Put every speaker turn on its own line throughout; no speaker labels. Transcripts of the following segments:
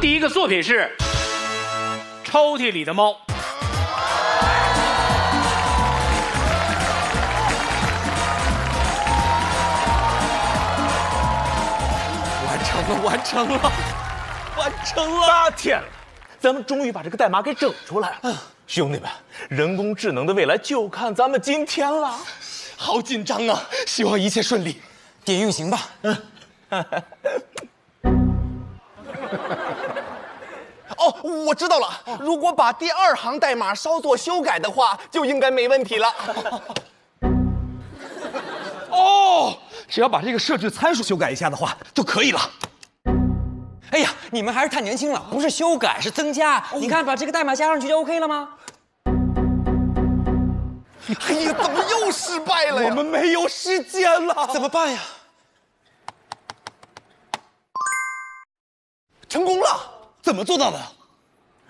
第一个作品是抽屉里的猫。
完成了，完成了，完成了！
八天了，咱们终于把这个代码给整出来了。兄弟们，人工智能的未来就看咱们今天了。
好紧张啊！希望一切顺利，点运行吧。哦，我知道了。如果把第二行代码稍作修改的话，就应该没问题了。哦，只要把这个设置参数修改一下的话，就可以了。
哎呀，你们还是太年轻了，不是修改，是增加。你看，把这个代码加上去就 OK 了吗？
哎呀，怎么又失败了呀？
我们没有时间了，
怎么办呀？成功了！怎么做到的？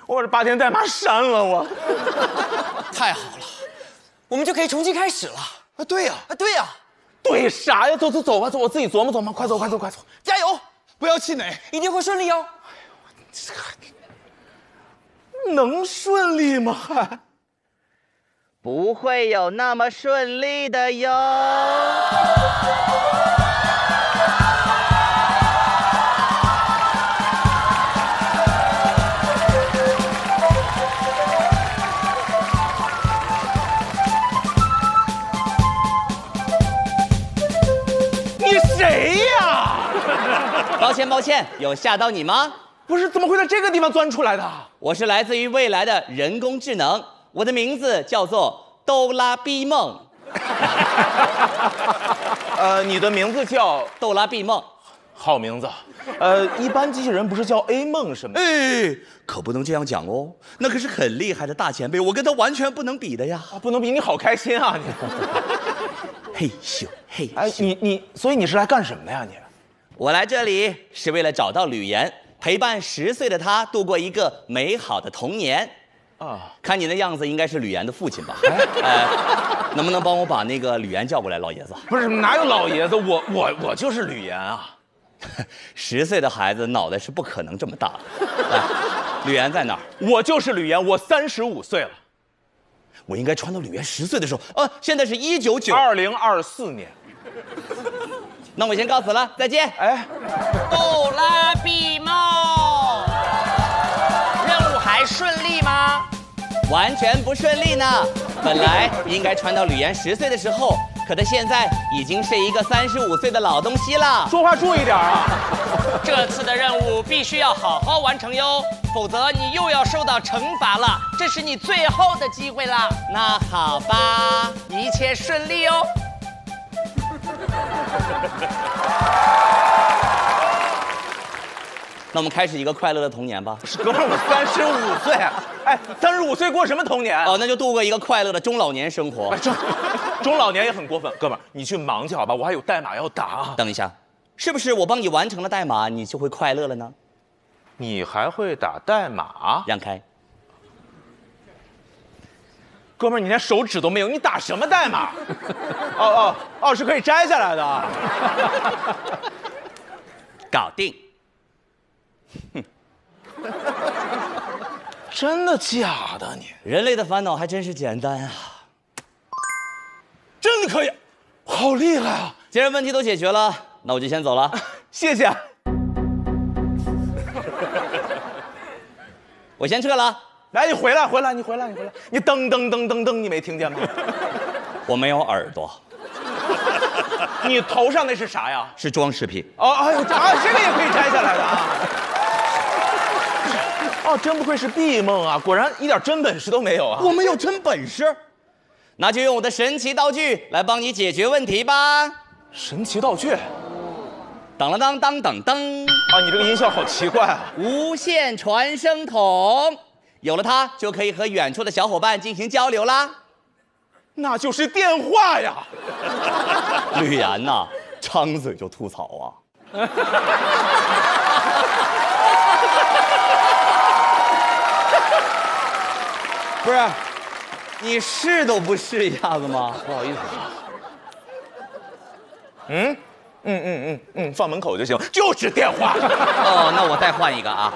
我把这八天代码删了，我。
太好了，我们就可以重新开始了。
啊，对呀，啊，对呀，
对啥呀？走走走吧，走，我自己琢磨琢磨。快走，快走，快走！
加油，不要气馁，
一定会顺利哦。
能顺利吗？还？
不会有那么顺利的哟。抱歉，有吓到你吗？
不是，怎么会在这个地方钻出来的？
我是来自于未来的人工智能，我的名字叫做哆啦 B 梦。
呃，你的名字叫
哆啦 B 梦，
好名字。呃，一般机器人不是叫 A 梦什么？
哎，可不能这样讲哦，那可是很厉害的大前辈，我跟他完全不能比的呀。
啊，不能比，你好开心啊你！
嘿咻嘿，
哎，你你，所以你是来干什么的呀你？
我来这里是为了找到吕岩，陪伴十岁的他度过一个美好的童年。
啊，
看你的样子，应该是吕岩的父亲吧？哎，能不能帮我把那个吕岩叫过来，老爷子？
不是，哪有老爷子？我我我就是吕岩啊！
十岁的孩子脑袋是不可能这么大的。来，吕岩在哪儿？
我就是吕岩，我三十五岁了，
我应该穿到吕岩十岁的时候。呃，现在是一九九，
二零二四年。
那我先告辞了，再见。
哎，
哆啦 A 梦，任务还顺利吗？
完全不顺利呢。本来应该穿到吕岩十岁的时候，可他现在已经是一个三十五岁的老东西了。
说话注意点啊！
这次的任务必须要好好完成哟，否则你又要受到惩罚了。这是你最后的机会了，
那好吧，
一切顺利哦。
那我们开始一个快乐的童年吧。
哥们儿，我三十五岁，哎，三十五岁过什么童年？
哦，那就度过一个快乐的中老年生活
哎，。中中老年也很过分。哥们儿，你去忙去好吧，我还有代码要打啊。
等一下，是不是我帮你完成了代码，你就会快乐了呢？
你还会打代码？
让开。
哥们儿，你连手指都没有，你打什么代码？哦哦哦，是可以摘下来的。
搞定。
真的假的你？
人类的烦恼还真是简单啊！
真的可以，好厉害啊！
既然问题都解决了，那我就先走了。
谢谢。
我先撤了。
来，你回来，回来，你回来，你回来，你噔噔噔噔噔，你没听见吗？
我没有耳朵，
你头上那是啥呀？
是装饰品。
哦，哎呦，这啊，这个也可以摘下来的啊！哦，真不愧是毕梦啊，果然一点真本事都没有啊！
我没有真本事，那就用我的神奇道具来帮你解决问题吧。
神奇道具啊，
当啷当当当当，
你这个音效好奇怪啊！
无线传声筒，有了它就可以和远处的小伙伴进行交流啦。
那就是电话呀！
吕岩呐，张嘴就吐槽啊。不是，你试都不试一下子吗？
不好意思，嗯，嗯嗯嗯嗯，放门口就行，就是电话。
哦，那我再换一个啊。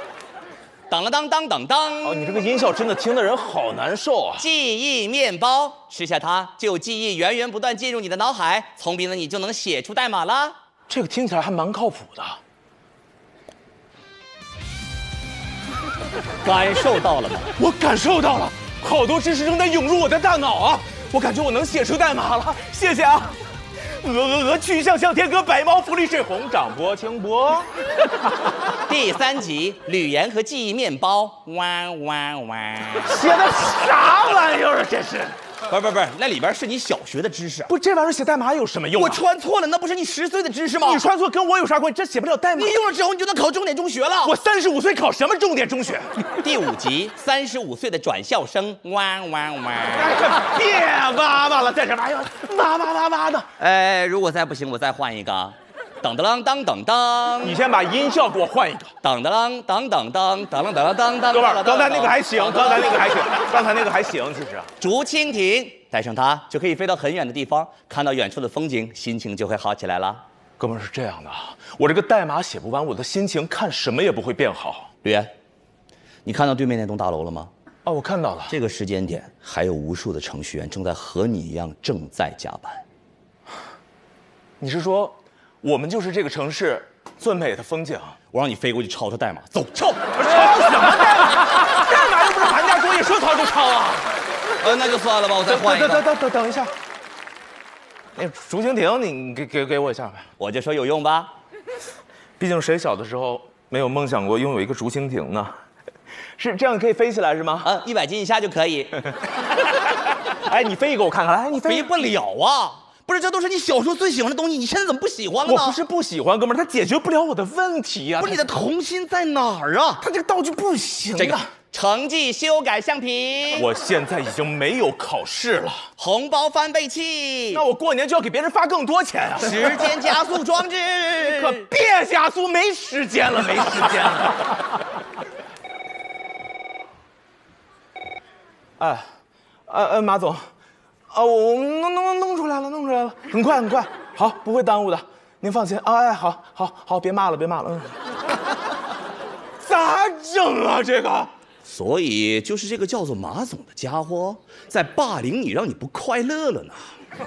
当了当当当当。
哦，你这个音效真的听的人好难受啊！
记忆面包，吃下它，就有记忆源源不断进入你的脑海，聪明的你就能写出代码啦。
这个听起来还蛮靠谱的。
感受到了吗？
我感受到了，好多知识正在涌入我的大脑啊！我感觉我能写出代码了，谢谢啊！鹅鹅鹅，曲项向天歌，白毛浮绿水红，掌拨清波。
第三集，吕岩和记忆面包，弯弯弯。
写的啥玩意儿啊？这是？
不是不是不是，那里边是你小学的知识。
不，这玩意儿写代码有什么用、啊？
我穿错了，那不是你十岁的知识吗？
你穿错跟我有啥关系？这写不了代码。
你用了之后，你就能考重点中学了。
我三十五岁考什么重点中学？
第五集，三十五岁的转校生，汪汪汪。
别哇哇了，在这玩意儿哇哇哇哇的。
哎，如果再不行，我再换一个。当当当当当，
你先把音效给我换一个。
当当当当当当当当当当。
哥们儿，刚才那个还行，刚才那个还行，刚才那个还行，其实。
竹蜻蜓，带上它就可以飞到很远的地方，看到远处的风景，心情就会好起来了。
哥们儿是这样的，我这个代码写不完，我的心情看什么也不会变好。
吕岩，你看到对面那栋大楼了吗？
哦，我看到了。
这个时间点，还有无数的程序员正在和你一样正在加班。
你是说？我们就是这个城市最美的风景。
我让你飞过去抄他代码，走，抄！
抄什么代码？代码？又不是寒假作业，说抄就抄啊！
呃，那就算了吧，我再换一个。
等等等等等一下，那竹蜻蜓，你给给给我一下呗。
我就说有用吧。
毕竟谁小的时候没有梦想过拥有一个竹蜻蜓呢？是这样可以飞起来是吗？
嗯，一百斤以下就可以。
哎，你飞一个我看看。来，你
飞不了啊。不是，这都是你小时候最喜欢的东西，你现在怎么不喜欢了呢？
我不是不喜欢，哥们儿，它解决不了我的问题呀、啊。
不是你的童心在哪儿啊？
它这个道具不行、啊。
这个成绩修改橡皮，
我现在已经没有考试了。
红包翻倍器，
那我过年就要给别人发更多钱啊。
时间加速装置，
可别加速，没时间了，没时间了。哎，呃呃，马总。啊，我我弄弄弄出来了，弄出来了，很快很快，好，不会耽误的，您放心啊！哎，好，好，好，别骂了，别骂了，嗯。咋整啊？这个？
所以就是这个叫做马总的家伙在霸凌你，让你不快乐了呢。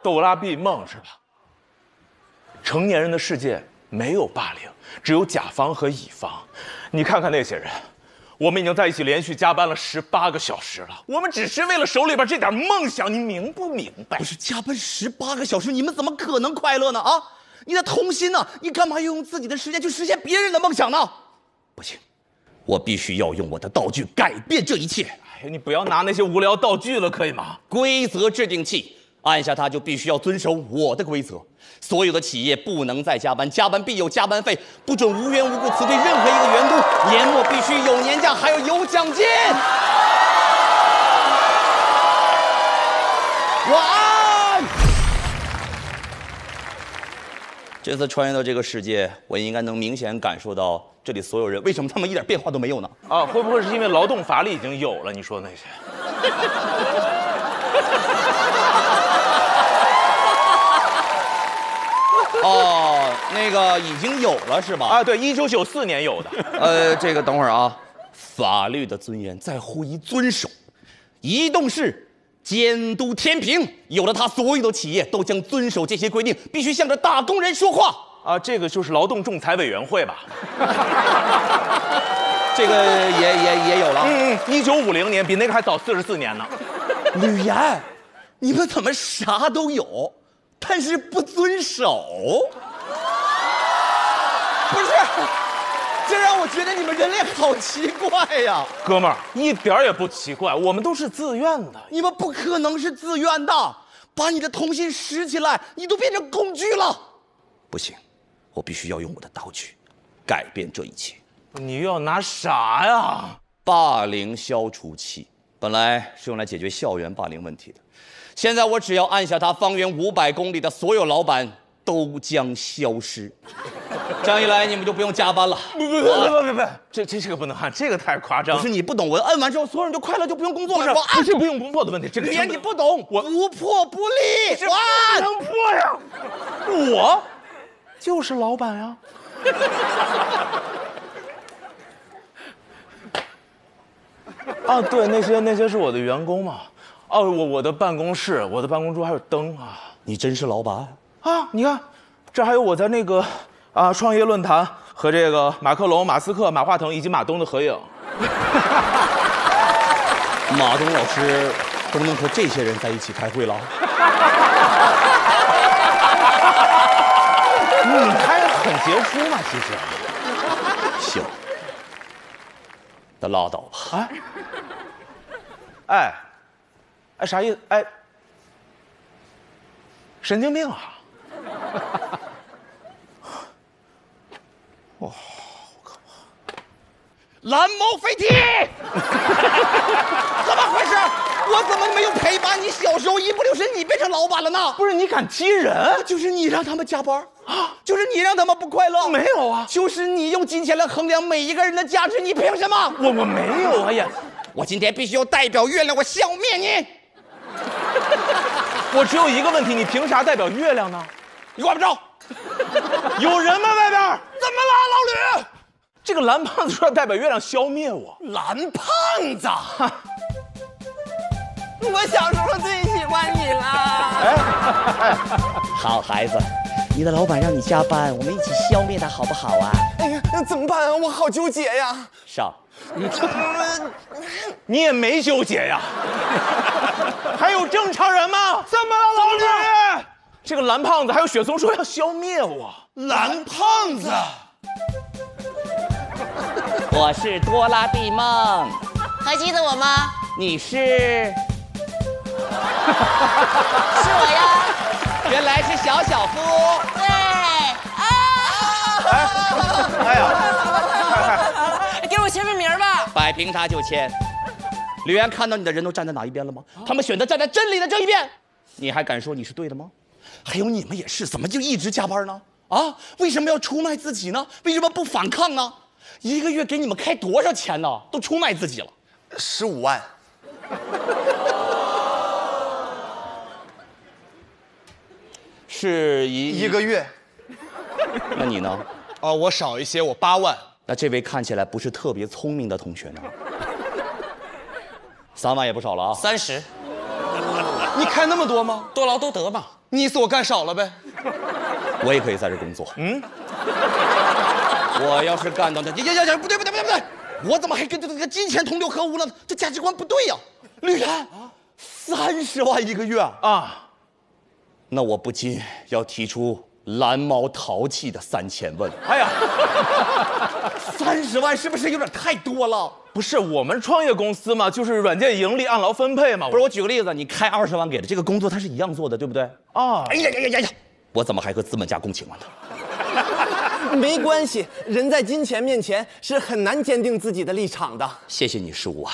逗拉 B 梦是吧？成年人的世界没有霸凌，只有甲方和乙方。你看看那些人。我们已经在一起连续加班了十八个小时了，我们只是为了手里边这点梦想，你明不明白？
不是加班十八个小时，你们怎么可能快乐呢？啊，你的童心呢？你干嘛要用自己的时间去实现别人的梦想呢？不行，我必须要用我的道具改变这一切。
哎呀，你不要拿那些无聊道具了，可以吗？
规则制定器，按下它就必须要遵守我的规则。所有的企业不能再加班，加班必有加班费，不准无缘无故辞退任何一个员工，年末必须有年假，还要有奖金。晚安。这次穿越到这个世界，我应该能明显感受到这里所有人为什么他们一点变化都没有呢？
啊，会不会是因为劳动法里已经有了你说的那些？
哦，那个已经有了是吧？
啊，对，一九九四年有的。
呃，这个等会儿啊，法律的尊严在乎于遵守。移动式监督天平，有了它，所有的企业都将遵守这些规定，必须向着打工人说话。
啊，这个就是劳动仲裁委员会吧？
这个也也也有了。
嗯嗯，一九五零年，比那个还早四十四年呢。
吕岩，你们怎么啥都有？但是不遵守，不是，这让我觉得你们人类好奇怪呀！
哥们儿，一点也不奇怪，我们都是自愿的。
你们不可能是自愿的，把你的童心拾起来，你都变成工具了。不行，我必须要用我的道具，改变这一切。
你又要拿啥呀？
霸凌消除器，本来是用来解决校园霸凌问题的。现在我只要按下它，方圆五百公里的所有老板都将消失。这样一来，你们就不用加班了。
不不不不不不，这这这个不能按，这个太夸张。
不是你不懂，我按完之后，所有人就快乐，就不用工作了。
不是，不是不用工作的问题，这个
你你不懂，我不破不立，
我能破呀？我就是老板呀。啊，对，那些那些是我的员工嘛。哦，我我的办公室，我的办公桌还有灯啊
你真是老板？
啊！你看，这还有我在那个啊创业论坛和这个马克龙、马斯克、马化腾以及马东的合影。
马东老师都能和这些人在一起开会了？
你开很杰出嘛，其实。
行，那拉倒吧。
哎，哎，哎，啥意思？哎，神经病啊！
蓝猫飞踢，怎么回事？我怎么没有陪伴你小时候？一不留神你变成老板了呢？
不是你敢踢人？
就是你让他们加班啊，就是你让他们不快乐。
没有啊，
就是你用金钱来衡量每一个人的价值，你凭什么？
我我没有。哎呀，
我今天必须要代表月亮，我消灭你！
我只有一个问题，你凭啥代表月亮呢？
你管不着。
有人吗？外边？
怎么了，老吕？
这个蓝胖子说要代表月亮消灭我。
蓝胖子，
我小时候最喜欢你了。
哎好孩子，你的老板让你加班，我们一起消灭他好不好啊？
哎呀，那怎么办啊？我好纠结呀。
上，
你 你也没纠结呀？还有正常人吗？怎么了，老李？这个蓝胖子还有雪松说要消灭我。
蓝胖子，我是哆啦 A 梦，
还记得我吗？
你是？
是我呀。
原来是小小夫。
对啊，
哎呀，
签份名吧。
摆平他就签。吕岩看到你的人都站在哪一边了吗？他们选择站在真理的这一边，你还敢说你是对的吗？还有你们也是，怎么就一直加班呢？啊，为什么要出卖自己呢？为什么不反抗呢？一个月给你们开多少钱呢？都出卖自己了。
十五万，
是一
一个月。
那你呢？
哦，我少一些，我八万。
那这位看起来不是特别聪明的同学呢？三万也不少了啊！
三十，
你开那么多吗？
多劳多得嘛。
你思我干少了呗。
我也可以在这工作。嗯，我要是干到那，呀呀呀！不对不对不对不对，我怎么还跟这个金钱同流合污了？这价值观不对呀！吕然，三十万一个月啊！
啊，
那我不禁要提出蓝猫淘气的三千问：
哎呀，
三十万是不是有点太多了？
不是我们创业公司嘛，就是软件盈利按劳分配嘛。
不是，我举个例子，你开二十万给的这个工作，它是一样做的，对不对？
啊，
哎呀呀呀呀呀！我怎么还和资本家共情了呢？
没关系，人在金钱面前是很难坚定自己的立场的。
谢谢你，十五啊！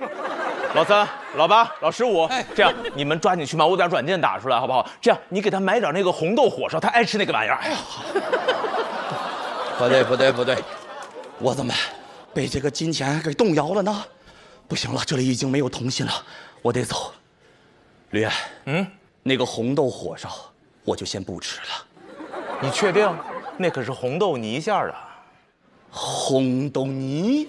老三、老八、老十五，这样你们抓紧去把我点软件打出来，好不好？这样你给他买点那个红豆火烧，他爱吃那个玩意儿。哎呀，
不对不对不对，我怎么被这个金钱给动摇了呢？不行了，这里已经没有童心了，我得走。吕岩，嗯，那个红豆火烧我就先不吃了。
你确定？那可是红豆泥馅儿的。
红豆泥，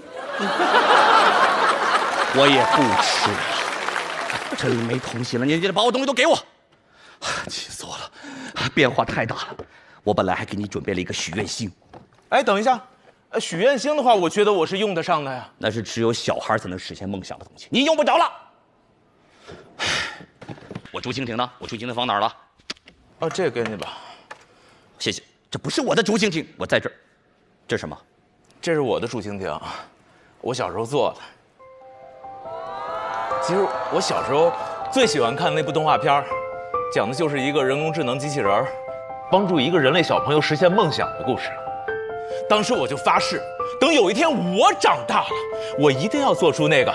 我也不吃了。这里没童心了，你你把我东西都给我！气死我了，变化太大了。我本来还给你准备了一个许愿星，
哎，等一下，呃，许愿星的话，我觉得我是用得上的呀。
那是只有小孩才能实现梦想的东西，你用不着了。我竹蜻蜓呢？我竹蜻蜓放哪儿了？
哦，这个给你吧，
谢谢，这不是我的竹蜻蜓，我在这儿。这是什么？
这是我的竹蜻蜓，我小时候做的。其实我小时候最喜欢看那部动画片讲的就是一个人工智能机器人帮助一个人类小朋友实现梦想的故事。当时我就发誓，等有一天我长大了，我一定要做出那个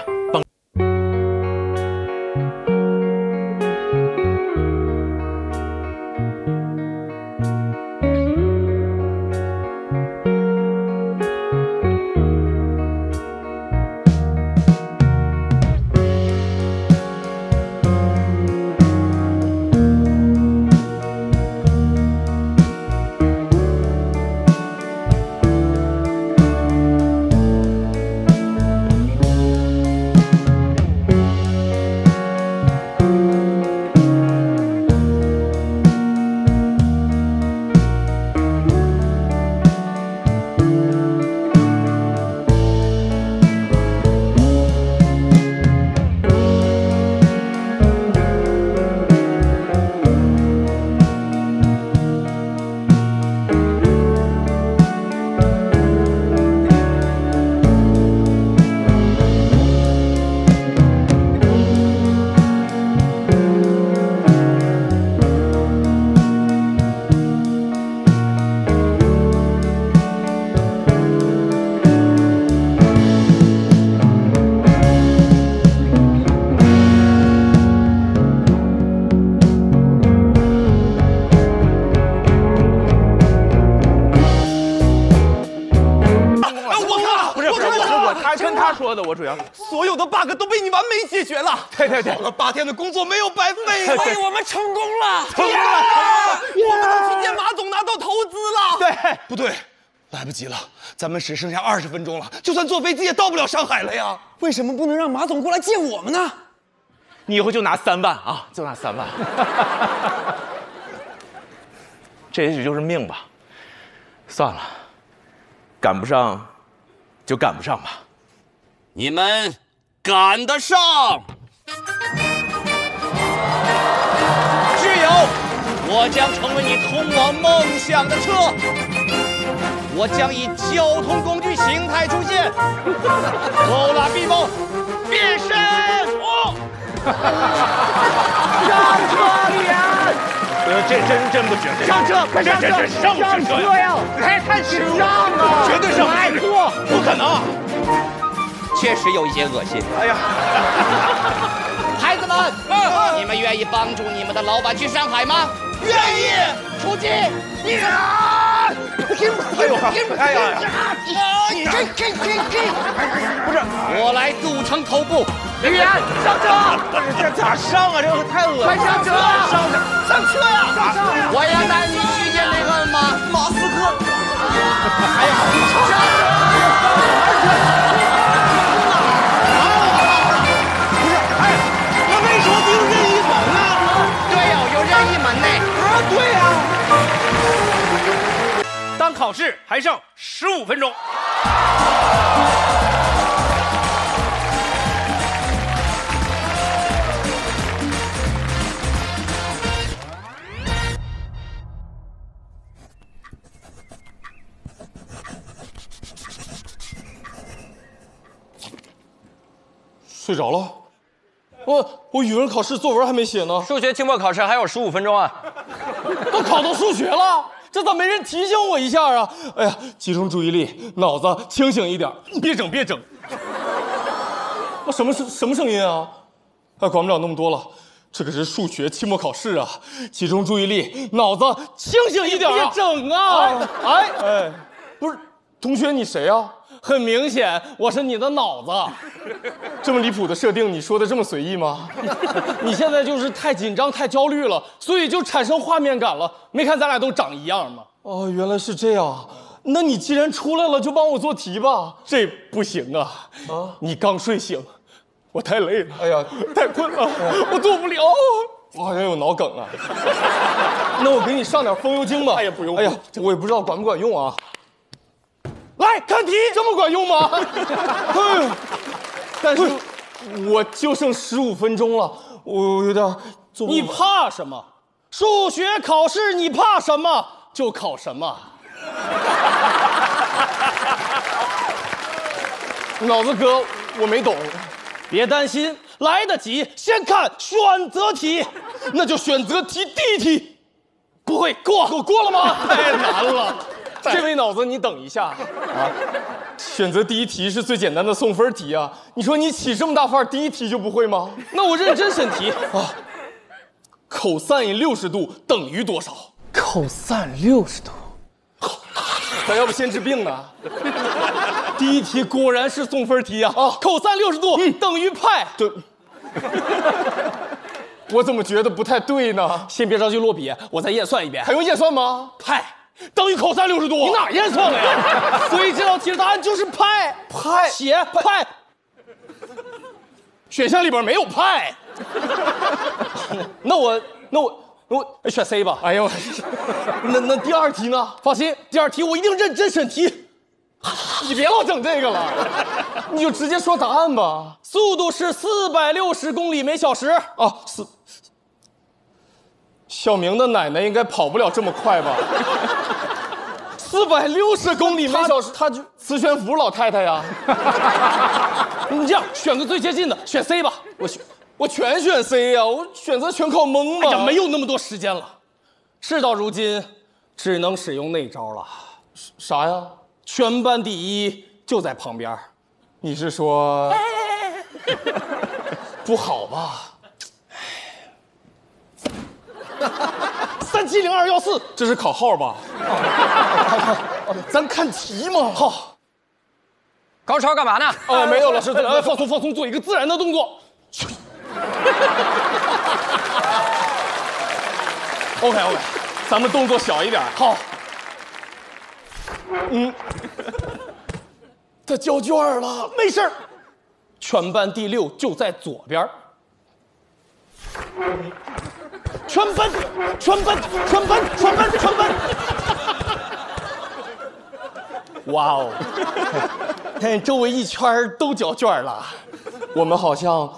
说的，我主要
所有的 bug 都被你完美解决了。
对对对
做了八天的工作没有白费啊！
所以我们成功了。
我们能去见马总拿到投资了。
对，
不对，来不及了，咱们只剩下二十分钟了，就算坐飞机也到不了上海了呀。
为什么不能让马总过来见我们呢？
你以后就拿三万啊，就拿三万。这也许就是命吧。算了，赶不上就赶不上吧。
你们赶得上。挚友我将成为你通往梦想的车，我将以交通工具形态出现。欧拉比梦，变身！哦，
呃，这真真不行，上车，快上车，上上车呀！太太紧张了，绝对上不去，不可能。
确实有一些恶心。
哎呀，
孩子们，你们愿意帮助你们的老板去上海吗？愿意。出击！
哎呦，哎呀，
我来组成头部。
李岩上车，这咋上啊？这个太恶心了，快上车，上车，上车呀！上车！
我要带你去见那个马马斯克。
那
考试还剩十五分钟，
睡着了。我我语文考试作文还没写呢，
数学期末考试还有十五分钟啊！
都考到数学了，这咋没人提醒我一下啊？哎呀，集中注意力，脑子清醒一点，别整别整。我什么声什么声音啊？哎，管不了那么多了，这可是数学期末考试啊！集中注意力，脑子清醒一点，别整啊！哎哎，不是，同学你谁啊？很明显，我是你的脑子。这么离谱的设定，你说的这么随意吗？你现在就是太紧张、太焦虑了，所以就产生画面感了。没看咱俩都长一样吗？哦，原来是这样。那你既然出来了，就帮我做题吧。这不行啊！啊，你刚睡醒，我太累了。哎呀，太困了，我做不了。我好像有脑梗啊。那我给你上点风油精吧。哎呀，不用。哎呀，这我也不知道管不管用啊。来看题，这么管用吗？哎呦但是我就剩十五分钟了，我有点做不。你怕什么？数学考试你怕什么？就考什么。脑子哥，我没懂，别担心，来得及。先看选择题，那就选择题第一题，不会过，我过了吗？太难了。这位脑子，你等一下啊！选择第一题是最简单的送分题啊！你说你起这么大范儿，第一题就不会吗？那我认真审题 啊！cos 六十度等于多少？cos 六十度，咱要不先治病呢？第一题果然是送分题啊！啊，cos 六十度等于派。对。我怎么觉得不太对呢？先别着急落笔，我再验算一遍。还用验算吗？派等于 cos 六十度。你哪验算了呀？所以这道题的答案就是派。派写派。选项里边没有派。那我那我我选 C 吧。哎呦，那那第二题呢？放心，第二题我一定认真审题。你别老整这个了，你就直接说答案吧。速度是四百六十公里每小时。啊，四。小明的奶奶应该跑不了这么快吧？四百六十公里每小时，他就磁悬浮老太太呀。你这样选个最接近的，选 C 吧。我选，我全选 C 呀、我选择全靠蒙吧。哎呀，没有那么多时间了。事到如今，只能使用那招了。啥呀？全班第一就在旁边。你是说？不好吧？三七零二幺四，这是考号吧？咱看题嘛。好，
高超干嘛呢？
哎，没有，老师，来放松放松，做一个自然的动作。OK OK，咱们动作小一点。好。嗯，他交卷了，没事儿全班第六就在左边儿全班，全班，全班，全班，全班。哇哦！看周围一圈儿都交卷了，我们好像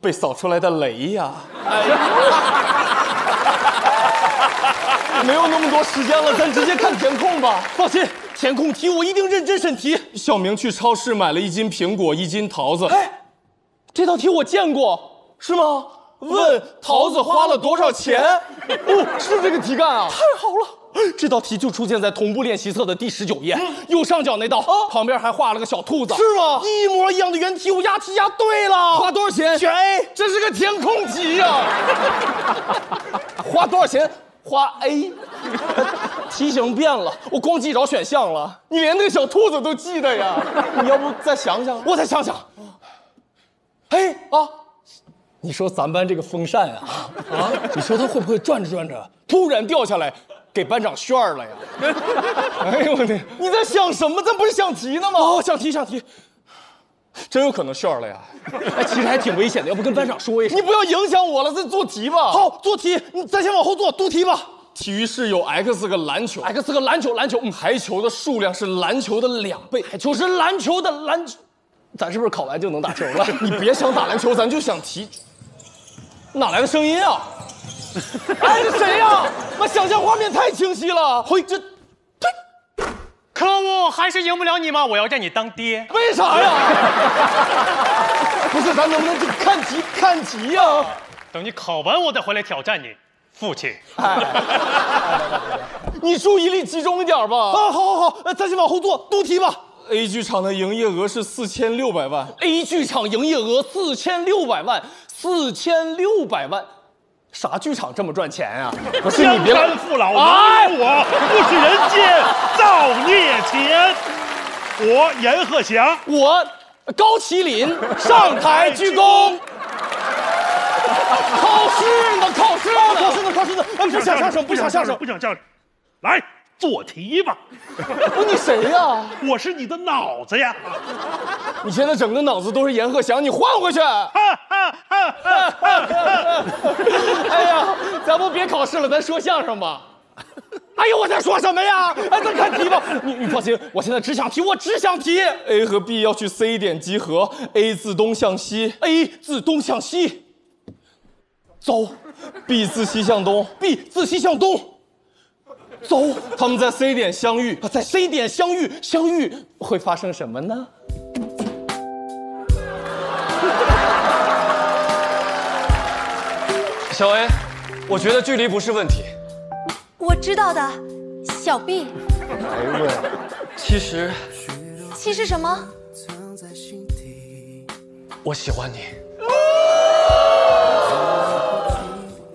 被扫出来的雷呀！哎呀，没有那么多时间了，咱直接看填空吧。放心，填空题我一定认真审题。小明去超市买了一斤苹果，一斤桃子。哎，这道题我见过，是吗？问桃子花了多少钱？哦，是这个题干啊！太好了。这道题就出现在同步练习册的第十九页，右上角那道，旁边还画了个小兔子，是吗？一模一样的原题，我押题押对了。花多少钱？选 A，这是个填空题呀、花多少钱？花 A。题型变了，我光记着选项了，你连那个小兔子都记得呀？你要不再想想？我再想想。哎啊！你说咱班这个风扇啊，啊，你说它会不会转着转着突然掉下来，给班长炫了呀？哎呦我天！你在想什么？咱不是想题呢吗？哦，想题想题，真有可能炫了呀！哎，其实还挺危险的，要不跟班长说一声？你不要影响我了，咱做题吧。好，做题，你咱先往后做，读题吧。体育室有 X 个篮球，X 个篮球，篮球，嗯，排球的数量是篮球的两倍，排球是篮球的篮球。咱是不是考完就能打球了？你别想打篮球，咱就想题。哪来的声音啊？哎，这谁呀、妈，想象画面太清晰了。嘿，这这
可恶，还是赢不了你吗？我要认你当爹。
为啥呀？不是，咱能不能就看题看题呀、
等你考完，我再回来挑战你，父亲。
你注意力集中一点吧。啊，好好好，呃咱先往后坐，读题吧。A 剧场的营业额是四千六百万。A 剧场营业额四千六百万，四千六百万，啥剧场这么赚钱啊、不是你别
山父老我，不食人间造孽钱。我阎鹤祥，
我高麒麟上台鞠躬。考试呢，考试呢，考试呢，考试呢！哎，不想相声，不想相声
不。想相声，来做题吧。
不，你谁呀、
我是你的脑子呀！
你现在整个脑子都是阎鹤祥，你换回去。
哈哈哈哈哈！
哎呀，咱不别考试了，咱说相声吧。哎呦，我在说什么呀？哎，咱看题吧。你你放心，我现在只想题，我只想题。A 和 B 要去 C 点集合，A 自东向西，A 自东向西走，B 自西向东，B 自西向东走。他们在 C 点相遇，在 C 点相遇，相遇会发生什么呢？
小 A，我觉得距离不是问题。
我知道的，小 B，
其实
其实什么？
我喜欢你。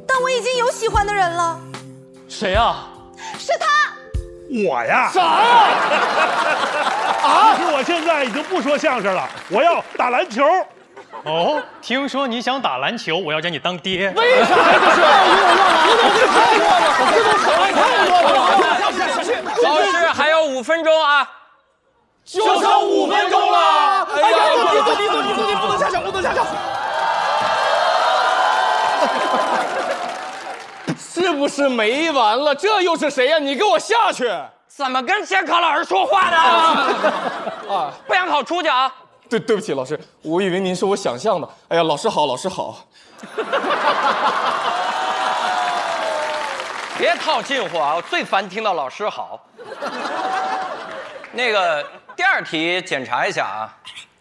但我已经有喜欢的人了，
谁啊？
我呀，
啥？呀？
啊！可是我现在已经不说相声了，我要打篮球。
哦，听说你想打篮球，我要认你当爹。
为啥？呀？这是你怎么这太乱了？这都太太乱了！
老师还有五分钟啊！
就剩五分钟了！哎呀，你走你走你走你不能下场，不能下场！是不是没完了？这又是谁呀？你给我下去！
怎么跟监考老师说话呢？
啊，
不想考出去啊！
对对不起，老师，我以为您是我想象的。哎呀，老师好，老师好。
别套近乎啊！我最烦听到老师好。那个第二题检查一下啊。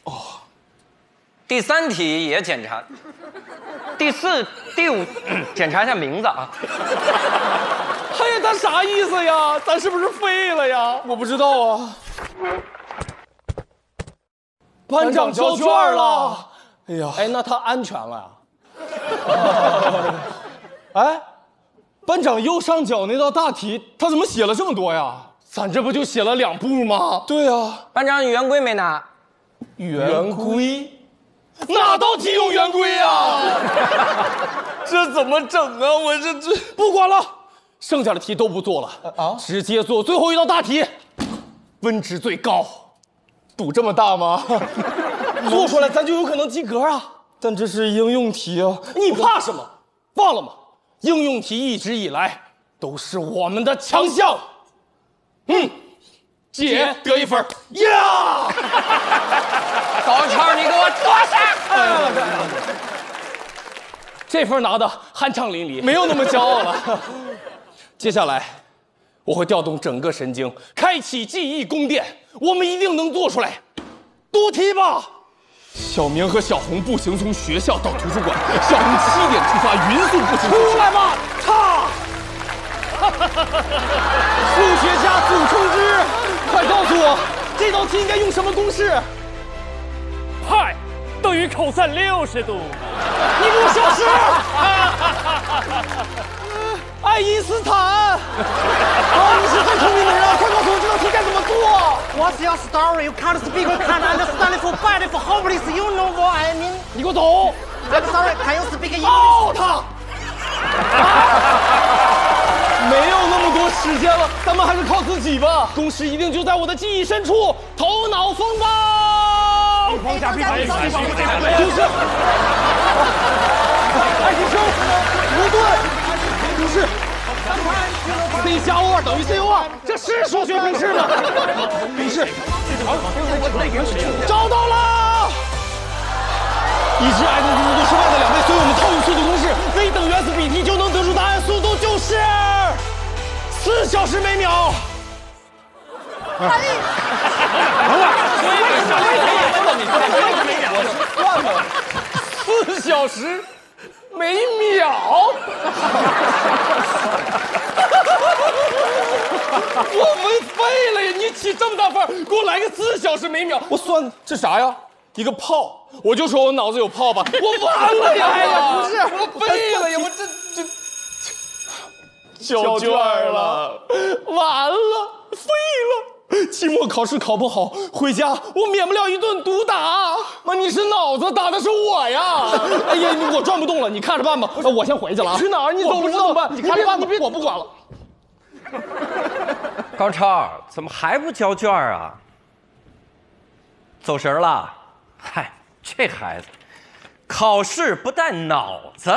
哦。第三题也检查。第四、第五 检查一下名字啊。
哎呀，他啥意思呀？咱是不是废了呀？我不知道啊。班长交卷了。哎呀，哎，那他安全了呀？哎，班长右上角那道大题，他怎么写了这么多呀？咱这不就写了两步吗？对呀、
班长，你圆规没拿？
圆规，哪道题有圆规啊？这怎么整啊？我这这不管了，剩下的题都不做了啊，直接做最后一道大题，分值最高。赌这么大吗？做出来咱就有可能及格啊！但这是应用题啊，你怕什么？忘了吗？应用题一直以来都是我们的强项。嗯，姐得一分儿呀！
高超，你给我坐下！
这分拿的酣畅淋漓，没有那么骄傲了。接下来，我会调动整个神经，开启记忆宫殿，我们一定能做出来。读题吧！小明和小红步行从学校到图书馆，小红七点出发，匀速步行出来吧！差！数学家祖冲之，快告诉我，这道题应该用什么公式？
派等于 cos 六十度。
你给我消失！爱因斯坦，啊，你是最聪明的人啊！快告诉我这道题该怎么做
？What's your story? You can't speak, you can't understand, for bad, for hopeless. You know what I mean?
你给我走
！I'm sorry. Can you speak English?
爆他！没有那么多时间了，咱们还是靠自己吧。公式一定就在我的记忆深处，头脑风暴。
框架必须必须
就是爱迪生，牛顿，不是。c 加 O 二等于 CO 二，这是数学公式吗？不是。找到了！已知 x 的速度是 y 的两倍，所以我们套用速度公式，v 等于 s 比 t 就能得出答案，速度就是四小时每秒。四小时每秒。我们废了呀！你起这么大范儿，给我来个四小时每秒，我算这啥呀？一个炮，我就说我脑子有炮吧，我完了呀！哎呀，不是，我废了呀！我这这交卷了，完了，废了。期末考试考不好，回家我免不了一顿毒打。妈，你是脑子打的是我呀！哎呀，我转不动了，你看着办吧。我先回去了啊。去哪儿？你走不知道办？你看着办吧。我不管了。
高超，怎么还不交卷啊？走神了？嗨，这孩子，考试不带脑子。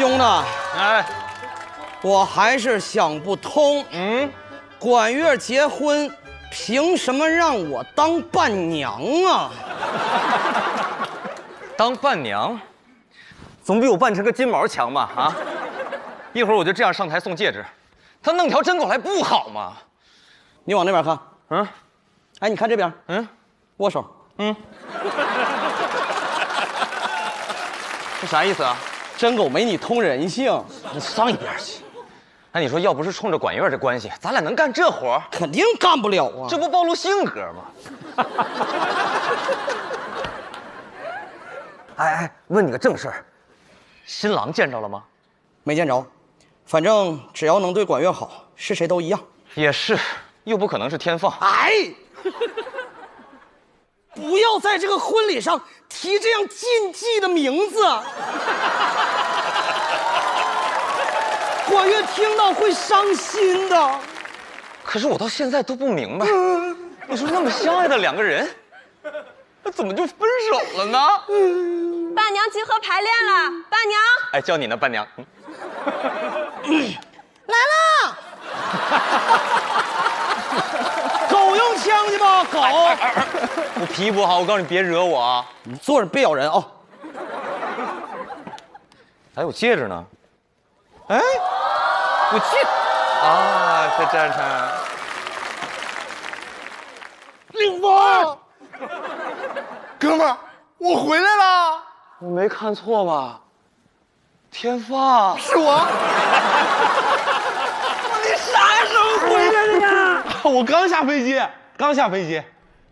兄弟，
哎，
我还是想不通，
嗯，
管月结婚，凭什么让我当伴娘啊？
当伴娘，总比我扮成个金毛强吧？啊！一会儿我就这样上台送戒指，他弄条真狗来不好吗？
你往那边看，
嗯，
哎，你看这边，
嗯，
握手，
嗯，这啥意思啊？
真狗没你通人性，
你上一边去！哎，你说要不是冲着管院这关系，咱俩能干这活儿？
肯定干不了啊！
这不暴露性格吗？哎哎，问你个正事儿，新郎见着了吗？
没见着，反正只要能对管乐好，是谁都一样。
也是，又不可能是天放。
哎，不要在这个婚礼上提这样禁忌的名字，管乐听到会伤心的。
可是我到现在都不明白，你说那么相爱的两个人，那怎么就分手了呢？
伴娘集合排练了，伴娘
哎，叫你呢，伴娘。嗯
来了，狗用枪去吧，狗！
我脾气不好，我告诉你别惹我啊！
你坐着别咬人啊！
哎，我戒指呢。哎，我戒啊，在这上。
令峰，哥们儿，
我回来了，
我没看错吧？天放，
是我。
你啥时候回来的呀？
我刚下飞机，刚下飞机，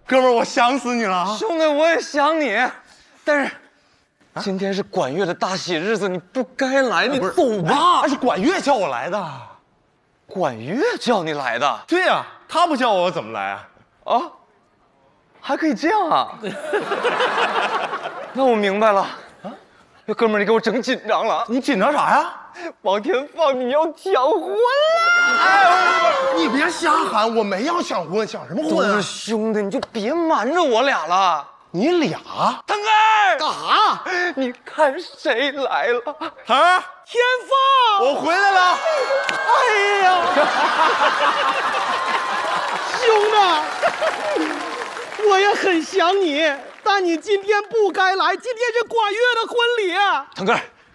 哥们儿，我想死你了啊！
兄弟，我也想你，但是今天是管乐的大喜日子，你不该来，你走吧。
那是管乐叫我来的。
管乐叫你来的？
对呀、他不叫我，我怎么来啊？
啊，还可以这样啊？那我明白了。啊，那哥们儿，你给我整紧张了。
你紧张啥呀？
王天放，你要抢婚了！
哎，你别瞎喊，我没要抢婚，抢什么婚啊？
兄弟，你就别瞒着我俩了。
你俩
腾哥，
干啥？
你看谁来了？
啊？
天放，
我回来了。
哎呀，兄弟，我也很想你，但你今天不该来，今天是管乐的婚礼。
腾哥，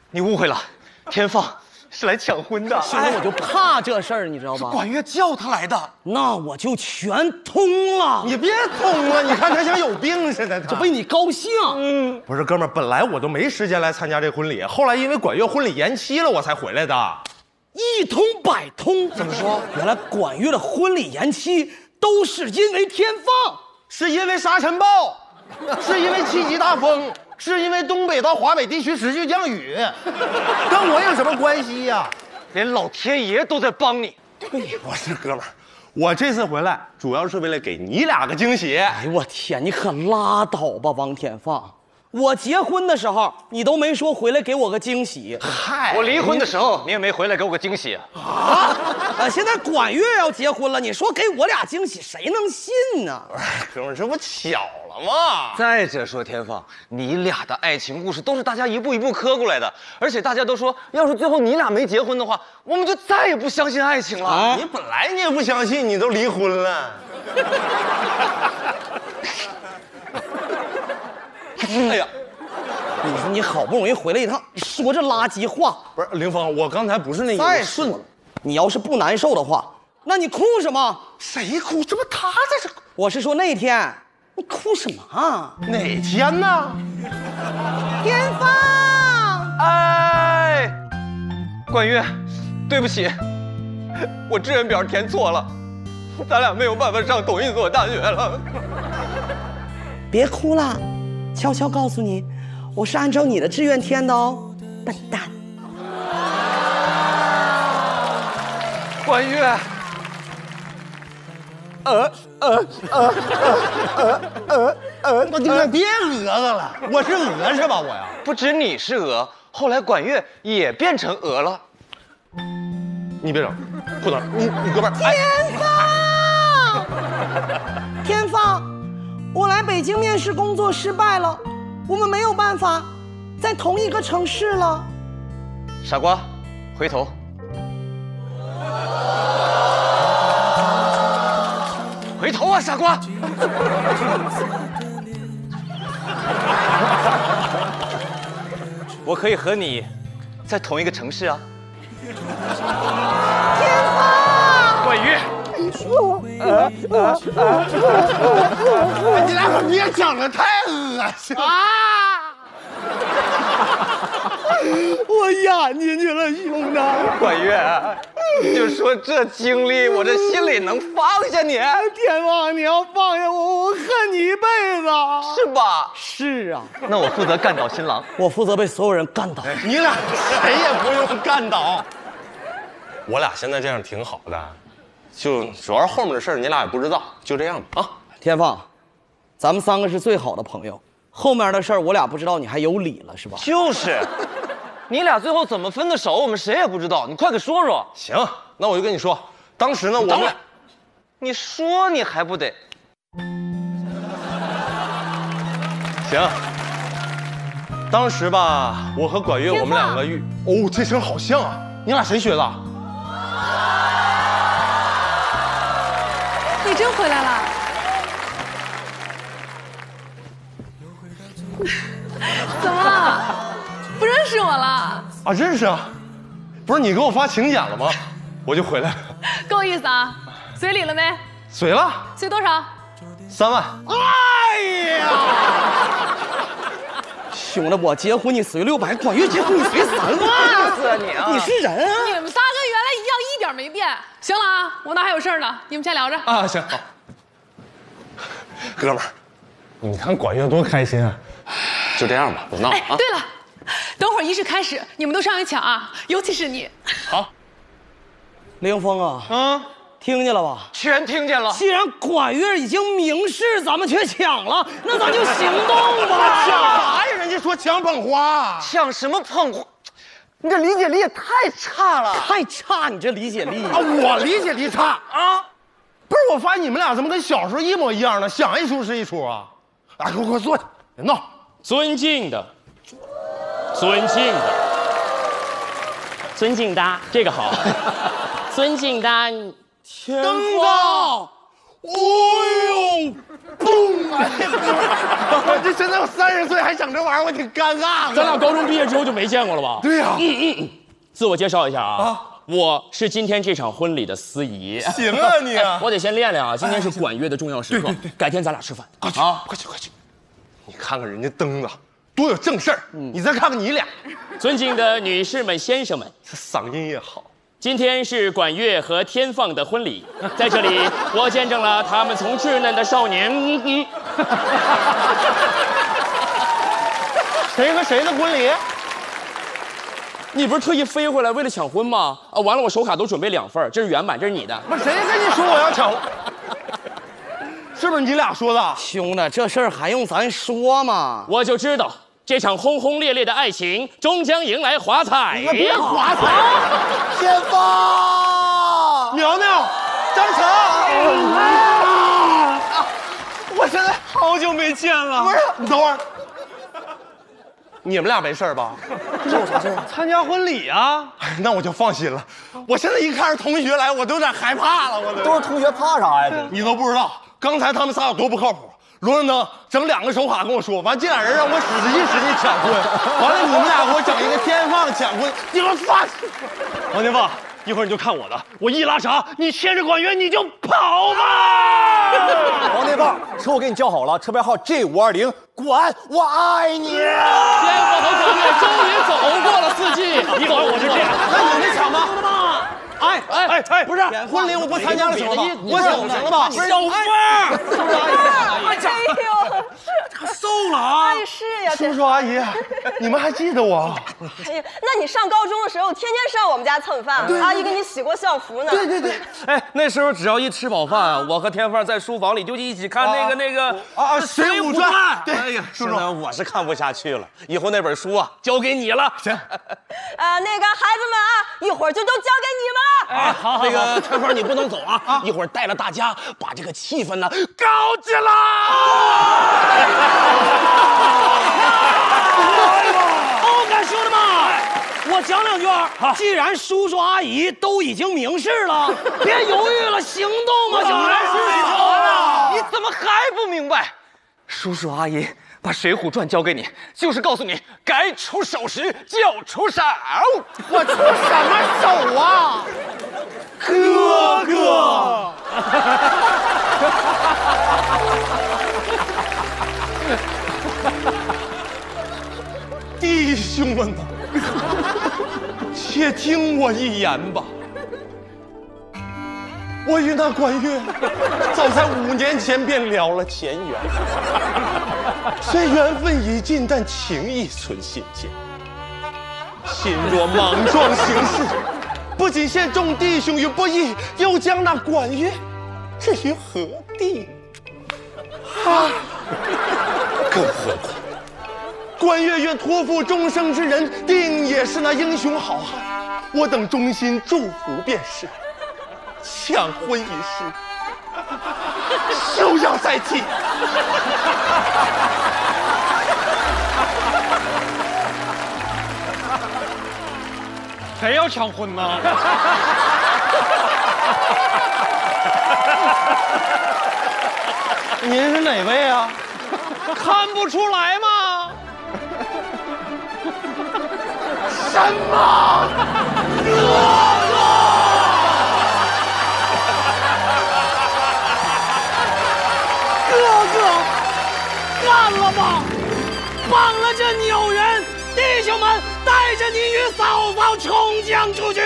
你误会了，天放是来抢婚的。
兄弟，我就怕这事儿，你知道吗？
管乐叫他来的。
那我就全通了。
你别通了，你看他像有病似的。
这为你高兴。
嗯，不是哥们儿，本来我都没时间来参加这婚礼，后来因为管乐婚礼延期了，我才回来的。
一通百通，怎么说？原来管乐的婚礼延期都是因为天放，
是因为沙尘暴，是因为七级大风，是因为东北到华北地区持续降雨，跟我有什么关系呀、
连老天爷都在帮你。
对，不是哥们儿，我这次回来主要是为了给你俩个惊喜。
哎呦我天，你可拉倒吧，王天放！我结婚的时候你都没说回来给我个惊喜，
嗨，
我离婚的时候，你也没回来给我个惊喜。
啊！呃，现在管乐要结婚了，你说给我俩惊喜，谁能信呢？
哥们儿，这不巧了吗？
再者说，天放，你俩的爱情故事都是大家一步一步磕过来的，而且大家都说，要是最后你俩没结婚的话，我们就再也不相信爱情了。
你本来你也不相信，你都离婚了。哎呀，
你说你好不容易回来一趟，说这垃圾话。
不是凌峰，我刚才不是那意思。
再说了，你要是不难受的话，那你哭什么？
谁哭？这不他在这。
我是说那天，你哭什么啊？
哪天呢？
天放，
哎，管乐，对不起，我志愿表填错了，咱俩没有办法上同一所大学了。
别哭了，悄悄告诉你，我是按照你的志愿填的哦，笨蛋。
管乐，
呃呃呃呃呃呃，你们别讹我了，我是鹅是吧？我呀，
不止你是鹅，后来管乐也变成鹅了。
你别整，裤衩，你你哥们
天放，天放，我来北京面试工作失败了，我们没有办法在同一个城市了。
傻瓜，回头。回头啊，傻瓜！我可以和你在同一个城市啊。
天放，
管乐，
你俩可别讲的太恶心了。
我演进去了，兄弟。
管乐，你就说这经历，我这心里能放下你，
天王，你要放下我，我恨你一辈子。
是吧？
是啊，
那我负责干倒新郎。
我负责被所有人干倒。
你俩谁也不用干倒。我俩现在这样挺好的，就主要是后面的事儿你俩也不知道，就这样吧啊。
天放，咱们三个是最好的朋友，后面的事儿我俩不知道，你还有理了是吧？
就是，你俩最后怎么分的手，我们谁也不知道。你快给说说。
行，那我就跟你说，当时呢，我们
你说你还不得？
行。当时吧，我和管乐我们两个遇，哦，这声好像啊，你俩谁学的？
你真回来了？怎么了？不认识我了？
啊，认识啊，不是你给我发请柬了吗？我就回来了，
够意思啊！随礼了没？
随了
随多少？
三万。
哎呀，兄弟，我结婚你随六百，管乐结婚你随三万，
你啊
你是人啊？
你们仨跟原来一样，一点没变。行了啊，我那还有事儿呢，你们先聊着。
啊，行好。
哥们儿，你看管乐多开心啊！
就这样吧，不闹
哎，
啊。
对了，等会儿仪式开始，你们都上去抢啊，尤其是你。
好凌峰啊，
嗯，
听见了吧？
全听见了。
既然管乐已经明示咱们去抢了，那咱就行动吧！
抢啥呀？人家说抢捧花，
抢什么捧花？你这理解力也太差了。
太差，你这理解力
啊，我理解力差啊！不是，我发现你们俩怎么跟小时候一模一样呢？想一出是一出啊！啊，快快坐下，别闹！
尊敬的，尊敬的，尊敬的，这个好，尊敬的天
灯子，哦呦，咚！哎呀，我这现在我三十岁还整这玩意儿，我挺尴尬啊。
咱俩高中毕业之后就没见过了吧？
对呀、啊。
嗯嗯自我介绍一下啊，我是今天这场婚礼的司仪。
行啊你啊
我得先练练啊，今天是管乐的重要时刻，对改天咱俩吃饭啊。
快去快去！你看看人家灯子多有正事儿，你再看看你俩，
尊敬的女士们、先生们，
这嗓音也好。
今天是管乐和天放的婚礼，在这里 我见证了他们从稚嫩的少年，嗯嗯
谁和谁的婚礼？
你不是特意飞回来为了抢婚吗？啊，完了，我手卡都准备两份儿，这是原版，这是你的。
不是谁跟你说我要抢？是不是你俩说的？
兄弟，这事儿还用咱说吗？
我就知道这场轰轰烈烈的爱情终将迎来华彩。
别华彩！先锋，苗苗，张成，我现在好久没见了。不是，你等会儿，你们俩没事吧？
这有啥事儿啊？
参加婚礼啊？那我就放心了。我现在一看是同学来，我都有点害怕了。我都
都是同学，怕啥呀？
你都不知道，刚才他们仨有多不靠谱。罗振登整两个手卡跟我说，完这俩人让我使劲使劲抢婚，完了你们俩给我整一个天放抢婚，你们放心。
王天放，一会儿你就看我的，我一拉闸，你牵着管乐你就跑吧。
王天放，车我给你叫好了，车牌号 G 五二零，管我爱你。
天放和管乐终于走过了四季，
一会儿我就这样。
那你们抢吧。
哎哎
哎哎，
不是婚礼我不参加了行了吧？我走行了吧？
小凤儿，
哎呦，
他瘦了啊！
哎是呀，
叔叔阿姨，你们还记得我？
哎呀，那你上高中的时候，天天上我们家蹭饭，阿姨给你洗过校服呢。
对对对，
哎，那时候只要一吃饱饭，我和天放在书房里就一起看那个那个
啊，《水浒传》。对，
哎呀，
叔叔，
我是看不下去了，以后那本书啊交给你了。
行，
啊，那个孩子们啊，一会儿就都交给你们了。
哎，好，那个天放你不能走啊，一会儿带着大家把这个气氛呢搞起来。
哦，干兄弟们，我讲两句儿。既然叔叔阿姨都已经明示了，别犹豫了，行动吧，兄弟！
你怎么还不明白？叔叔阿姨把《水浒传》交给你，就是告诉你该出手时就出手。
我出什么手啊？哥哥。弟兄们呐，且听我一言吧。我与那管乐早在五年前便了了前缘，虽缘分已尽，但情谊存心间。心若莽撞行事，不仅陷众弟兄于不义，又将那管乐置于何地？啊！更何况，管乐愿托付终生之人，定也是那英雄好汉。我等衷心祝福便是。抢婚一事，休要再提。
谁要抢婚呢？
您是哪位啊？
看不出来吗？
什么？
哥哥，干了吧！忘了
这纽人，弟兄们，带着你与嫂嫂冲将出去，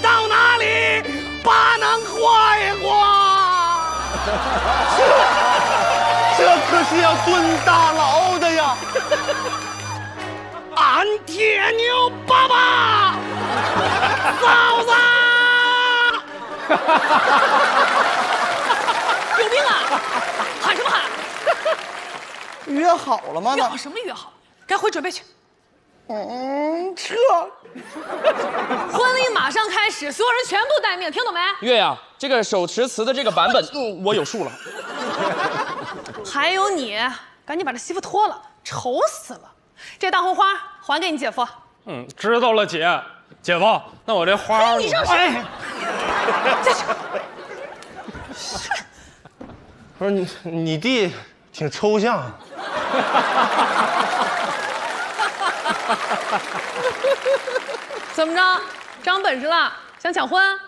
到哪里把能坏话？
这可是要蹲大牢的呀！
俺铁牛爸爸，嫂子。
有病啊！喊什么喊？
约好了吗？
约好什么约好？该回准备去。
嗯，撤。
婚礼马上开始，所有人全部待命，听懂没？
月呀，这个手持词的这个版本，嗯 我有数了。
还有你，赶紧把这媳妇脱了，丑死了！这大红花还给你姐夫。
嗯，知道了，姐。姐夫，那我这花儿，
你上去。下去。
不是你，你弟挺抽象。
怎么着，长本事了？想抢婚？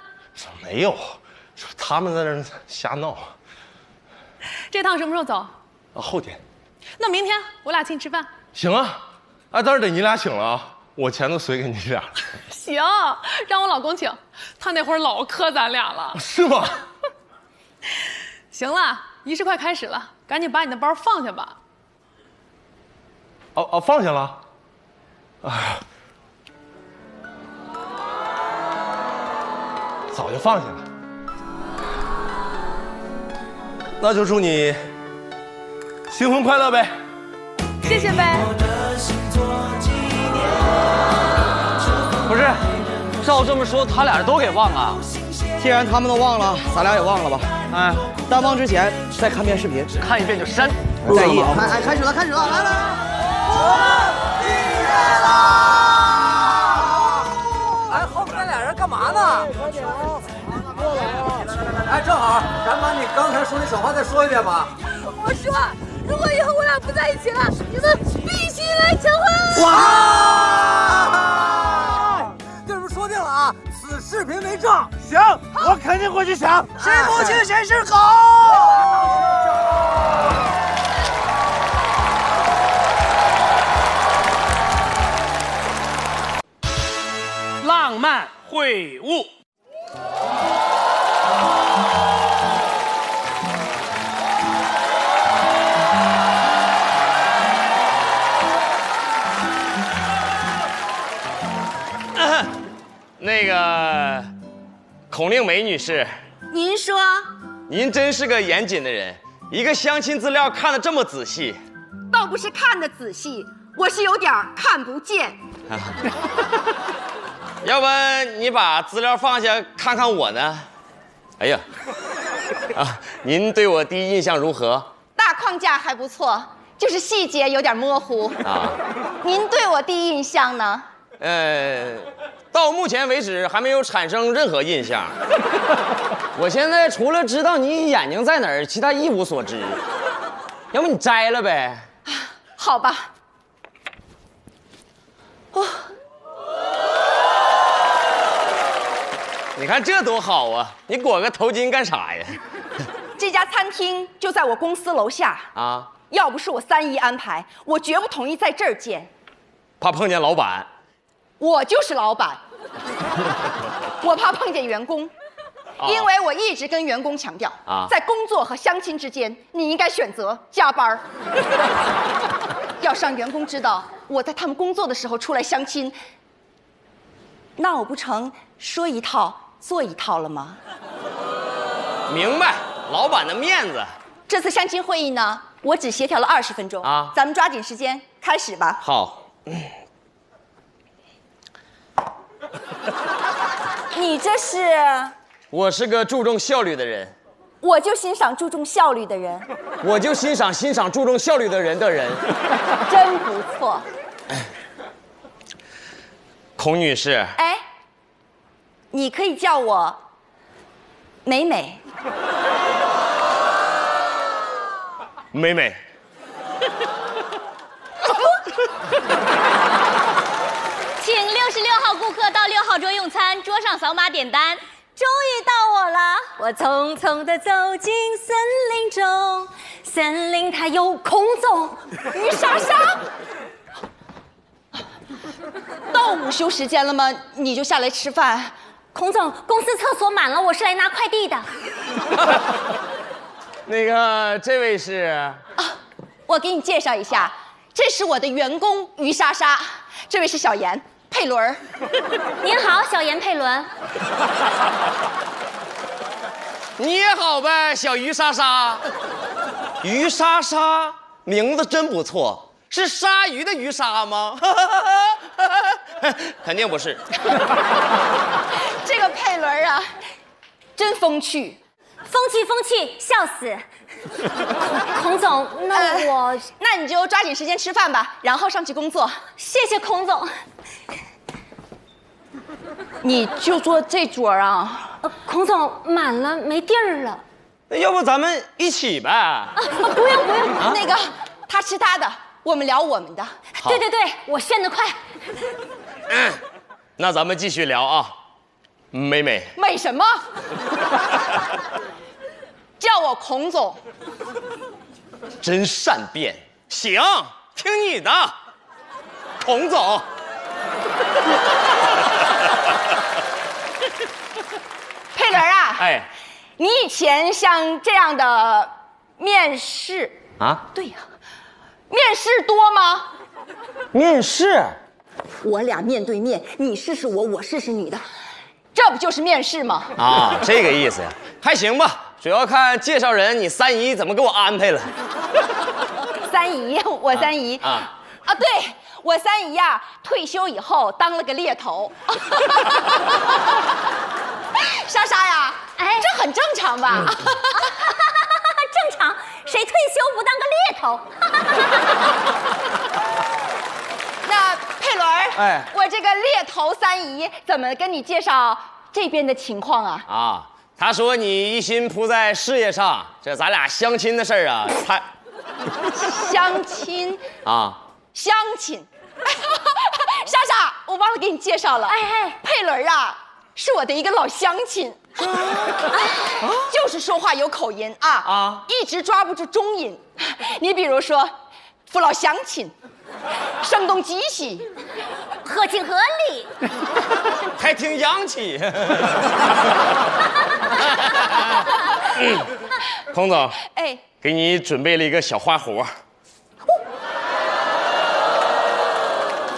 没有，他们在那儿瞎闹。
这趟什么时候走？
啊，后天。
那明天我俩请你吃饭。
行啊，啊，但是得你俩请了啊，我钱都随给你俩了。
行，让我老公请，他那会儿老磕咱俩了。
是吗？
行了，仪式快开始了，赶紧把你的包放下吧。
哦哦，放下了。哎，早就放下了。那就祝你新婚快乐呗。
谢谢呗。
不是，照这么说，他俩都给忘了。
既然他们都忘了，咱俩也忘了吧。
哎，
但忘之前再看遍视频，
看一遍就删。
不在意啊。
哎哎，开始了，开始了，来来来。
毕业啦！
哎，后面那俩人干嘛呢？快点啊！过来啊！哎，正好，咱把你刚才说的小话再说一遍吧。
我说，如果以后我俩不在一起了，你们必须来求婚。
哇！就这么说定了啊！此视频为证。
行，我肯定会去抢。谁不去谁是狗。
浪漫会晤。
那个，孔令梅女士，
您说，
您真是个严谨的人，一个相亲资料看得这么仔细。
倒不是看得仔细，我是有点看不见。
要不你把资料放下，看看我呢？哎呀，啊，您对我第一印象如何？
大框架还不错，就是细节有点模糊。
啊，
您对我第一印象呢？
呃，到目前为止还没有产生任何印象。我现在除了知道你眼睛在哪儿，其他一无所知。要不你摘了呗？
啊好吧。哦，
你看这多好啊！你裹个头巾干啥呀？
这家餐厅就在我公司楼下。
啊，
要不是我三姨安排，我绝不同意在这儿见。
怕碰见老板。
我就是老板，我怕碰见员工，因为我一直跟员工强调，
啊
在工作和相亲之间，你应该选择加班儿。要是让员工知道我在他们工作的时候出来相亲，那我不成说一套做一套了吗？
明白，老板的面子。
这次相亲会议呢，我只协调了二十分钟
啊
咱们抓紧时间开始吧。
好，
你这是，
我是个注重效率的人，
我就欣赏注重效率的人，
我就欣赏欣赏注重效率的人的人。
真不错。
孔女士，
哎，你可以叫我美美。
美美，
请六十六号顾客到六号桌用餐，桌上扫码点单。
终于到我了，
我匆匆地走进森林中，森林它有空中，
于莎莎。到午休时间了吗？你就下来吃饭。
孔总，公司厕所满了，我是来拿快递的。
那个，这位是？
啊我给你介绍一下，这是我的员工于莎莎，这位是小严佩伦儿。
您好，小严佩伦。
你也好呗，小于莎莎。于莎莎，名字真不错，是鲨鱼的鱼鲨吗？肯定不是。
这个佩伦啊，真风趣。
风趣风趣，笑死！孔总，那我、
呃那你就抓紧时间吃饭吧，然后上去工作。
谢谢孔总。
你就坐这桌啊？
呃，孔总满了，没地儿了。
那要不咱们一起呗？
啊，不用不用，那个他吃他的，我们聊我们的。
对对对，我炫得快。
嗯那咱们继续聊啊，美美。
美什么？叫我孔总。
真善变，行，听你的，孔总。
佩伦啊，
哎，
你以前像这样的面试，
啊，
对呀、面试多吗？
面试，
我俩面对面，你试试我，我试试你的，这不就是面试吗？
啊，这个意思呀，还行吧，主要看介绍人你三姨怎么给我安排了。
三姨，我三姨
啊
啊，对我三姨呀、退休以后当了个猎头。莎莎呀，哎，这很正常吧？
谁退休不当个猎头？
那佩伦儿，
哎
我这个猎头三姨怎么跟你介绍这边的情况啊？
啊，他说你一心扑在事业上，这咱俩相亲的事儿啊，他
相亲，
啊，
相亲。莎莎，我忘了给你介绍了。哎哎，佩伦儿啊，是我的一个老乡亲，就是说话有口音啊啊，一直抓不住中音。你比如说，父老乡亲，声东击西，
合情合理。
还挺洋气。孔总，
哎，
给你准备了一个小花活，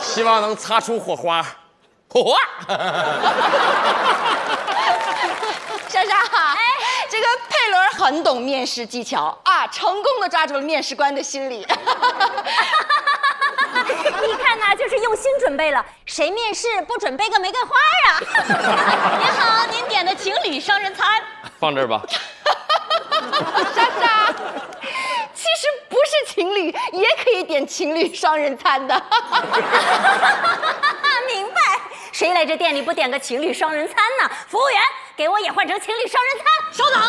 希望能擦出火花。火花。
莎莎，哎，这个佩伦很懂面试技巧啊，成功的抓住了面试官的心理。
你看呐，就是用心准备了。谁面试不准备个玫瑰花啊？您好，您点的情侣双人餐。
放这儿吧。
莎莎，其实不是情侣也可以点情侣双人餐的。
明白。谁来这店里不点个情侣双人餐呢？服务员，给我也换成情侣双人餐。稍等。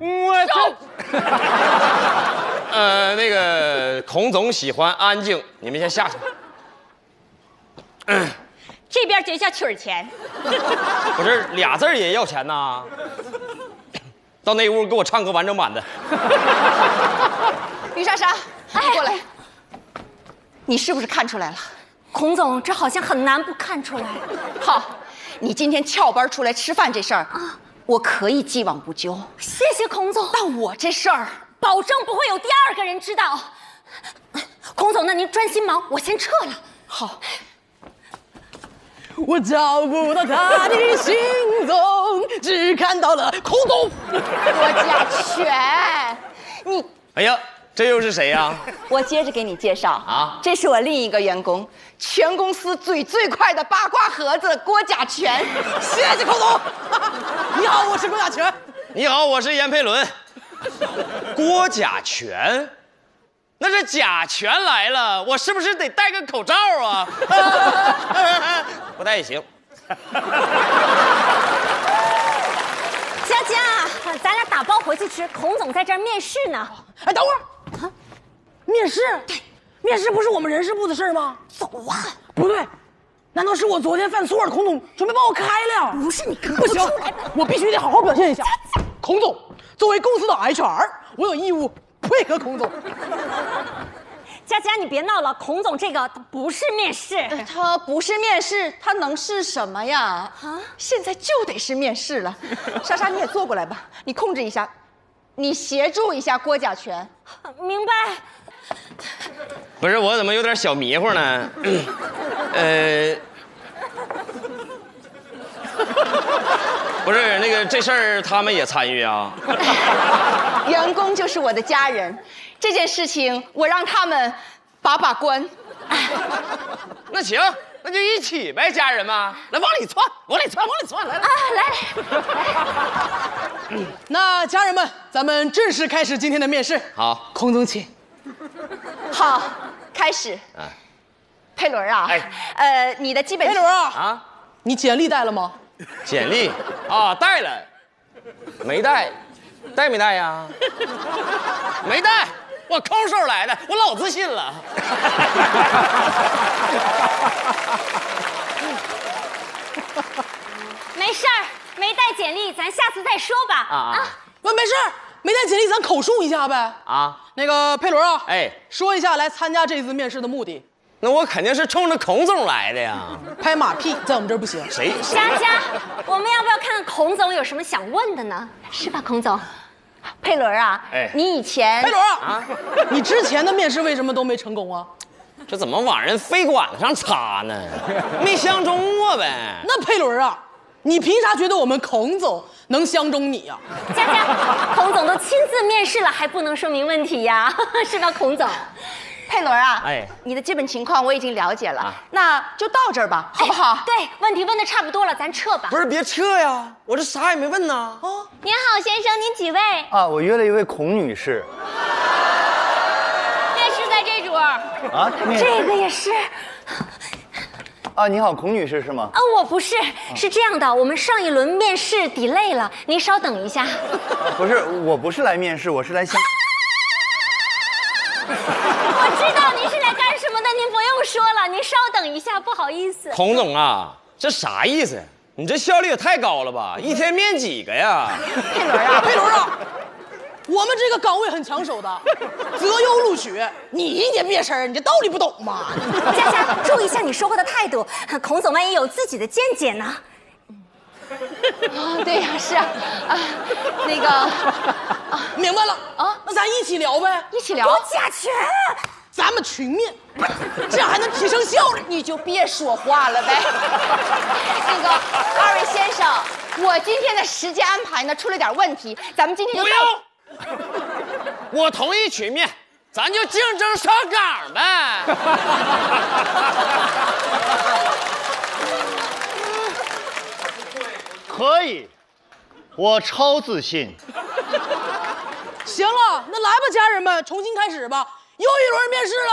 我操。呃，那个孔总喜欢安静，你们先下去。
这边结下曲儿钱。
不是俩字儿也要钱呐？到那屋给我唱个完整版的。
于莎莎，你过来，你是不是看出来了？
孔总，这好像很难不看出来。
好，你今天翘班出来吃饭这事儿啊，我可以既往不咎。
谢谢孔总。
但我这事儿，
保证不会有第二个人知道。孔总，那您专心忙，我先撤了。
好。
我找不到他的行踪，只看到了孔总。
郭甲全，你
哎呀，这又是谁呀、
我接着给你介绍
啊
这是我另一个员工，全公司嘴最快的八卦盒子郭甲全。
谢谢孔总。你好，我是郭甲全。
你好，我是闫佩伦。郭甲醛，那这甲醛来了，我是不是得戴个口罩啊？不戴也行。
佳佳，咱俩打包回去吃。孔总在这儿面试呢。
哎，等会儿，啊，面试？对，面试不是我们人事部的事儿吗？
走啊！
不对，
难道是我昨天犯错了？孔总准备把我开了？
不是你看
不行，我必须得好好表现一下。孔总，作为公司的 HR，我有义务配合孔总。
佳佳，你别闹了，孔总这个不是面试，
他不是面试，他能是什么呀？啊，现在就得是面试了。莎莎，你也坐过来吧，你控制一下，你协助一下郭甲醛。
明白。
不是我怎么有点小迷糊呢？呃，不是那个这事儿他们也参与啊？
员工就是我的家人，这件事情我让他们把把关。
那行，那就一起呗，家人们，来往里窜，往里窜，往里窜，来来
啊，
来。那家人们，咱们正式开始今天的面试。
好，
空中请。
好，开始。啊，佩伦啊，哎，呃，你的基本
佩伦啊，啊，你简历带了吗？
简历啊，带了，没带，带没带呀？没带，我空手来的，我老自信了。
没事儿，没带简历，咱下次再说吧。啊啊，
那没事儿。没带简历，咱口述一下呗。啊，那个佩伦啊，哎，说一下来参加这次面试的目的。
那我肯定是冲着孔总来的呀。
拍马屁在我们这儿不行。
谁？
佳佳，我们要不要看看孔总有什么想问的呢？是吧，孔总？
佩伦啊，哎，你以前
佩伦啊，你之前的面试为什么都没成功啊？
这怎么往人飞管子上插呢？没相中我呗。
那佩伦啊，你凭啥觉得我们孔总？能相中你呀，
佳佳，孔总都亲自面试了，还不能说明问题呀，是吧，孔总？
佩伦啊，哎，你的基本情况我已经了解了，那就到这儿吧，好不好？
对，问题问的差不多了，咱撤吧。
不是，别撤呀，我这啥也没问呢。哦，
您好，先生，您几位？
啊，我约了一位孔女士。
面试在这桌。啊，这个也是。
啊，你好，孔女士是吗？
啊，我不是，是这样的，我们上一轮面试抵累了，您稍等一下。
不是，我不是来面试，我是来相。
我知道您是来干什么的，您不用说了，您稍等一下，不好意思。
孔总啊，这啥意思？你这效率也太高了吧？一天面几个呀？
佩伦啊，佩伦啊。我们这个岗位很抢手的，择优录取。你一点面试，你这道理不懂吗？
佳佳，注意一下你说话的态度，孔总万一有自己的见解呢？
啊，对呀，是啊，啊，那个，
啊，明白了啊，那咱一起聊呗，
一起聊。
郭甲醛，
咱们群面，这样还能提升效率。
你就别说话了呗。那个，二位先生，我今天的时间安排呢出了点问题，咱们今天就
不用。我同意群面，咱就竞争上岗呗。
可以，我超自信。
行了，那来吧，家人们，重新开始吧，又一轮面试了。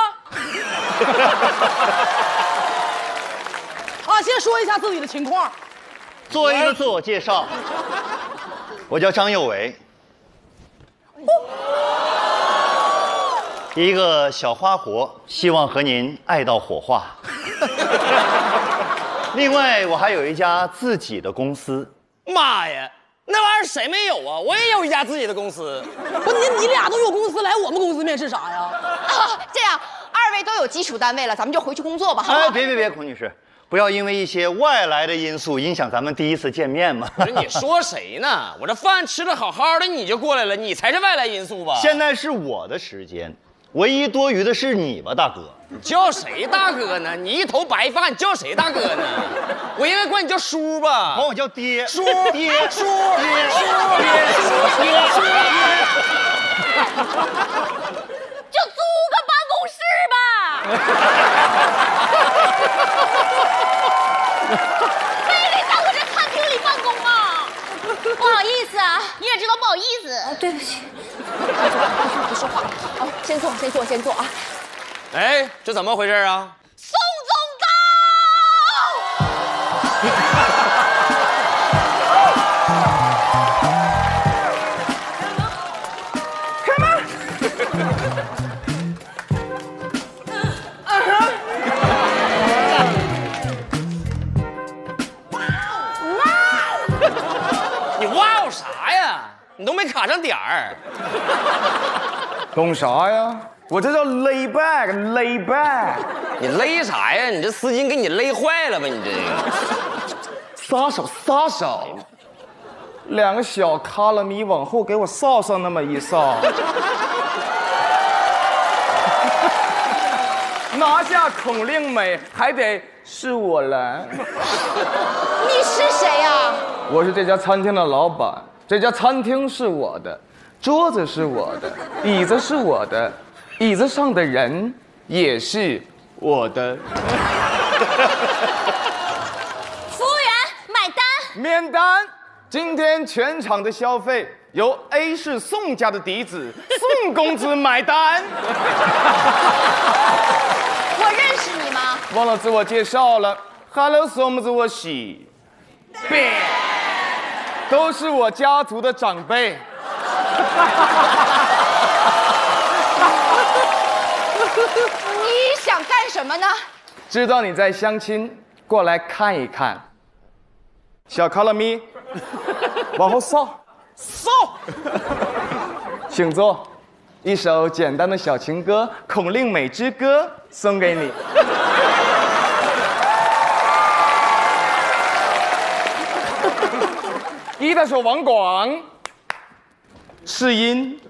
啊，先说一下自己的情况。
做一个自我介绍，我叫张佑伟。一个小花活，希望和您爱到火化。另外，我还有一家自己的公司。
妈呀，那玩意儿谁没有啊？我也有一家自己的公司。
不，你你俩都有公司，来我们公司面试啥呀？
啊，这样，二位都有基础单位了，咱们就回去工作吧。哎，
别别别，孔女士。不要因为一些外来的因素影响咱们第一次见面嘛。
不是你说谁呢？我这饭吃的好好的，你就过来了，你才是外来因素吧？
现在是我的时间，唯一多余的是你吧，大哥。
你叫谁大哥呢？你一头白发，你叫谁大哥呢？我应该管你叫叔吧？
管我叫爹。
叔，
爹，
叔，爹，叔，爹，叔，爹，叔，
就租个办公室吧。非得在我这餐厅里办公啊？不好意思啊，
你也知道不好意思。
对不起，
不说话，好，先坐，先坐，先坐啊。
哎，这怎么回事啊？
宋总高。
你都没卡上点儿。
懂啥呀？我这叫 lay back，lay back。
你勒啥呀？你这丝巾给你勒坏了吧？你这个。
撒手，撒手。两个小卡拉米往后给我扫扫那么一扫。拿下孔令美还得是我来。
你是谁呀、
我是这家餐厅的老板，这家餐厅是我的，桌子是我的，椅子是我的，椅子上的人也是我的。
服务员买单。
免单，今天全场的消费由 A 市宋家的嫡子 宋公子买单。
我认识你吗？
忘了自我介绍了，Hello，宋子我喜，都是我家族的长辈。
你想干什么呢？
知道你在相亲，过来看一看。小卡拉咪，往后扫，扫，请坐。一首简单的小情歌《孔令美之歌》送给你。一大手王广，试音。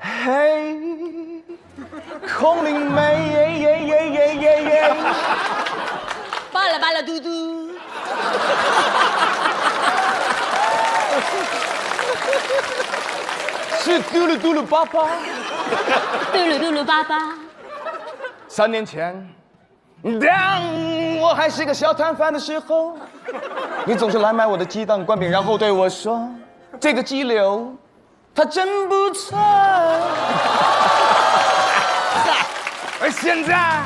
嘿，空灵美耶耶耶耶耶耶。
巴拉巴拉嘟嘟。
是嘟噜嘟噜巴巴。
嘟噜嘟噜巴巴。
三年前，当我还是个小摊贩的时候，你总是来买我的鸡蛋灌饼，然后对我说：“这个鸡柳，它真不错。”而现在，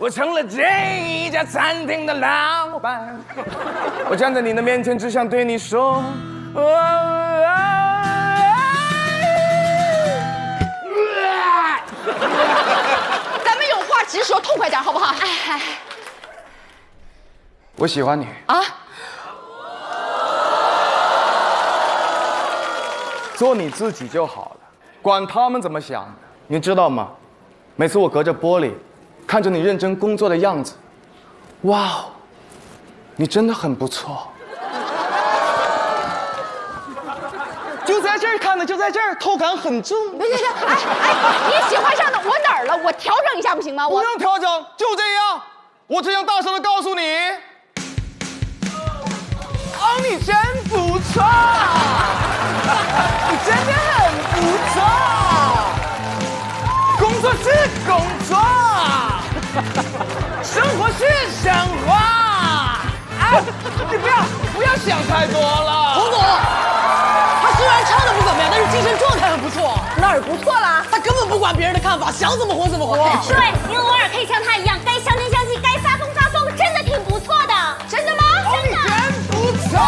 我成了这一家餐厅的老板，我站在你的面前，只想对你说。
直说，痛快点好不好？哎哎
我喜欢你。
啊！
做你自己就好了，管他们怎么想。你知道吗？每次我隔着玻璃，看着你认真工作的样子，哇哦，你真的很不错。就在这儿看的，就在这儿，透感很重。
别别别！哎哎，你喜欢上的我哪儿了？我调整一下不行吗？我不
用调整，就这样。我只想大声的告诉你，哦，你真不错，你真的很不错。工作是工作，生活是生活。哎，你不要不要想太多了。
洪总，不错。哪儿不错啦？他根本不管别人的看法，想怎么活怎么活。
对，您偶尔可以像他一样，该相亲相亲，该发疯发疯，真的挺不错的。真的吗？真的。
不错，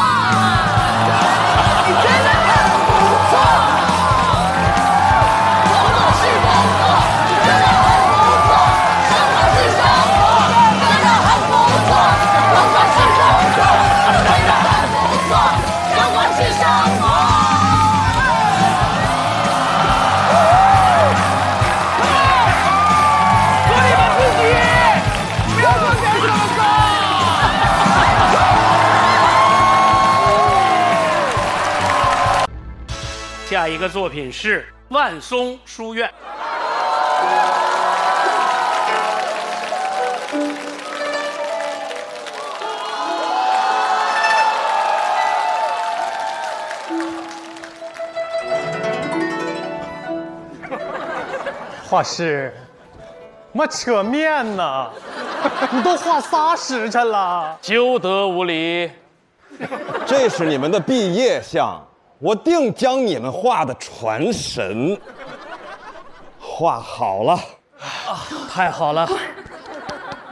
个作品是万松书院。
画师，没扯面呢，你都画仨时辰了，
休得无礼！
这是你们的毕业相，我定将你们画的传神。画好了，啊
太好了，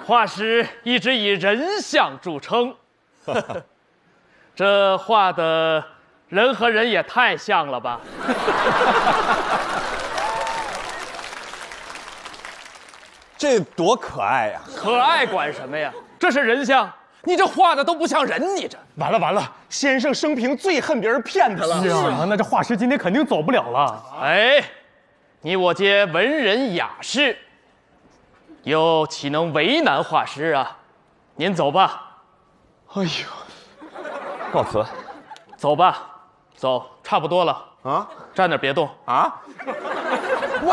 画师一直以人像著称，这画的人和人也太像了吧？
这多可爱呀！
可爱管什么呀？这是人像，你这画的都不像人，你这
完了完了，先生生平最恨别人骗他了。
是啊，那这画师今天肯定走不了了。
哎，你我皆文人雅士，又岂能为难画师啊？您走吧。
哎呦，
告辞。
走吧，走，差不多了啊，站那别动
啊。
喂！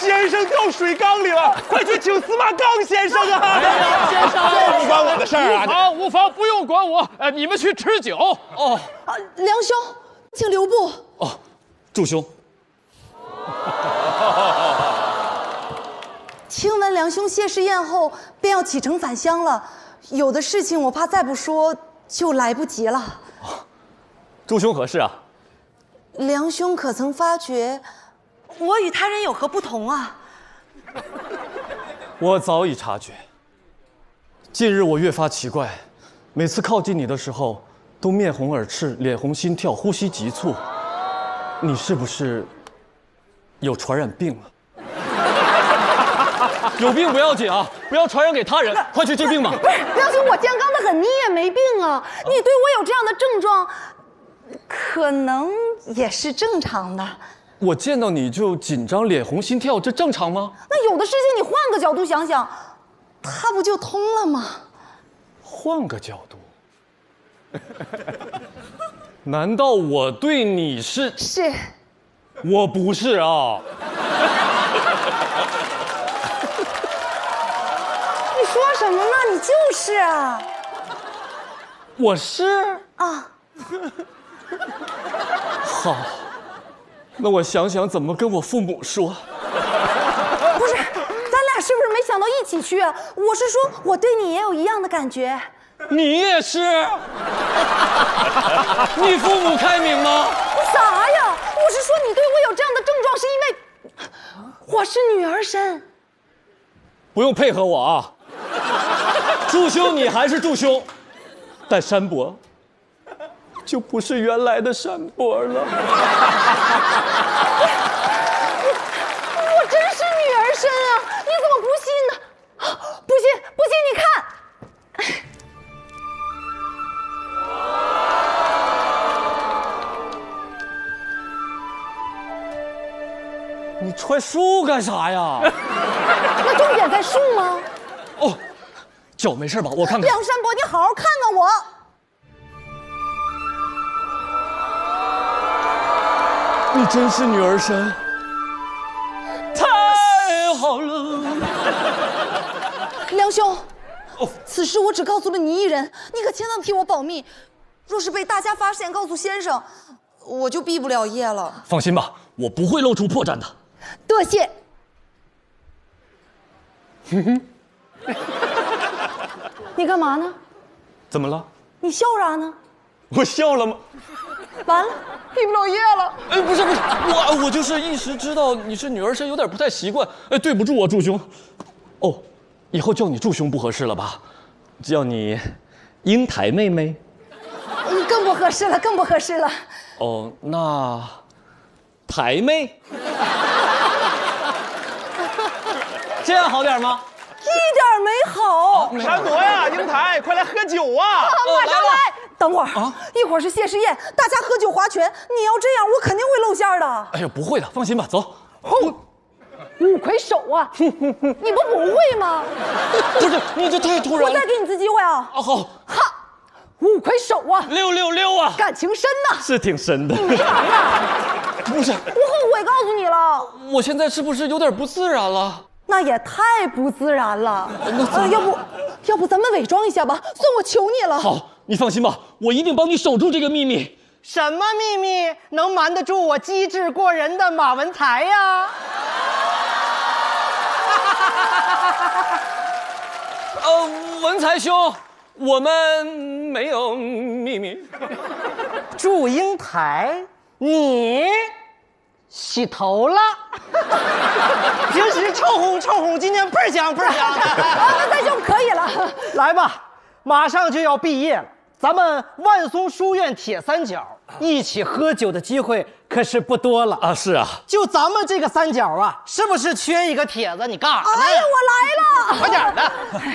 这先生掉水缸里了，快去请司马刚先生啊！
哎呀，先生，
这不关我的事儿啊！
无妨，无妨，不用管我。呃，你们去吃酒哦。
啊，梁兄，请留步。
哦，祝兄。
听闻梁兄谢师宴后便要启程返乡了，有的事情我怕再不说就来不及了。
祝兄何事啊？
梁兄可曾发觉，我与他人有何不同啊？
我早已察觉。近日我越发奇怪，每次靠近你的时候，都面红耳赤、脸红心跳、呼吸急促。你是不是有传染病了？有病不要紧啊，不要传染给他人，快去治病吧。
不是，梁兄，我健康的很，你也没病啊。你对我有这样的症状，可能也是正常的。
我见到你就紧张、脸红、心跳，这正常吗？
那有的事情你换个角度想想，它不就通了吗？
换个角度，难道我对你是？
是，
我不是啊。
你说什么呢？你就是啊。
我是
啊。
好，那我想想怎么跟我父母说。
不是，咱俩是不是没想到一起去啊？我是说，我对你也有一样的感觉。
你也是？你父母开明吗？
啥呀？我是说，你对我有这样的症状，是因为我是女儿身。
不用配合我啊。祝兄，你还是祝兄，但山伯就不是原来的山伯了。
我真是女儿身啊！你怎么不信呢？不信，不信，你看。
你穿树干啥呀？
那重点在树吗？
哦，脚没事吧？我看看。
梁山伯，你好好看看我。
你真是女儿身，太好了。
梁兄，此事我只告诉了你一人，你可千万替我保密。若是被大家发现，告诉先生，我就毕不了业了。
放心吧，我不会露出破绽的。
多谢。你干嘛呢？
怎么了？
你笑啥呢？
我笑了吗？
完了，毕不了业了。
哎，不是不是，我我就是一时知道你是女儿身，有点不太习惯。哎，对不住啊，祝兄。哦，以后叫你祝兄不合适了吧？叫你英台妹妹。
嗯，更不合适了，更不合适了。
哦，那台妹。这样好点吗？
一点没好。
山伯呀，英台，快来喝酒啊！
马上来。等会儿啊，一会儿是谢师宴，大家喝酒划拳。你要这样，我肯定会露馅的。
哎呀，不会的，放心吧，走。
五魁首啊，你不不会吗？
不是，你这太突然了。
我再给你一次机会啊！
啊好，
哈，五魁首啊，
六六六啊，
感情深呐，
是挺深的。
你没完呀？
不是，
我后悔告诉你了。
我现在是不是有点不自然了？
那也太不自然了。呃，要不，要不咱们伪装一下吧？算我求你了。
好，你放心吧，我一定帮你守住这个秘密。
什么秘密能瞒得住我机智过人的马文才呀？
呃，文才兄，我们没有秘密。
祝英台，你洗头了？平时臭烘臭烘，今天倍儿香倍儿香的。
那就可以了。
来吧，马上就要毕业了，咱们万松书院铁三角一起喝酒的机会可是不多了
啊！是啊，
就咱们这个三角啊，是不是缺一个铁子？你干啥呢？
哎呀，我来了！
快点的！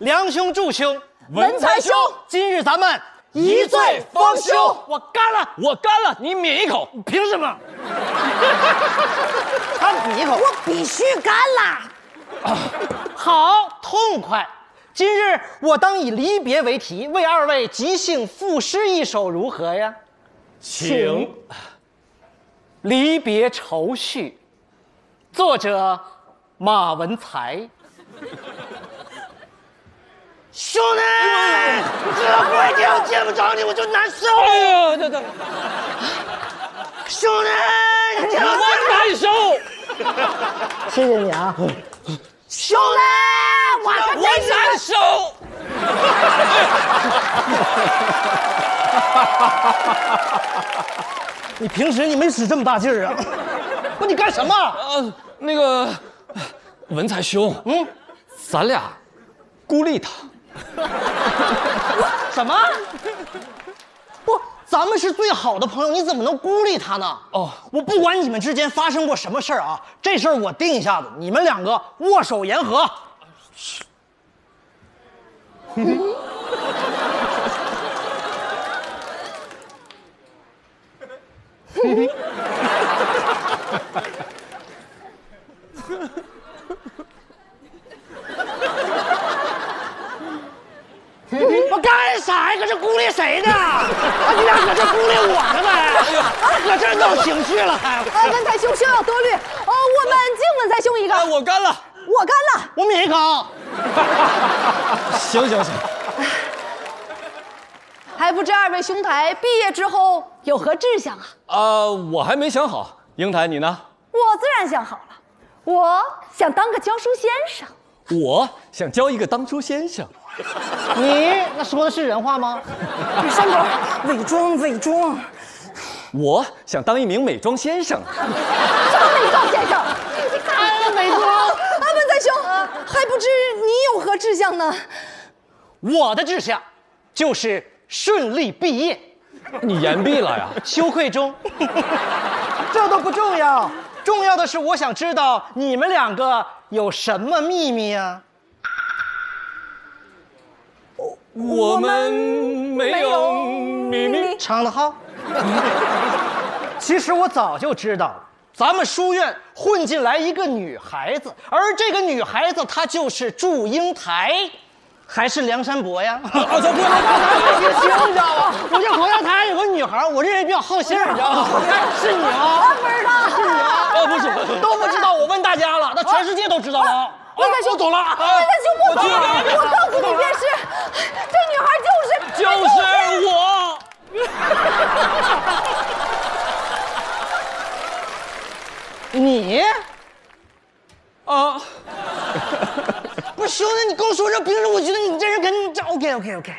梁兄、祝兄、
文才兄，
今日咱们一醉方休。我干了，
我干了，你抿一口。
凭什么？他抿一口，
我必须干了！
好，痛快！今日我当以离别为题，为二位即兴赋诗一首，如何呀？
请。
离别愁绪，作者马文才。兄弟，这回见见不着你我就难受。
哎呦，这这，
兄弟，你
我难受。
谢谢你啊，
兄弟，我可
我难受。
你平时你没使这么大劲儿啊？不，你干什么？
呃，那个文才兄，嗯，咱俩孤立他。
什么？不，咱们是最好的朋友，你怎么能孤立他呢？哦，我不管你们之间发生过什么事儿啊，这事儿我定一下子，你们两个握手言和。我干啥呀？搁这孤立谁呢？啊，你俩搁这孤立我呢呗？搁这闹情绪了还？
啊，文才兄，休要多虑。哦，我们敬文才兄一个。
哎我干了，
我干了，
我抿一口。
行行行。
还不知二位兄台毕业之后有何志向啊？
啊，我还没想好。英台，你呢？
我自然想好了，我想当个教书先生。
我想教一个当书先生。
你那说的是人话吗？
山伯，伪装伪装。
我想当一名美妆先生。
什么美妆先生？
哎，美妆。
阿，文在兄，还不知你有何志向呢？
我的志向就是顺利毕业。
你言毕了呀？
羞愧中。这都不重要，重要的是我想知道你们两个有什么秘密啊？
我们没有秘密。
唱得好。其实我早就知道，咱们书院混进来一个女孩子，而这个女孩子她就是祝英台，还是梁山伯呀？啊，这不能刚才别听，你知道吗？我这口袋台有个女孩，我这人比较好信，你知道吗？是你啊？
不知道。
是你啊？
呃，不是，
都不知道。我问大家了，那全世界都知道了。
文才兄，
我懂了。
文才兄，我懂了。我告诉你便是，这女孩就是
就是我。
你
啊？
不是兄弟，你跟我说这，平时我觉得你这人跟你这 OK OK OK。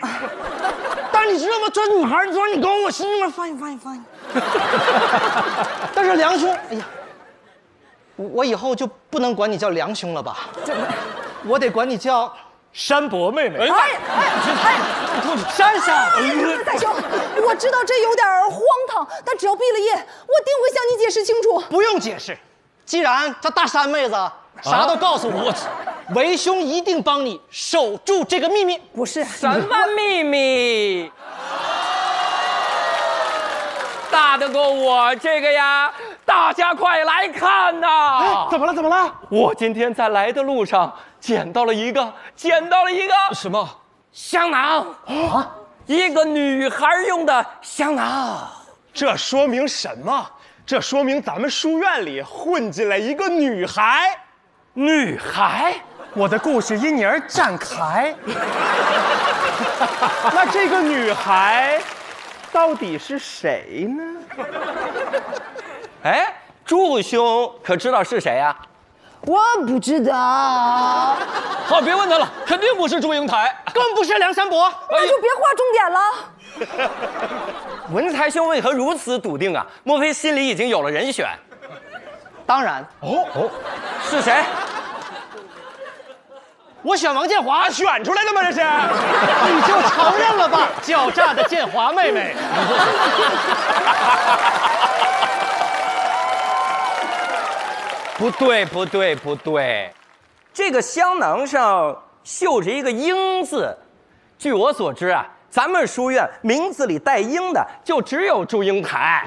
但是你知道吗？这女孩昨儿你跟我，我心里面翻译翻译翻译。但是梁兄，哎呀，我我以后就不能管你叫梁兄了吧？我得管你叫山伯妹妹。
哎哎哎！
珊珊，
文才兄，我知道这有点荒唐，但只要毕了业，我定会向你解释清楚。
不用解释，既然这大山妹子啥都告诉我，为兄一定帮你守住这个秘密。
不是
什么秘密？大得过我这个呀！大家快来看呐！
怎么了？怎么了？
我今天在来的路上捡到了一个，捡到了一个
什么
香囊啊？一个女孩用的香囊。
这说明什么？这说明咱们书院里混进来一个女孩。
女孩？
我的故事因你而展开。
那这个女孩到底是谁呢？
哎，祝兄可知道是谁呀、
我不知道，
好，别问他了，肯定不是祝英台，
更不是梁山伯。
那就别划重点了。
文才兄为何如此笃定啊？莫非心里已经有了人选？
当然，
哦哦，是谁？
我选王建华，
选出来的吗？这是？
你就承认了吧，狡诈的建华妹妹。
不对，不对，不对，这个香囊上绣着一个“英”字。据我所知啊，咱们书院名字里带“英”的就只有祝英台，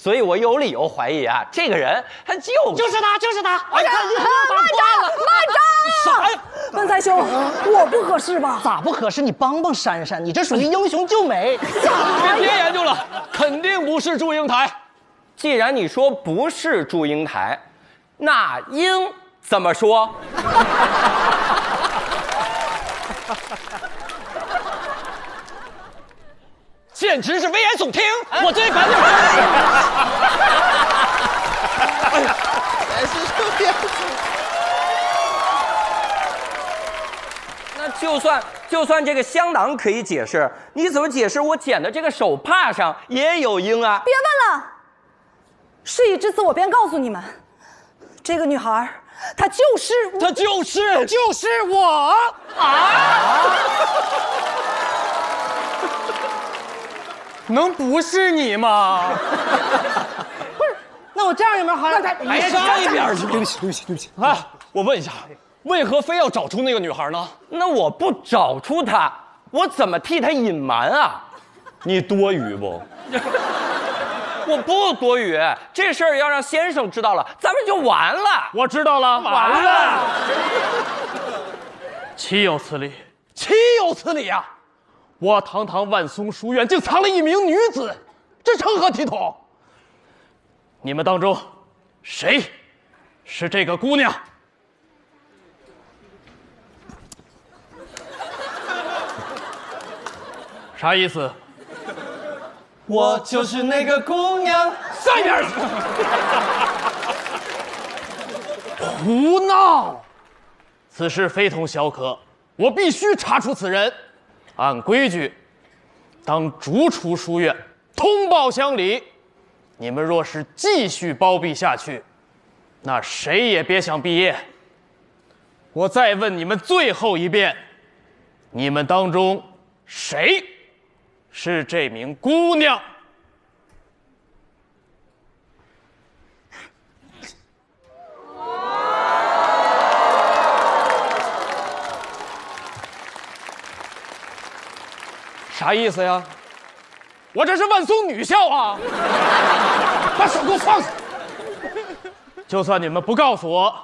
所以我有理由怀疑啊，这个人他就
就是他，就是他。
哎呀，慢着，慢着！
啥呀？
文才兄，我不合适吧？
咋不合适？你帮帮珊珊，你这属于英雄救美。
别别研究了，肯定不是祝英台。
既然你说不是祝英台，那英怎么说？
简直是危言耸听！我最烦就是。
还是这样 子。
那就算就算这个香囊可以解释，你怎么解释我捡的这个手帕上也有鹰啊？
别问了，事已至此，我便告诉你们，这个女孩，她就是
她就是
就是我啊！
能不是你吗？
不是，那我这样有没有好点？
哎，上一边去！
对不起，对不起，对不起。
哎，我问一下，为何非要找出那个女孩呢？
那我不找出她，我怎么替她隐瞒啊？
你多余不？
我不多余，这事儿要让先生知道了，咱们就完了。
我知道了，
完了。
岂有此理！岂有此理呀！我堂堂万松书院竟藏了一名女子，这成何体统？你们当中，谁是这个姑娘？啥意思？
我就是那个姑娘。
上一边去！胡闹！此事非同小可，我必须查出此人。按规矩，当逐出书院，通报乡里。你们若是继续包庇下去，那谁也别想毕业。我再问你们最后一遍：你们当中谁是这名姑娘？啥意思呀？我这是万松女校啊！把手给我放下！就算你们不告诉我，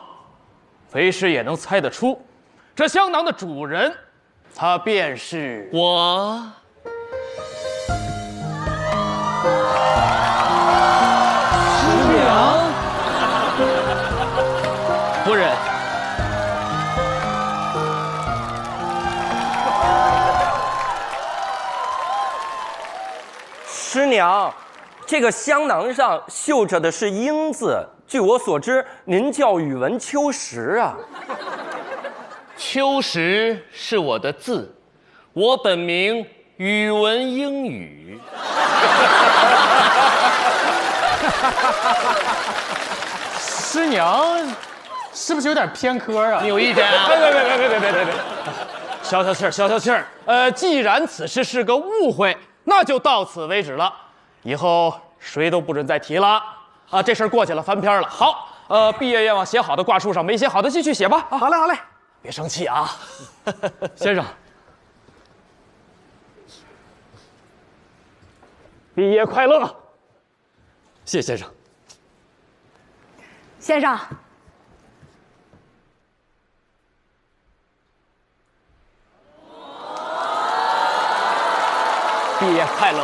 为师也能猜得出，这香囊的主人，他便是
我。
师娘，
这个香囊上绣着的是“英”字。据我所知，您叫宇文秋实啊。
秋实是我的字，我本名宇文英语。
师娘，是不是有点偏科啊？
你有意见啊？别别别别别别别别！消消气儿，消消气儿。呃，既然此事是个误会。那就到此为止了，以后谁都不准再提了啊！这事儿过去了，翻篇了。好，呃，毕业愿望写好的挂树上，没写好的继续写吧。
好嘞，好嘞，
别生气啊，先生，毕业快乐！谢先生，
先生，
毕业快乐！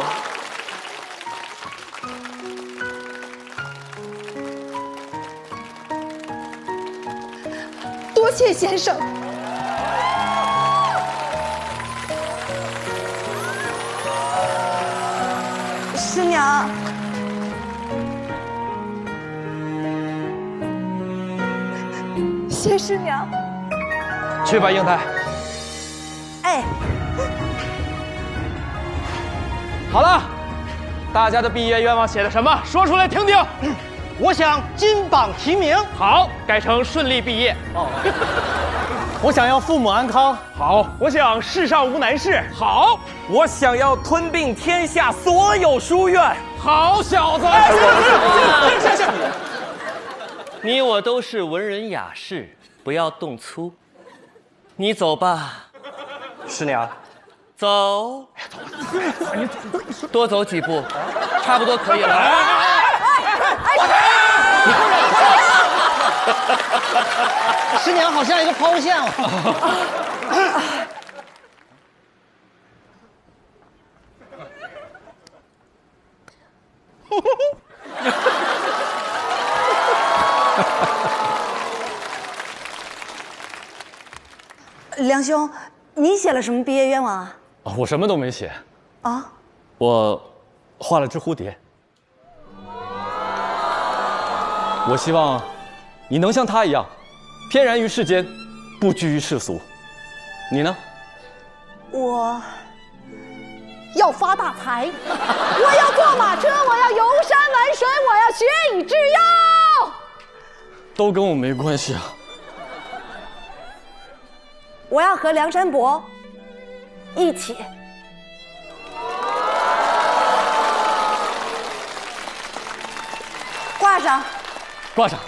多谢先生。师娘，谢师娘。
去吧，英台。
哎。
好了，大家的毕业愿望写的什么？说出来听听。
我想金榜题名。
好，改成顺利毕业。哦。
我想要父母安康。
好，我想世上无难事。
好，我想要吞并天下所有书院。
好小子！
哎，行
行行行，你我都是文人雅士，不要动粗。你走吧，
师娘。
走，多走几步，差不多可以了。
师娘好像一个抛物线哦。
梁兄，你写了什么毕业愿望啊？
我什么都没写，
啊？
我画了只蝴蝶。我希望你能像他一样，翩然于世间，不拘于世俗。你呢？
我要发大财，我要坐马车，我要游山玩水，我要学以致用。
都跟我没关系啊。
我要和梁山伯一起。挂上。
挂上。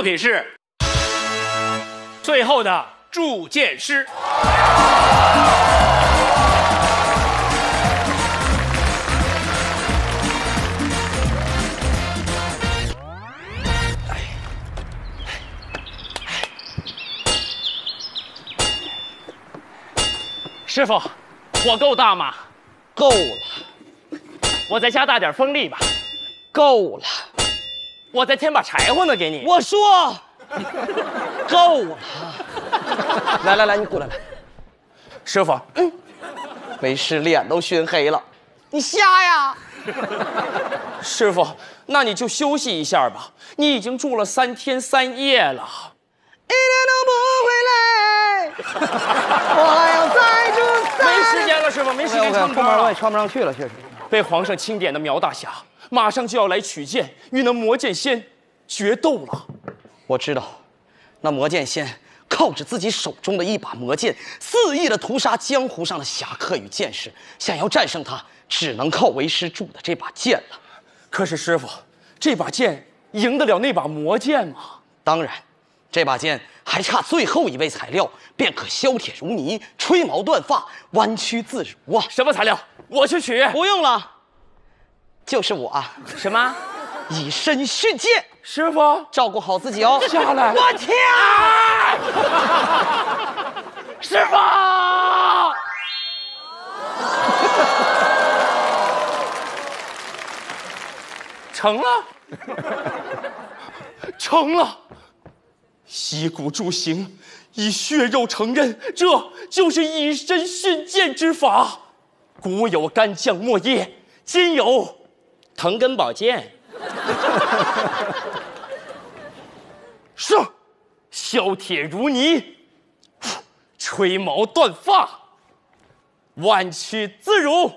作品是最后的铸剑师。师傅，火够大吗？
够了。
我再加大点风力吧。
够了。
我再添把柴火呢，给你。
我说，够 了。来来来，你过来来。
师傅，
嗯，没事，脸都熏黑了。你瞎呀？
师傅，那你就休息一下吧。你已经住了三天三夜了，
一天都不回来。我还要再住三。
没时间了，师傅，没时间唱歌
后面我也唱不上去了，确实。
被皇上钦点的苗大侠，马上就要来取剑，与那魔剑仙决斗了。
我知道，那魔剑仙靠着自己手中的一把魔剑，肆意的屠杀江湖上的侠客与剑士。想要战胜他，只能靠为师铸的这把剑了。
可是师傅，这把剑赢得了那把魔剑吗？
当然，这把剑还差最后一味材料，便可削铁如泥，吹毛断发，弯曲自如啊！
什么材料？我去取。
不用了，就是我啊。
什么？
以身殉剑。
师傅，
照顾好自己哦。
下来。
我天！
师傅。成了，成了。习骨铸形，以血肉成刃，这就是以身殉剑之法。古有干将莫邪，今有藤根宝剑。是，削铁如泥，吹毛断发，弯曲自如。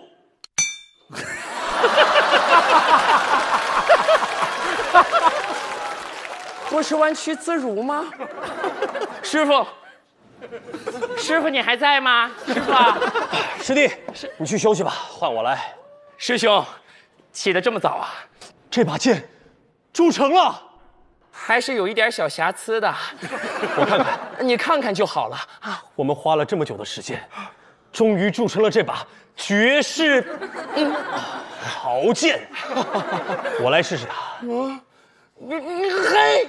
不是弯曲自如吗？师傅，师傅你还在吗？师傅，
师弟，你去休息吧，换我来。
师兄，起得这么早啊？
这把剑铸成了，
还是有一点小瑕疵的。
我看看，
你看看就好了啊。
我们花了这么久的时间，终于铸成了这把绝世 好剑。我来试试它。
嗯，你你嘿，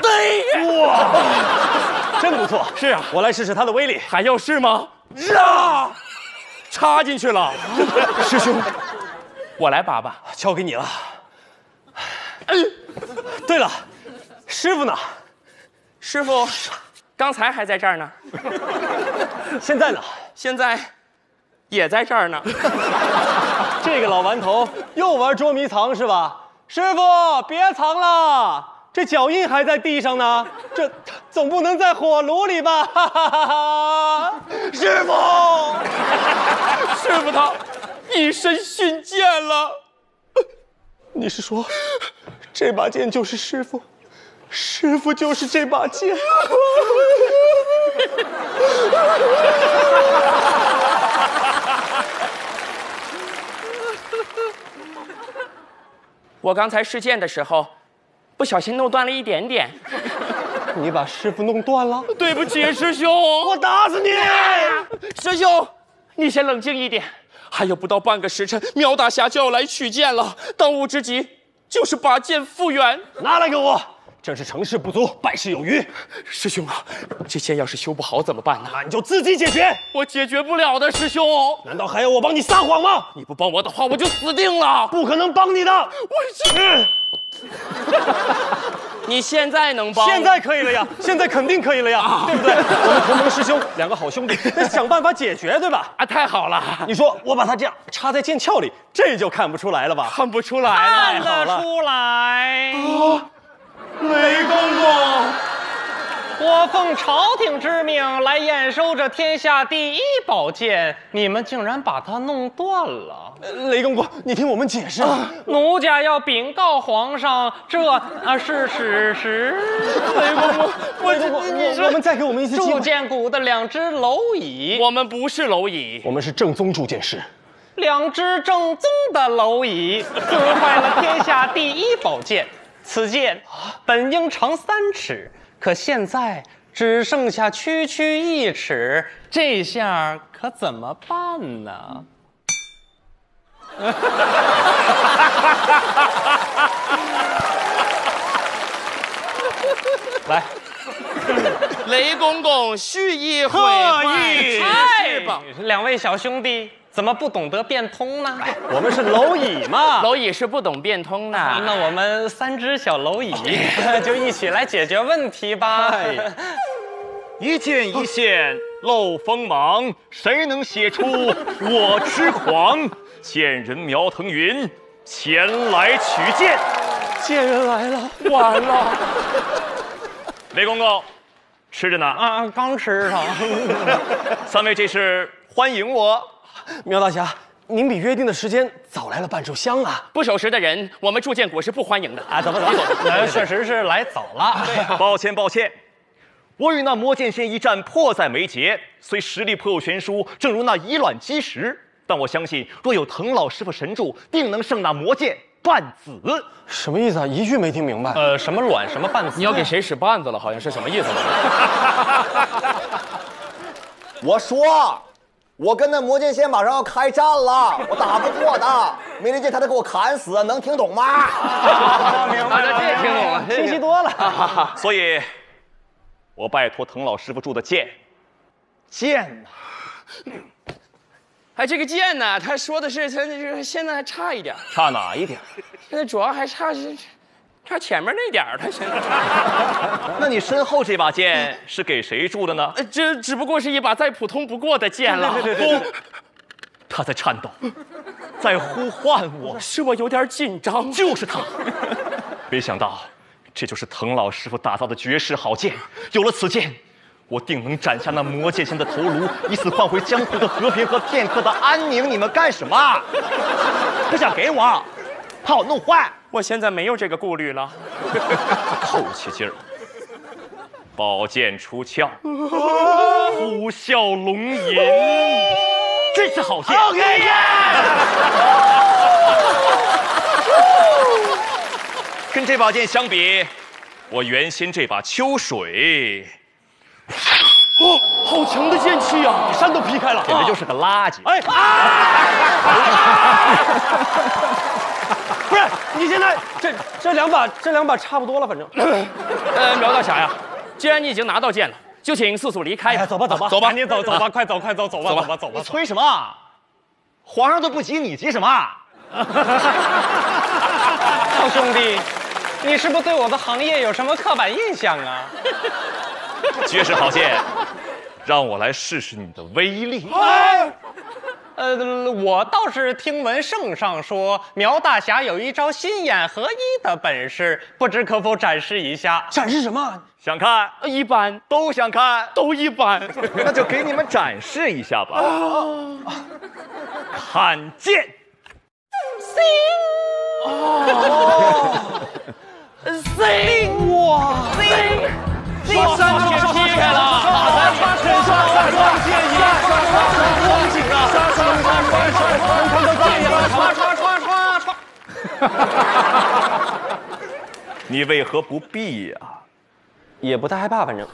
对
哇，真不错。
是啊，
我来试试它的威力。
还要试吗？啊，插进去了。师兄，我来拔吧，
交给你了。嗯，对了，师傅呢？
师傅刚才还在这儿呢，
现在呢？
现在也在这儿呢。
这个老顽童又玩捉迷藏是吧？师傅，别藏了，这脚印还在地上呢，这总不能在火炉里吧？哈哈哈哈！
师傅，师傅他一身殉剑了。
你是说，这把剑就是师傅，师傅就是这把剑？
我刚才试剑的时候，不小心弄断了一点点。
你把师傅弄断了？
对不起，师兄，
我打死你！
师兄，你先冷静一点。
还有不到半个时辰，苗大侠就要来取剑了。当务之急就是把剑复原。
拿来给我！真是成事不足，败事有余。
师兄啊，这剑要是修不好怎么办呢？
那你就自己解决。
我解决不了的，师兄。
难道还要我帮你撒谎吗？
你不帮我的话，我就死定了。
不可能帮你的。
我去。
你现在能帮？
现在可以了呀，现在肯定可以了呀，对不对？我们同门师兄，两个好兄弟，得想办法解决，对吧？
啊，太好了！
你说我把它这样插在剑鞘里，这就看不出来了吧？
看不出来
看得出来。
雷公公，
我奉朝廷之命来验收这天下第一宝剑，你们竟然把它弄断了！
雷公公，你听我们解释。
啊奴家要禀告皇上，这啊是事实。
雷公公，我
你说，我们再给我们一次机会。
铸剑谷的两只蝼蚁，
我们不是蝼蚁，
我们是正宗铸剑师。
两只正宗的蝼蚁损坏了天下第一宝剑。此剑本应长三尺，可现在只剩下区区一尺，这下可怎么办呢？
来，
雷公公蓄意毁坏翅膀。
两位小兄弟。怎么不懂得变通呢？
我们是蝼蚁嘛，
蝼蚁是不懂变通的。
那我们三只小蝼蚁 就一起来解决问题吧。
一剑一线露锋芒，谁能写出我痴狂？剑人苗腾云前来取剑，
剑人来了，
完了！
雷公公，吃着呢
啊，刚吃上。
三位这是欢迎我。
苗大侠，您比约定的时间早来了半炷香啊！
不守时的人，我们铸剑谷是不欢迎的
啊！走吧，走吧，
呃，确实是来早了。
抱歉，抱歉，我与那魔剑仙一战迫在眉睫，虽实力颇有悬殊，正如那以卵击石，但我相信若有藤老师傅神助，定能胜那魔剑半子。
什么意思啊？一句没听明白。
呃，什么卵，什么半子？
你要给谁使绊子了？好像是什么意思？
我说。我跟那魔剑仙马上要开战了，我打不过他，没理解他得给我砍死，能听懂吗？
明白了，
这听懂了，
清晰 多了。
所以，我拜托滕老师傅铸的剑，剑
呢？哎，这个剑呢？他说的是他这个现在还差一点，
差哪一点？
现在主要还差是。差前面那点儿，他现在。
那你身后这把剑是给谁铸的呢？
这只不过是一把再普通不过的剑了。
对对对
对，他在颤抖，在呼唤我，
是我有点紧张。
就是他，没想到这就是滕老师傅打造的绝世好剑。有了此剑，我定能斩下那魔剑仙的头颅，以此换回江湖的和平和片刻的安宁。你们干什么？不想给我？怕我弄坏？
我现在没有这个顾虑了。
透起劲儿，宝剑出鞘，虎啸龙吟，真是好剑。
OK 耶！
跟这把剑相比，我原先这把秋水，
哦，好强的剑气啊！山都劈开了，
简直就是个垃圾。
哎！不是，你现在这这两把这两把差不多了，反正。
呃，苗大侠呀，既然你已经拿到剑了，就请速速离开吧。
走吧，走吧，
走吧，
你走走吧，快走快走，走吧，走吧，走吧。
你催什么？皇上都不急，你急什么？好
兄弟，你是不是对我的行业有什么刻板印象啊？
绝世好剑，让我来试试你的威力。
呃，我倒是听闻圣上说苗大侠有一招心眼合一的本事，不知可否展示一下？
展示什么？
想看？
一般，
都想看，
都一般。
那就给你们展示一下吧。看剑。
哦，
行哇，
行，上上天劈开了，刷刷刷刷刷刷剑影，刷刷刷光景啊，刷刷刷刷刷刷，看到剑影了，刷刷刷刷刷。
你为何不避呀？
也不太害怕，反正。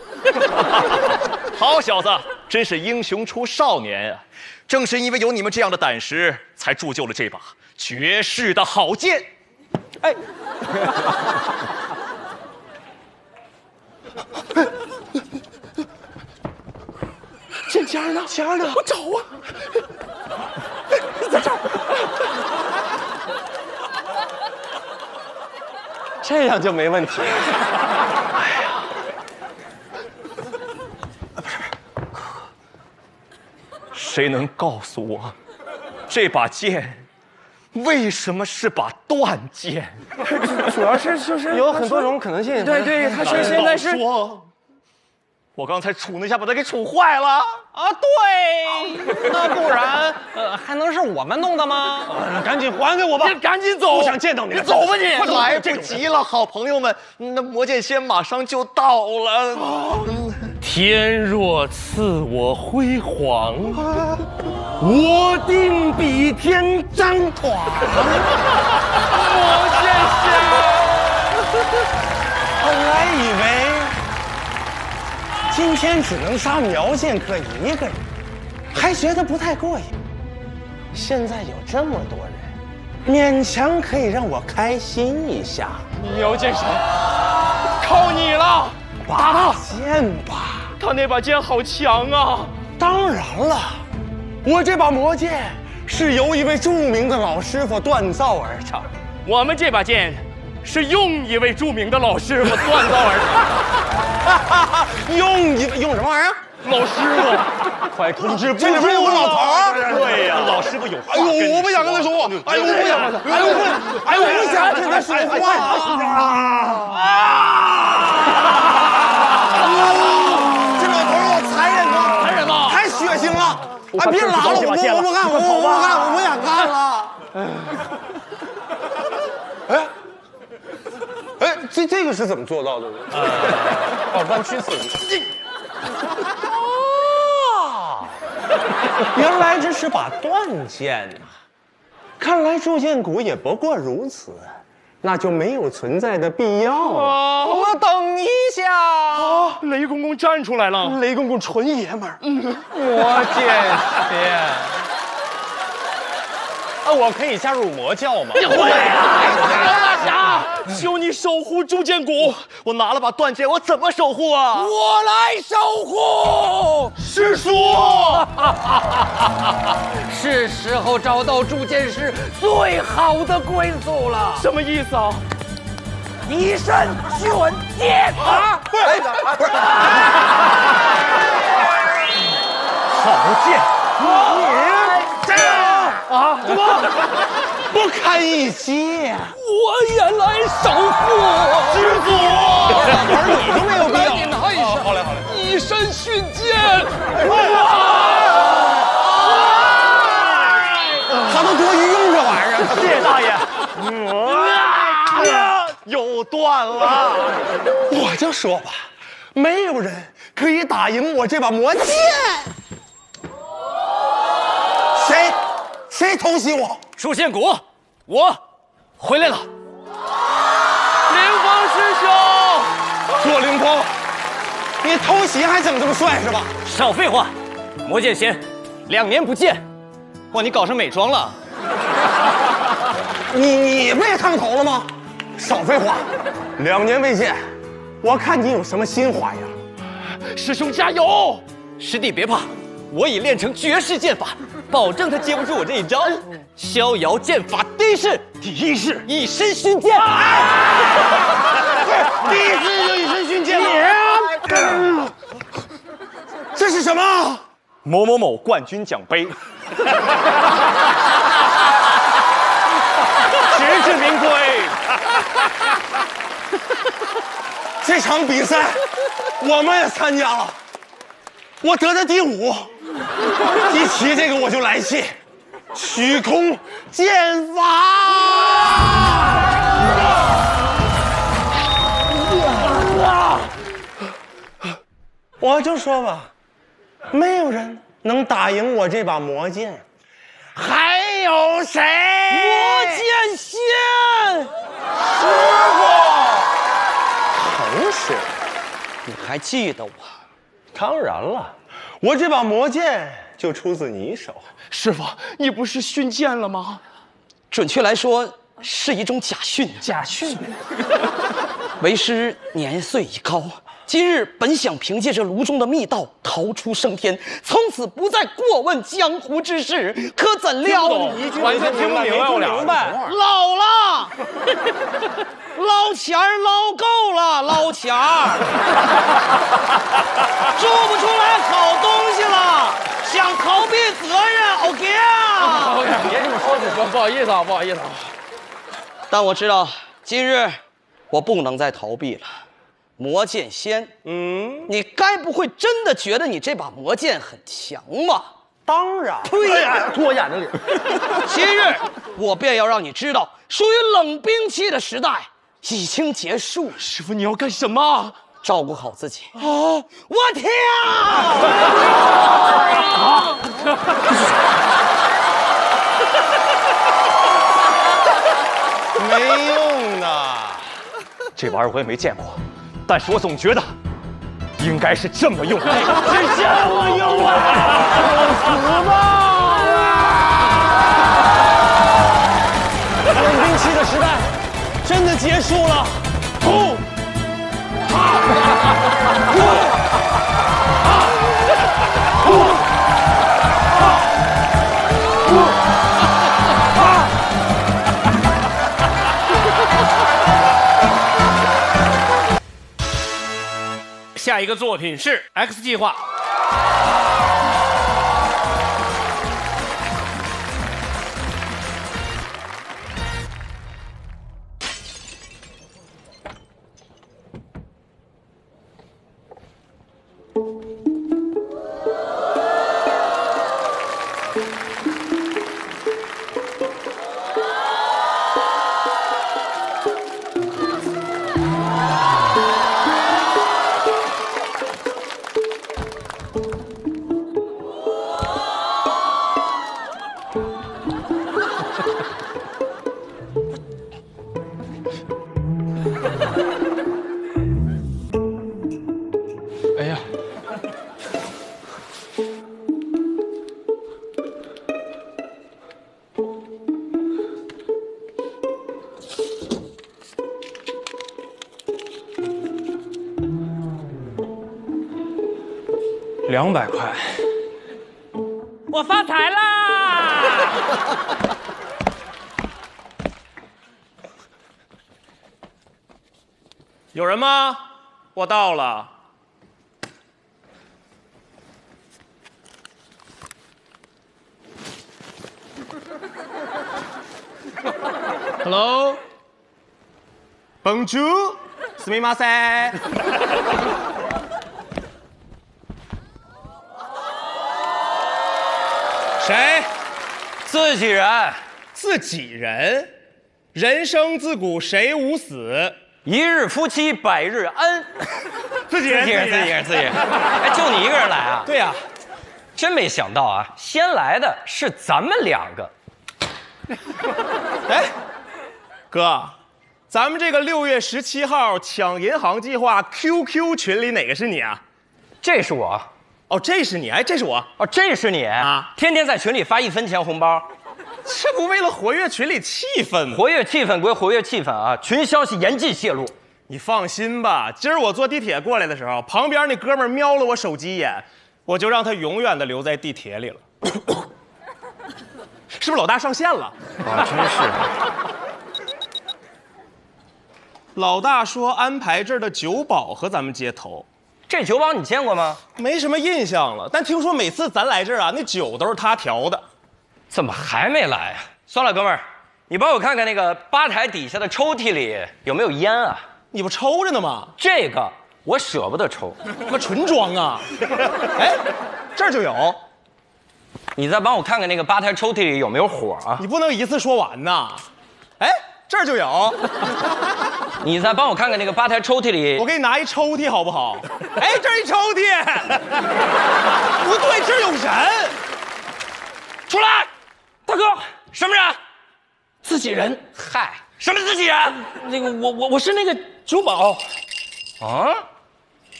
好小子，真是英雄出少年啊！正是因为有你们这样的胆识，才铸就了这把绝世的好剑。哎，
剑尖呢？尖呢？我找啊！你在这儿。
这样就没问题。哎呀，
谁能告诉我，这把剑为什么是把断剑？
主要是就是
有很多种可能性。
对对，他是现在是。
我刚才杵那下把他给杵坏了
啊！对，那不然呃还能是我们弄的吗？
赶紧还给我吧！
你赶紧走！
不想见到你，
你走吧你！
来不及了，好朋友们，那魔剑仙马上就到了。
天若赐我辉煌，我定比天张狂。
魔剑仙，本来以为。今天只能杀苗剑客一个人，还觉得不太过瘾。现在有这么多人，勉强可以让我开心一下。
苗剑神，靠你了！
打他剑吧，
他那把剑好强啊！
当然了，我这把魔剑是由一位著名的老师傅锻造而成。
我们这把剑是用一位著名的老师傅锻造而成。
用一用什么玩意儿？
老师傅，
快通知部
这里边有个老头儿。
对呀，老师傅有话。
哎呦，我不想跟他说话。哎呦，我不想。哎呦，我，哎呦，我不想跟他说话啊！这老头儿有残忍吗？
残忍吗？
太血腥了！哎，别拉了，我我不干，我我不干，我不想干了。哎。哎，这这个是怎么做到的呢？
哦，弯曲刺激。
哦，原来这是把断剑呐！看来铸剑谷也不过如此，那就没有存在的必要了。
我等一下。
啊，雷公公站出来了。
雷公公纯爷们儿。
魔剑仙。啊，我可以加入魔教吗？
你会啊！大侠，求你守护铸剑谷！
我拿了把断剑，我怎么守护啊？
我来守护。
师叔，
是时候找到铸剑师最好的归宿了。
什么意思啊？
一身俊剑
啊！不是，不是。
好剑，
啊？怎么不堪一击？
我也来守护。
师傅，
你就没有必要。
你拿一下，
好嘞好嘞，
以身殉剑。
他都多余用这玩意儿。
谢谢大爷。又断了。
我就说吧，没有人可以打赢我这把魔剑。谁？谁偷袭我？
树剑谷，我回来了。凌风师兄，
左凌风，你偷袭还整这么帅是吧？
少废话，魔剑仙，两年不见，
哇，你搞上美妆了？
你你不也烫头了吗？少废话，两年未见，我看你有什么新花样。
师兄加油！
师弟别怕，我已练成绝世剑法，保证他接不住我这一招。逍遥剑法第一式，
第一式
以身殉剑。
第一式就以身殉剑。这是什么？
某某某冠军奖杯。
实至名归。这场比赛我们也参加了，我得的第五。一提这个我就来气，虚空剑法。我就说吧，没有人能打赢我这把魔剑，还有谁？
魔剑仙，
师傅，疼死了！
你还记得我？
当然了，我这把魔剑就出自你手。
师傅，你不是训剑了吗？
准确来说，是一种假训。
假训。
为师年岁已高，今日本想凭借着炉中的密道逃出升天，从此不再过问江湖之事。可怎料
你一句完全听不明白。
老了，捞钱捞够了，捞钱儿，做不出来好东西了，想逃避责任，OK 啊？
别这么说，说不好意思啊，不好意思啊。
但我知道，今日我不能再逃避了。魔剑仙，嗯，你该不会真的觉得你这把魔剑很强吧？
当然，
对呀，
脱眼睛里。
今日我便要让你知道，属于冷兵器的时代已经结束。
师傅，你要干什么？
照顾好自己
啊！
我跳。
没用的，
这玩意儿我也没见过，但是我总觉得应该是这么用的。
是这么用啊！
死吧！冷兵器的时代真的结束了。呼！哈！呼！
下一个作品是《X 计划》。人吗？我到了。Hello，Bonjour，すみません。谁？
自己人，
自己人。人生自古谁无死？
一日夫妻百日恩。
自己人，
自己人，自己人，自己人。哎，就你一个人来啊？
对呀、
真没想到啊，先来的是咱们两个。
哎，哥，咱们这个六月十七号抢银行计划 QQ 群里哪个是你啊？
这是我。
哦，这是你，哎，这是我。
哦，这是你啊！天天在群里发一分钱红包，
这不为了活跃群里气氛吗？
活跃气氛归活跃气氛啊，群消息严禁泄露。
你放心吧，今儿我坐地铁过来的时候，旁边那哥们瞄了我手机一眼，我就让他永远的留在地铁里了。是不是老大上线了？
啊，真是。
老大说安排这儿的酒保和咱们接头，
这酒保你见过吗？
没什么印象了，但听说每次咱来这儿啊，那酒都是他调的。
怎么还没来啊？算了，哥们儿，你帮我看看那个吧台底下的抽屉里有没有烟啊？
你不抽着呢吗？
这个我舍不得抽，
他妈纯装啊！哎，这儿就有。
你再帮我看看那个吧台抽屉里有没有火啊？
你不能一次说完呐。哎，这儿就有。
你再帮我看看那个吧台抽屉里，
我给你拿一抽屉好不好？哎，这儿一抽屉。不对，这儿有人。
出来，大哥，什么人？
自己人。
嗨，什么自己人？
那个我我我是那个酒保。
啊？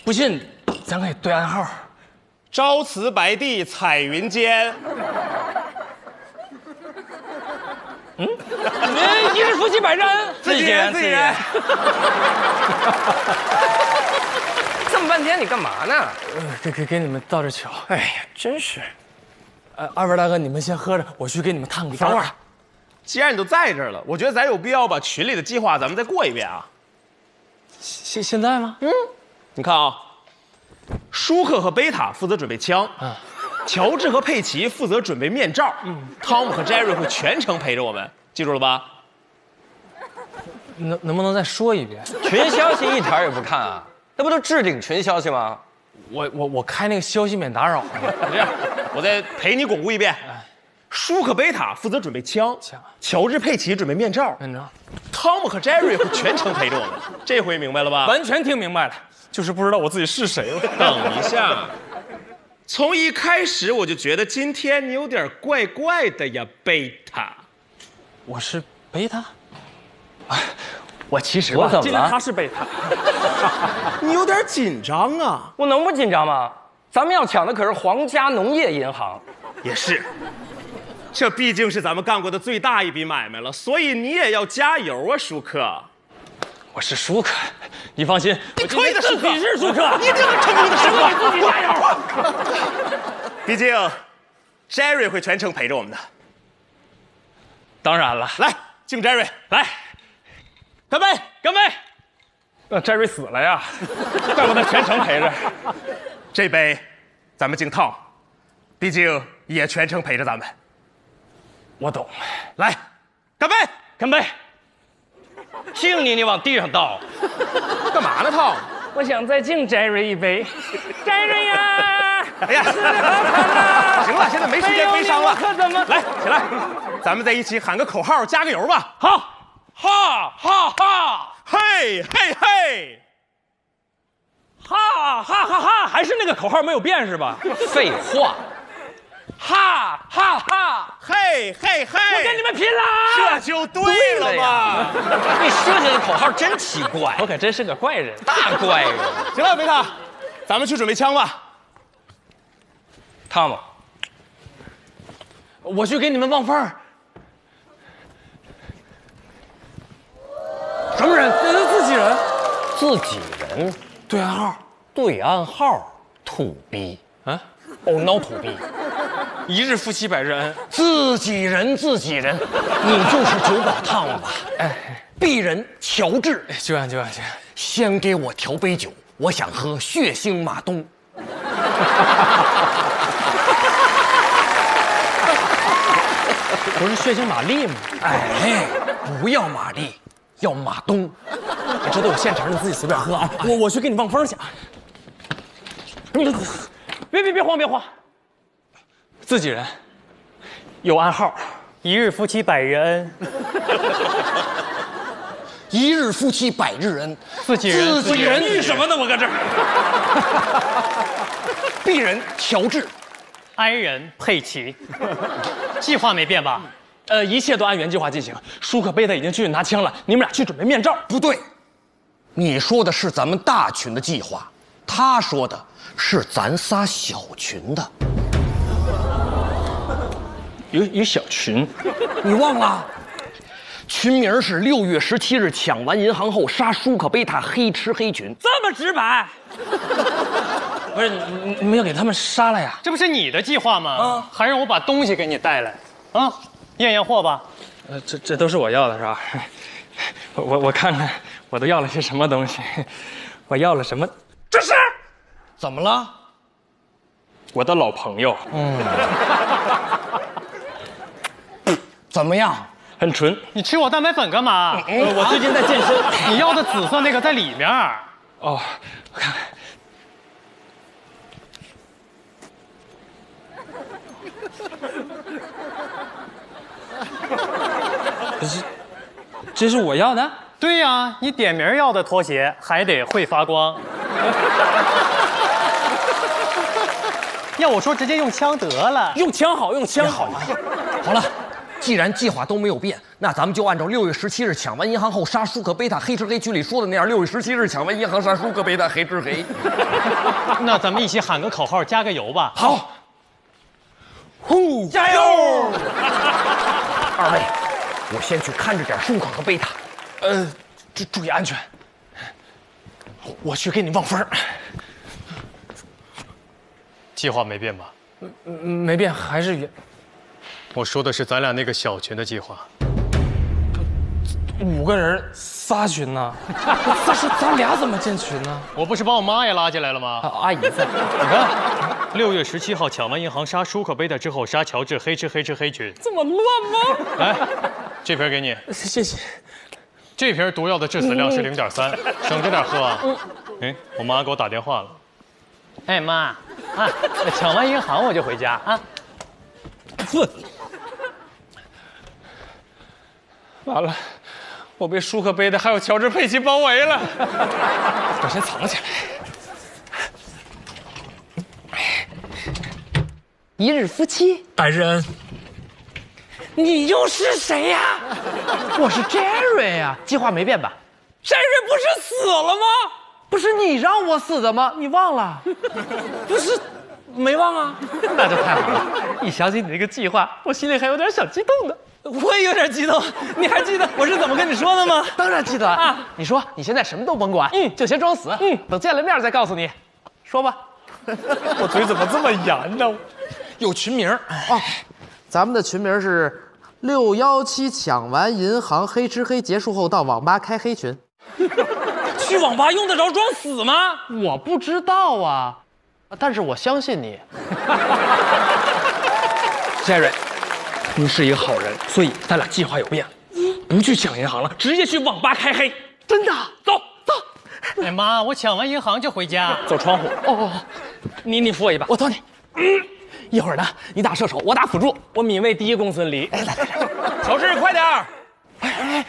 不信，咱可以对暗号。朝辞白帝彩云间。
嗯，一日夫妻百日恩，
自己人自己人。
这么半天你干嘛呢？
给给给你们倒着酒。
哎呀，真是。
呃，二位大哥，你们先喝着，我去给你们烫个方。
等会儿，既然你都在这儿了，我觉得咱有必要把群里的计划咱们再过一遍啊。
现现在吗？
嗯，你看啊，舒克和贝塔负责准备枪，嗯，乔治和佩奇负责准备面罩，嗯，汤姆和杰瑞会全程陪着我们，记住了吧？
能能不能再说一遍？
群消息一点也不看啊？那不都置顶群消息吗？
我我我开那个消息免打扰。
这样，我再陪你巩固一遍。舒克贝塔负责准备枪，乔治佩奇准备面罩，
面罩，
汤姆和杰瑞会全程陪着我们。这回明白了吧？
完全听明白了，就是不知道我自己是谁了。
等一下，从一开始我就觉得今天你有点怪怪的呀，贝塔。
我是贝塔。哎，我其实
我怎么了？
今天他是备胎。
你有点紧张啊？
我能不紧张吗？咱们要抢的可是皇家农业银行。
也是。这毕竟是咱们干过的最大一笔买卖了，所以你也要加油啊，舒克。
我是舒克，你放心，
你可以的，舒克，
你是舒克，
你一定能成功的，舒克，
自己加油。
毕竟，Jerry 会全程陪着我们的。
当然了，
来敬 Jerry，
来，干杯，干杯。那 Jerry 死了呀，怪不得全程陪着。
这杯，咱们敬汤，毕竟也全程陪着咱们。
我懂，
来，干杯，
干杯！
敬你，你往地上倒，
干嘛呢，汤？
我想再敬 Jerry 一杯，Jerry 呀！
哎呀，行了，现在没时间悲伤了，
可怎么？
来，起来，咱们在一起喊个口号，加个油吧！
好，哈哈哈，
嘿嘿嘿，
哈哈哈哈，还是那个口号没有变是吧？
废话。
哈哈哈！
嘿嘿嘿！
我跟你们拼了！
这就对了嘛！
你设计的口号真奇怪，
我可真是个怪人，
大怪人。
行了，维塔，咱们去准备枪吧。
汤姆，
我去给你们望风。什么人？这是自己人。
自己人？
对暗号？
对暗号？土逼
啊！Oh no，土逼！一日夫妻百日恩，
自己人自己人，你就是酒保汤姆吧？哎，鄙人乔治，
就按就按就按，
先给我调杯酒，我想喝血腥马东。
不是血腥玛丽吗？
哎，不要玛丽，要马东。
这都有现成的，自己随便喝啊！我我去给你望风去。你别别别慌别慌。自己人，有暗号，
一日夫妻百日恩，
一日夫妻百日恩，
自己人
自己人遇什么呢？我搁这儿。
鄙人乔治，
安人佩奇，计划没变吧？
呃，一切都按原计划进行。舒克贝塔已经去拿枪了，你们俩去准备面罩。
不对，你说的是咱们大群的计划，他说的是咱仨小群的。
有有小群，
你忘了？群名是六月十七日抢完银行后杀舒克贝塔黑吃黑群，
这么直白？不是你你们要给他们杀了呀？
这不是你的计划吗？啊，还让我把东西给你带来，啊，验验货吧。
呃，这这都是我要的，是吧？我我我看看，我都要了些什么东西？我要了什么？
这是怎么了？
我的老朋友，
嗯，怎么样？
很纯。
你吃我蛋白粉干嘛？
嗯我最近在健身。
你要的紫色那个在里面。
哦，
我看看。
不是，这是我要的。对呀、你点名要的拖鞋还得会发光。要我说，直接用枪得了。
用枪好，用枪好。好了，既然计划都没有变，那咱们就按照六月十七日抢完银行后杀舒克贝塔黑吃黑剧里说的那样，六月十七日抢完银行杀舒克贝塔黑吃黑。
那咱们一起喊个口号，加个油吧。
好，
呼，
加油！二位，我先去看着点舒克和贝塔。
呃，注注意安全。我去给你望风。
计划没变吧？
嗯，没变，还是原。
我说的是咱俩那个小群的计划。
五个人仨群呢？仨是咱俩怎么进群呢？
我不是把我妈也拉进来了吗？
阿姨在。
你看，六月十七号抢完银行杀舒克贝塔之后杀乔治黑吃黑吃黑群。
这么乱吗？
来，这瓶给你。
谢谢。
这瓶毒药的致死量是零点三，省着点喝啊。
嗯。
哎，我妈给我打电话了。哎妈，啊，抢完银行我就回家啊。
哼。完了，我被舒克贝的还有乔治佩奇包围了，我先藏起来。
一日夫妻
百日恩。
你又是谁呀、
我是 Jerry 呀、计划没变吧
？Jerry 不是死了吗？
不是你让我死的吗？你忘了？
不是，没忘啊。
那就太好了！一想起你那个计划，我心里还有点小激动呢。
我也有点激动，你还记得我是怎么跟你说的吗？
当然记得啊！你说你现在什么都甭管，嗯，就先装死，嗯，等见了面再告诉你。说吧。
我嘴怎么这么严呢？有群名
哦，咱们的群名是六幺七抢完银行黑吃黑结束后到网吧开黑群。
去网吧用得着装死吗？
我不知道啊，但是我相信你，
Jerry，你是一个好人，所以咱俩计划有变，不去抢银行了，直接去网吧开黑。
真的？
走走。
哎妈，我抢完银行就回家。
走窗户。
哦哦哦，
你你扶我一把，
我走你。嗯，一会儿呢，你打射手，我打辅助，我敏卫第一公孙离。哎，来来来，
乔治，快点儿！
哎哎，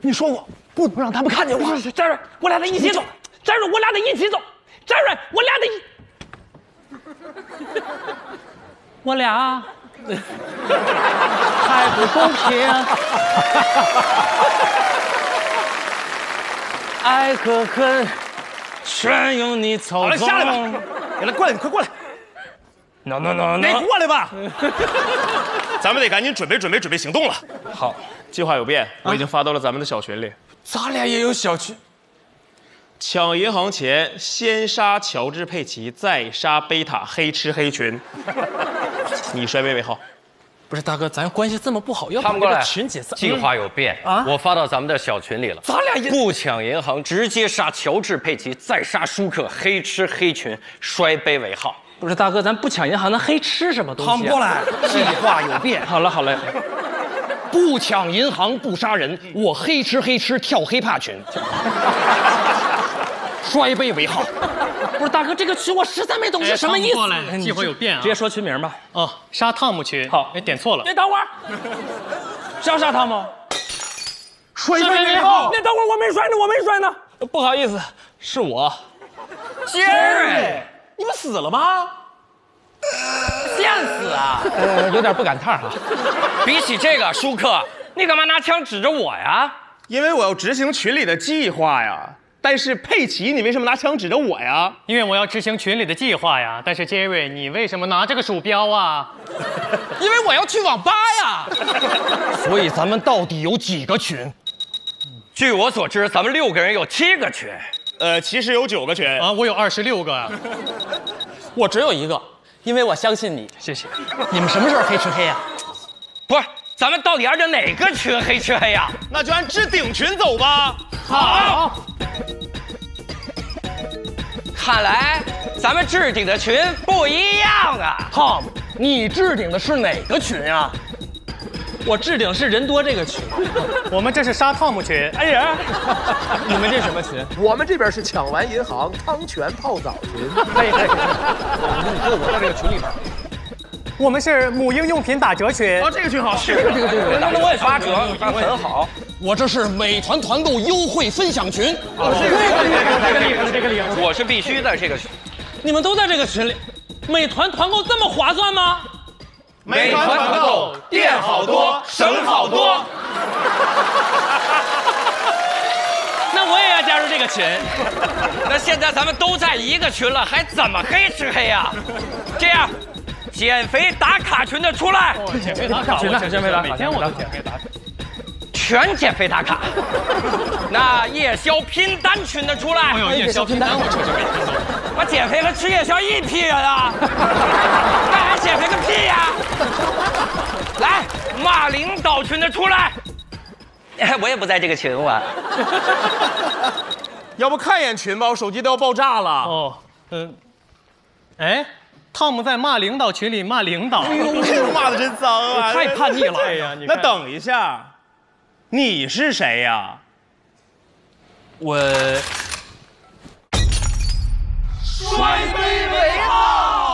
你说我不能让他们看见我。
Jerry，我俩得一起走。Jerry，我俩得一起走。Jerry，我俩得一。
我俩 还不公平。
爱和恨，全由你操纵。
好了，下来吧。来，过来，你快过来。
No no no no！
你过来吧。
咱们得赶紧准备准备准备行动了。
好，
计划有变，我已经发到了咱们的小群里。
咱俩也有小群。
抢银行前先杀乔治佩奇，再杀贝塔黑吃黑群。你摔杯为号。
不是大哥，咱关系这么不好，要
他们过来。
群解散。
计划有变啊！我发到咱们的小群里了。
咱俩也
不抢银行，直接杀乔治佩奇，再杀舒克，黑吃黑群，摔杯为号。
不是大哥，咱不抢银行，那黑吃什么东西、
过来，
计划有变。
好了好了，
不抢银行，不杀人，我黑吃黑吃跳黑怕群，摔杯为号。
不是大哥，这个群我实在没懂是什么意思。
过来，计划有变啊！
直接说群名吧。
哦，杀汤姆群。
好，
哎，点错了。
你等会儿，是要杀汤姆？
摔杯为号。
你等会儿，我没摔呢，我没摔呢。
不好意思，是我。
Jerry。
你们死了吗？
现死啊！
呃，有点不赶趟哈。
比起这个，舒克，你干嘛拿枪指着我呀？
因为我要执行群里的计划呀。但是佩奇，你为什么拿枪指着我呀？
因为我要执行群里的计划呀。但是 Jerry，你为什么拿这个鼠标啊？
因为我要去网吧呀。
所以咱们到底有几个群？据我所知，咱们六个人有七个群。
呃，其实有九个群
啊，我有二十六个啊，
我只有一个，因为我相信你。
谢谢。
你们什么时候黑吃黑呀、啊？
不是，咱们到底按照哪个群黑吃黑呀、啊？
那就按置顶群走吧。
好。
看来
咱们置顶的群不一样啊。
Tom，你置顶的是哪个群啊？
我置顶是人多这个群，我们这是杀 Tom 群。哎呀，
你们这什么群？
我们这边是抢完银行汤泉泡澡群。
嘿嘿，你说我到这个群里边。我们是母婴用品打折群。
哦，这个群好，
这个这个这个
那我也
八折，很好。
我这是美团团购优惠分享群。
哦，这个这个这个厉害，这个厉害。
我是必须在这个群。
你们都在这个群里，美团团购这么划算吗？
美团团购，店好多，省好多。
那我也要加入这个群。
那现在咱们都在一个群了，还怎么黑吃黑呀？这样，减肥打卡群的出来。
减肥打卡群的，减肥打卡，每天我都减肥打卡。
全减肥打卡。那夜宵拼单群的出来。
哎呦，夜宵拼单我确实没听过。
把减肥和吃夜宵一批人啊！那还减肥个屁呀！来，骂领导群的出来。我也不在这个群，我。
要不看一眼群吧，我手机都要爆炸了。
哦，嗯，哎，汤姆在骂领导群里骂领导，
哎呦，骂的真脏啊！
太叛逆了。哎呀，
那等一下，你是谁呀？
我。
摔杯为号。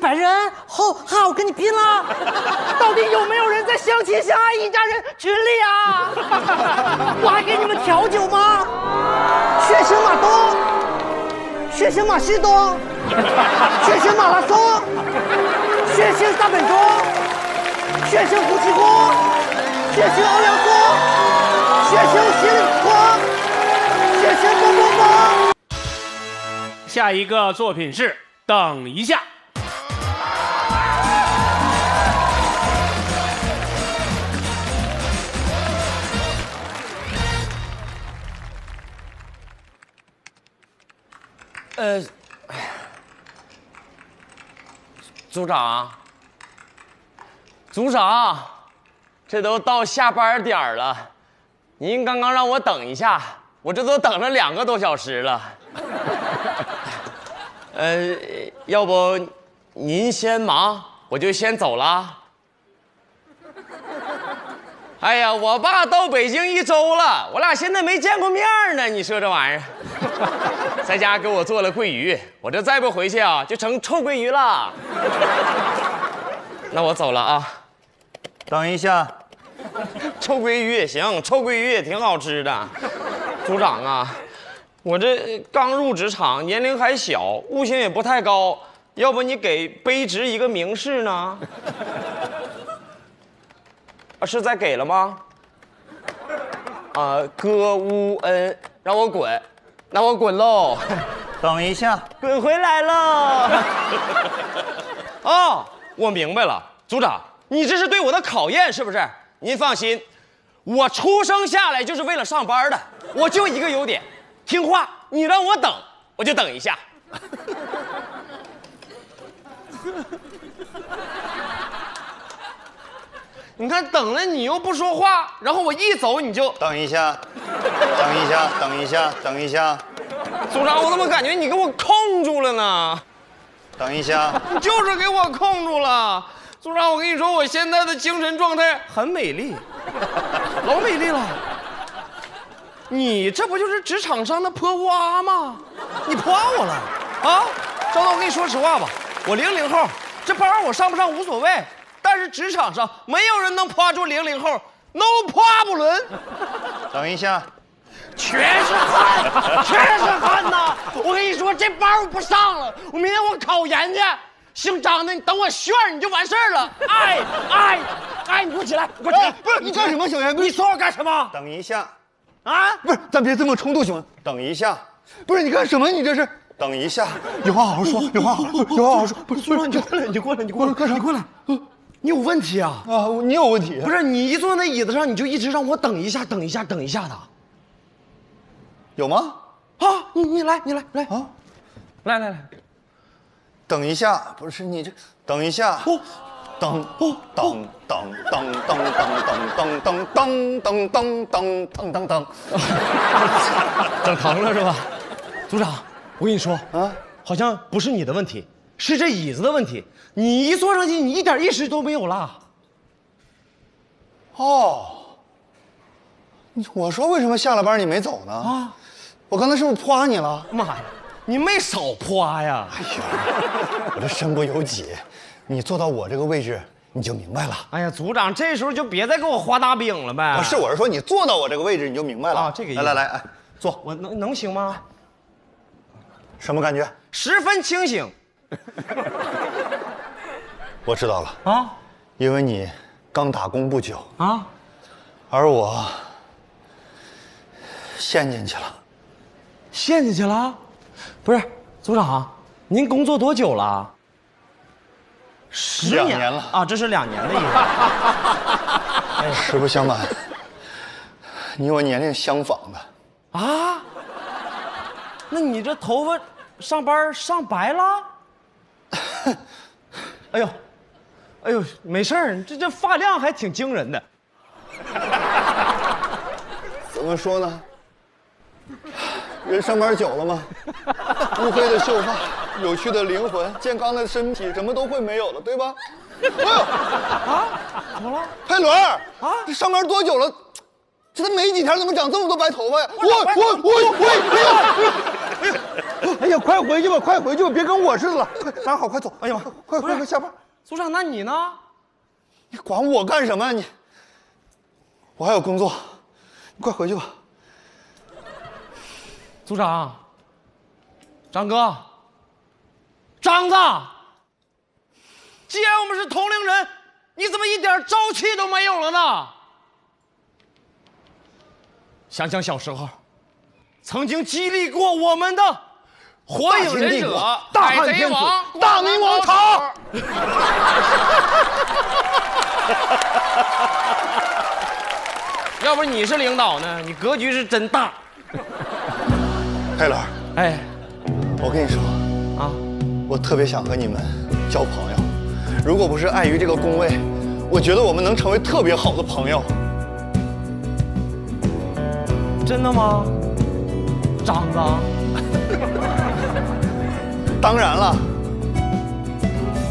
百日恩。后哈，我跟你拼了！到底有没有人在相亲相爱一家人群里啊？我还给你们调酒吗？血腥马东。血腥马旭东，血腥马拉松，血腥大本钟，血腥夫妻宫，血腥欧阳锋，血腥心里狂，血腥蹦蹦蹦。
下一个作品是等一下。
呃，组长，组长，这都到下班点了，您刚刚让我等一下，我这都等了两个多小时了。呃，要不您先忙，我就先走了。哎呀，我爸到北京一周了，我俩现在没见过面呢。你说这玩意儿，在家给我做了桂鱼，我这再不回去啊，就成臭桂鱼了。那我走了啊。
等一下，
臭桂鱼也行，臭桂鱼也挺好吃的。组长啊，我这刚入职场，年龄还小，悟性也不太高，要不你给卑职一个明示呢？啊，是在给了吗？啊，哥乌恩，让我滚，那我滚喽。
等一下，
滚回来喽。哦，我明白了，组长，你这是对我的考验是不是？您放心，我出生下来就是为了上班的，我就一个优点，听话。你让我等，我就等一下。你看，等了你又不说话，然后我一走你就
等一下，等一下，等一下，等一下。
组长，我怎么感觉你给我控住了呢？
等一下，
你就是给我控住了。组长，我跟你说，我现在的精神状态很美丽，老美丽了。你这不就是职场上的泼蛙吗？你泼我了啊！张总，我跟你说实话吧，我零零后，这班我上不上无所谓，但是职场上没有人能夸住零零后，no problem。
等一下，
全是汗，全是汗呐！我跟你说，这班我不上了，我明天我考研去。姓张的，你等我炫你就完事儿了。哎哎哎，你给我起来，你给我起来！
不是你干什么，小严？
你说我干什么？
等一下，
啊！
不是，咱别这么冲动行吗？等一下，不是你干什么？你这是？等一下，有话好好说，有话好好，有话好好说。不是，
组长，你过来，你过来，你过来，
干啥？
你过来。你有问题啊？
啊，你有问题。
不是，你一坐那椅子上，你就一直让我等一下，等一下，等一下的。
有吗？
啊，你你来，你来来啊，来来来。
等一下，不是你这，等一下，等等等等等等等等等等等等等等等，
整疼了是吧？组长，我跟你说啊，好像不是你的问题，是这椅子的问题。你一坐上去，你一点意识都没有了。
哦，我说为什么下了班你没走呢？啊，我刚才是不是夸你了？
妈呀！你没少夸呀！
哎呀，我这身不由己，你坐到我这个位置你就明白了。
哎呀，组长，这时候就别再给我画大饼了呗。
不是，我是说你坐到我这个位置你就明白了
啊。这个意思。
来来来，哎，坐，
我能能行吗？
什么感觉？
十分清醒。
我知道了啊，因为你刚打工不久啊，而我陷进去了，
陷进去了。不是，组长，您工作多久了？
十年了
啊，这是两年的意思。
实不相瞒，你我年龄相仿的。
啊？那你这头发上班上白了？哎呦，哎呦，没事儿，这这发量还挺惊人的。
怎么说呢？人上班久了吗？乌黑的秀发，有趣的灵魂，健康的身体，什么都会没有了，对吧？哎呦，
啊，怎么了？
佩伦啊，这上班多久了？这才没几天，怎么长这么多白头发呀？我我我我！哎呀，哎呀，快回去吧，快回去吧，别跟我似的了。快，拿好，快走。哎呀妈，快快快下班。
组长，那你呢？
你管我干什么？你，我还有工作，你快回去吧。
组长，张哥，张子，既然我们是同龄人，你怎么一点朝气都没有了呢？想想小时候，曾经激励过我们的《火影忍者》《
大汉天子》《大明王朝》。
要不你是领导呢？你格局是真大。
佩伦，
哎，
我跟你说啊，我特别想和你们交朋友。如果不是碍于这个工位，我觉得我们能成为特别好的朋友。
真的吗，张子？
当然了，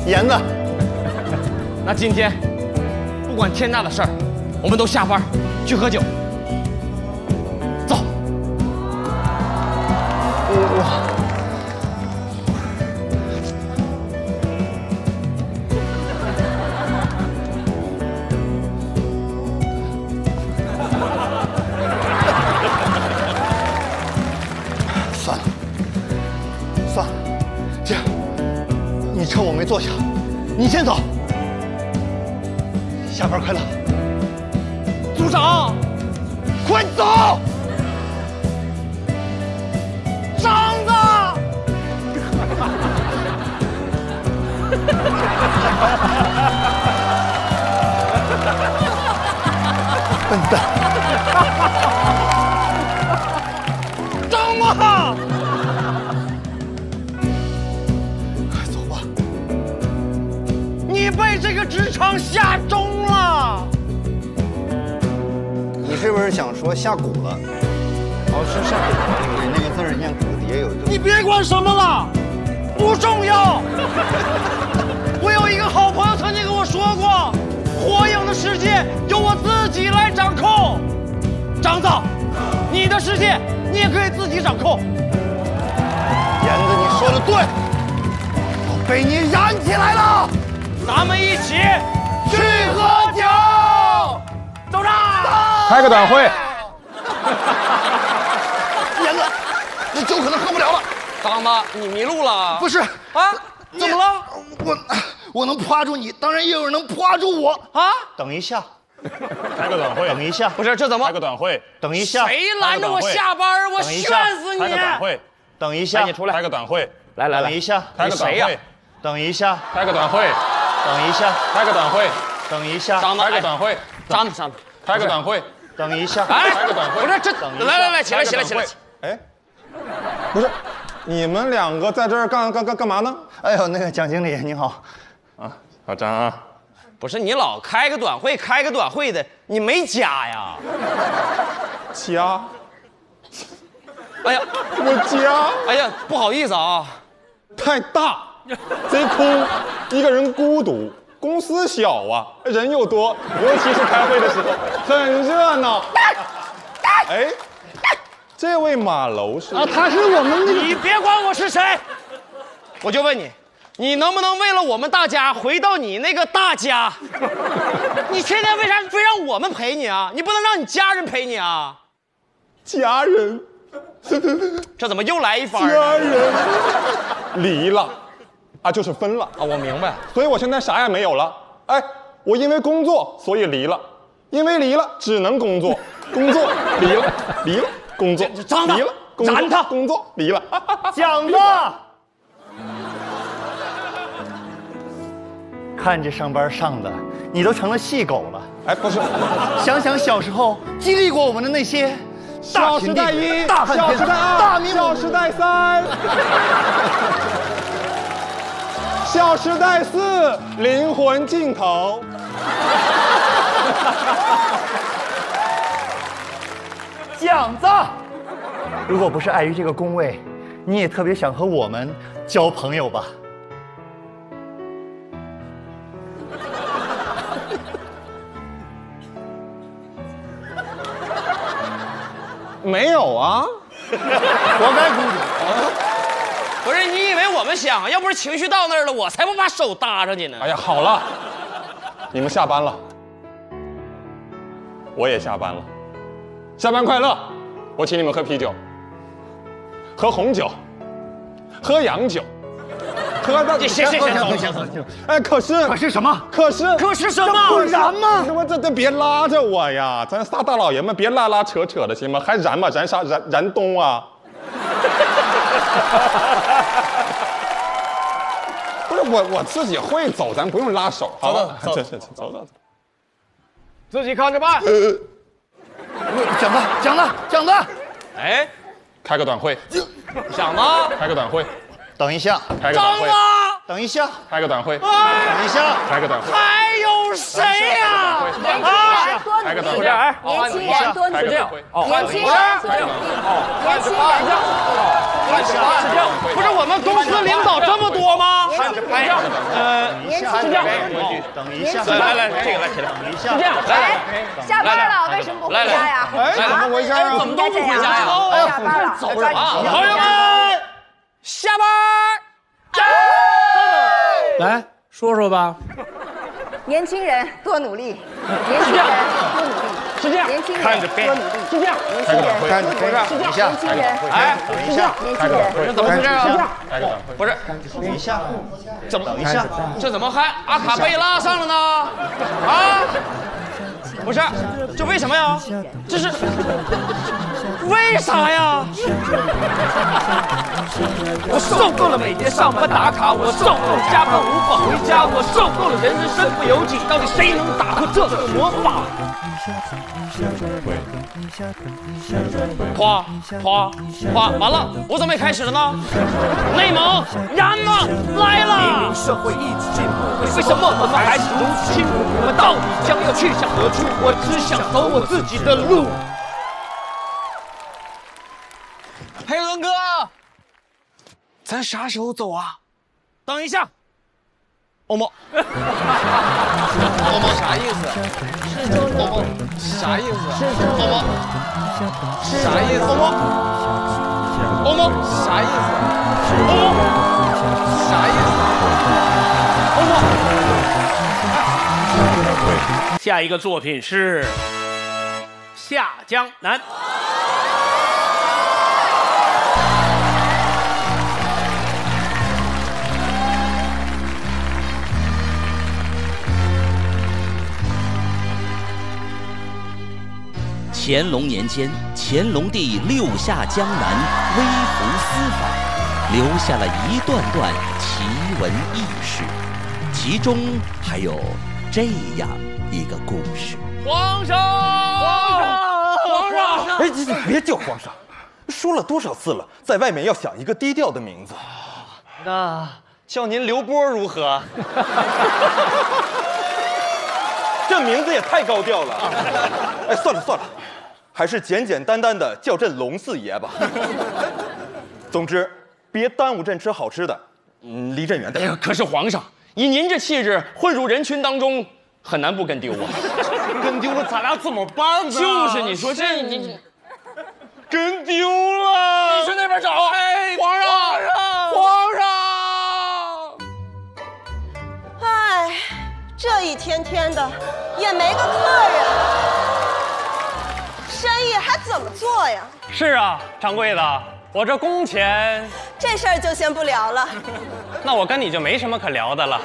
严子。
那今天不管天大的事儿，我们都下班去喝酒。
坐下，你先走。下班快乐，
组长，
快走！
张子，
哈
哈哈笨蛋！职场下钟了。
你是不是想说下蛊了？
哦，是下蛊了。
对，那个字儿念蛊底下有一个。
你别管什么了，
不重要。我有一个好朋友曾经跟我说过，火影的世界由我自己来掌控。张子，你的世界你也可以自己掌控。
燕子，你说的对，我被你燃起来了。
咱们一起去喝酒，走着。
开个短会。
严子，这酒可能喝不了了。
张子，你迷路了？
不是
啊，怎么了？
我我能趴住你，当然也有人能趴住我
啊！
等一下，
开个短会。
等一下，
不是这怎么？
开个短会。
等一下，
谁拦着我下班？我炫死你！
开个短会。
等一下，
你出来。
开个短会。
来来来，
等一下，
开个短会。
等一下，
开个短会。
等一下，
开个短会。
等一下，
张子，
开个短会。
张子，张子，
开个短会。
等一下，
哎，
开个短会。
不是这，来来来，起来起来起来。
哎，不是，你们两个在这儿干干干干嘛呢？
哎呦，那个蒋经理你好，
啊，老张啊，
不是你老开个短会，开个短会的，你没家呀？
家？
哎呀，
我家？
哎呀，不好意思啊，
太大，贼空，一个人孤独。公司小啊，人又多，尤其是开会的时候很热闹。哎，这位马楼是
啊，他是我们的。
你别管我是谁，我就问你，你能不能为了我们大家回到你那个大家？你天天为啥非让我们陪你啊？你不能让你家人陪你啊？
家人，
这怎么又来一番？
家人离了。啊，就是分了
啊，我明白，
所以我现在啥也没有了。哎，我因为工作所以离了，因为离了只能工作，工作离了，离了工作，离了，
斩他，
工作离了，
讲吧，看这上班上的，你都成了细狗了。
哎，不是，
想想小时候激励过我们的那些
小时代一、
大
小时代二、
大明
小时代三。小时代四，灵魂尽头。
蒋子，如果不是碍于这个工位，你也特别想和我们交朋友吧？
没有啊，
活该孤独。
不是你以为我们想？要不是情绪到那儿了，我才不把手搭上去呢。
哎呀，好了，你们下班了，我也下班了，下班快乐！我请你们喝啤酒，喝红酒，喝洋酒，喝的。
行行行行行行。
哎，可是
可是什么？
可是
可是什么？
不燃吗？
他妈这这别拉着我呀！咱仨大老爷们别拉拉扯扯的行吗？还燃吗？燃啥？燃燃冬啊！不是我，我自己会走，咱不用拉手，好吧？
走
走走走走，
自己看着办。
讲的讲的讲的，
哎，
开个短会，
想吗？
开个短会，
等一下，
开个短会，
等一下，
开个短会，
等一下，
开个短会，
还有谁呀？
啊，多
开个短会，
年轻人多努力，年轻人多努力，年轻人。
是这样，不是我们公司领导这么多吗？
呃，是这样，
等一下，
来来来，这个来起来，
等一下，
是这样，来，
下班了，为什么不回家呀？
哎，怎么回事啊？
怎么都不回家呀？
哎，下班了，
走着啊！朋友们，下班，
来说说吧。
年轻人多努力，年轻人多努力。
是这样，
年轻人多努力，
是这样，
年轻人多努力，
是这样，
年轻人，
哎，
是这样，年轻人，
这怎么回事啊？
是这样，
不是，
等一下，
怎么？
等一下，
这怎么还阿卡贝拉上了呢？啊？不是，这为什么呀？这是为啥呀？我受够了每天上班打卡，我受够了加班无法回家，我受够了人生身不由己。到底谁能打破这个魔法？夸夸夸！完了，我怎么也开始了呢？内蒙燃吗？来了！社会一直进步，为什么我们还是如此辛苦？我们到底将要去向何处？我只想走我自己的路。
黑伦哥，咱啥时候走啊？
等一下，
欧某，
欧某啥意思？欧某啥意思？欧某啥意思？欧某欧某啥意思？欧某
下一个作品是《下江南》。
乾隆年间，乾隆帝六下江南，微服私访，留下了一段段奇闻异事，其中还有这样一个故事。
皇上，皇上，皇上！
哎，你你别叫皇上，说了多少次了，在外面要想一个低调的名字。
那叫您刘波如何？
这名字也太高调了。哎，算了算了，还是简简单单的叫朕龙四爷吧。总之，别耽误朕吃好吃的，嗯，离朕远点。
哎呀，可是皇上，以您这气质，混入人群当中，很难不跟丢啊。
跟丢了，咱俩怎么办呢？
就是你说这你
跟丢了！
你去那边找。哎，皇上，皇上，皇上！
哎，这一天天的也没个客人，生意还怎么做呀？
是啊，掌柜的，我这工钱，
这事儿就先不聊了。
那我跟你就没什么可聊的了。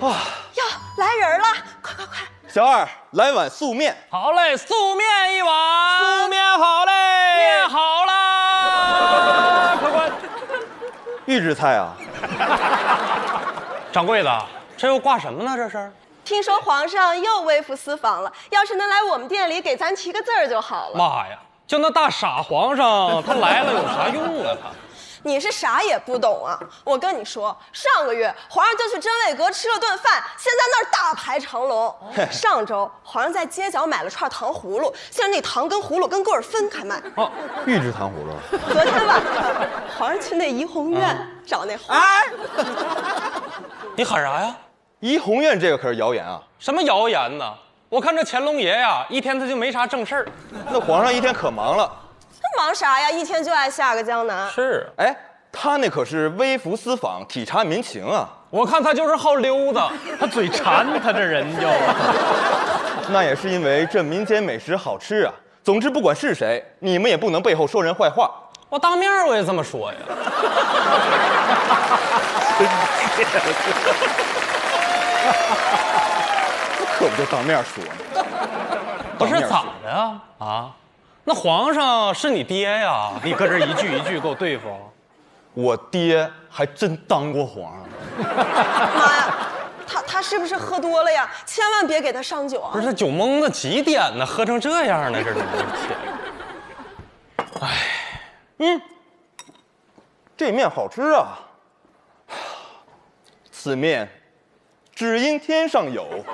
哇，
哟，来人了，快快快！
小二，来碗素面。
好嘞，素面一碗。
素面好嘞，
面好啦。客官，
预制菜啊。
掌柜的，这又挂什么呢？这是？
听说皇上又微服私访了，要是能来我们店里给咱提个字儿就好了。
妈呀，就那大傻皇上，他来了有啥用啊？他。
你是啥也不懂啊！我跟你说，上个月皇上就去真味阁吃了顿饭，现在那儿大排长龙。上周皇上在街角买了串糖葫芦，现在那糖跟葫芦跟棍儿分开卖。
哦，预制糖葫芦。
昨天晚上皇上去那怡红院、找那花。
哎，
你喊啥呀？
怡红院这个可是谣言啊！
什么谣言呢？我看这乾隆爷呀，一天他就没啥正事儿。
那皇上一天可忙了。
他忙啥呀？一天就爱下个江南。
是，
哎，他那可是微服私访，体察民情啊。
我看他就是好溜达，他嘴馋，他这人就。
那也是因为这民间美食好吃啊。总之，不管是谁，你们也不能背后说人坏话。
我当面我也这么说呀。
可不就当面说呢？
不是咋的呀？啊？那皇上是你爹呀？你搁这一句一句给我对付。
我爹还真当过皇上。
妈呀，他他是不是喝多了呀？千万别给他上酒啊！
不是，这酒蒙子几点呢？喝成这样呢？这是天。
哎，嗯，这面好吃啊。此面只因天上有，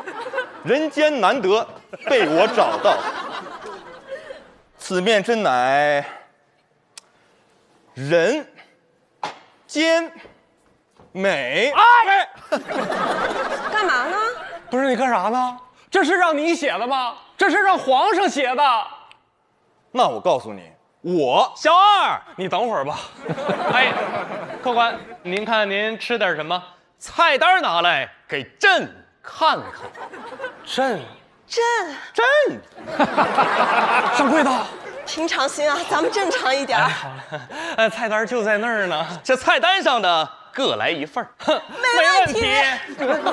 人间难得被我找到。此面真乃人间美。
哎，
干嘛呢？
不是你干啥呢？这是让你写的吗？这是让皇上写的。
那我告诉你，我
小二，你等会儿吧。哎，客官，您看您吃点什么？菜单拿来给朕看看。朕。
朕，
朕，
掌柜的，
平常心啊，咱们正常一点。
好了，呃，菜单就在那儿呢。
这菜单上的各来一份
没问题。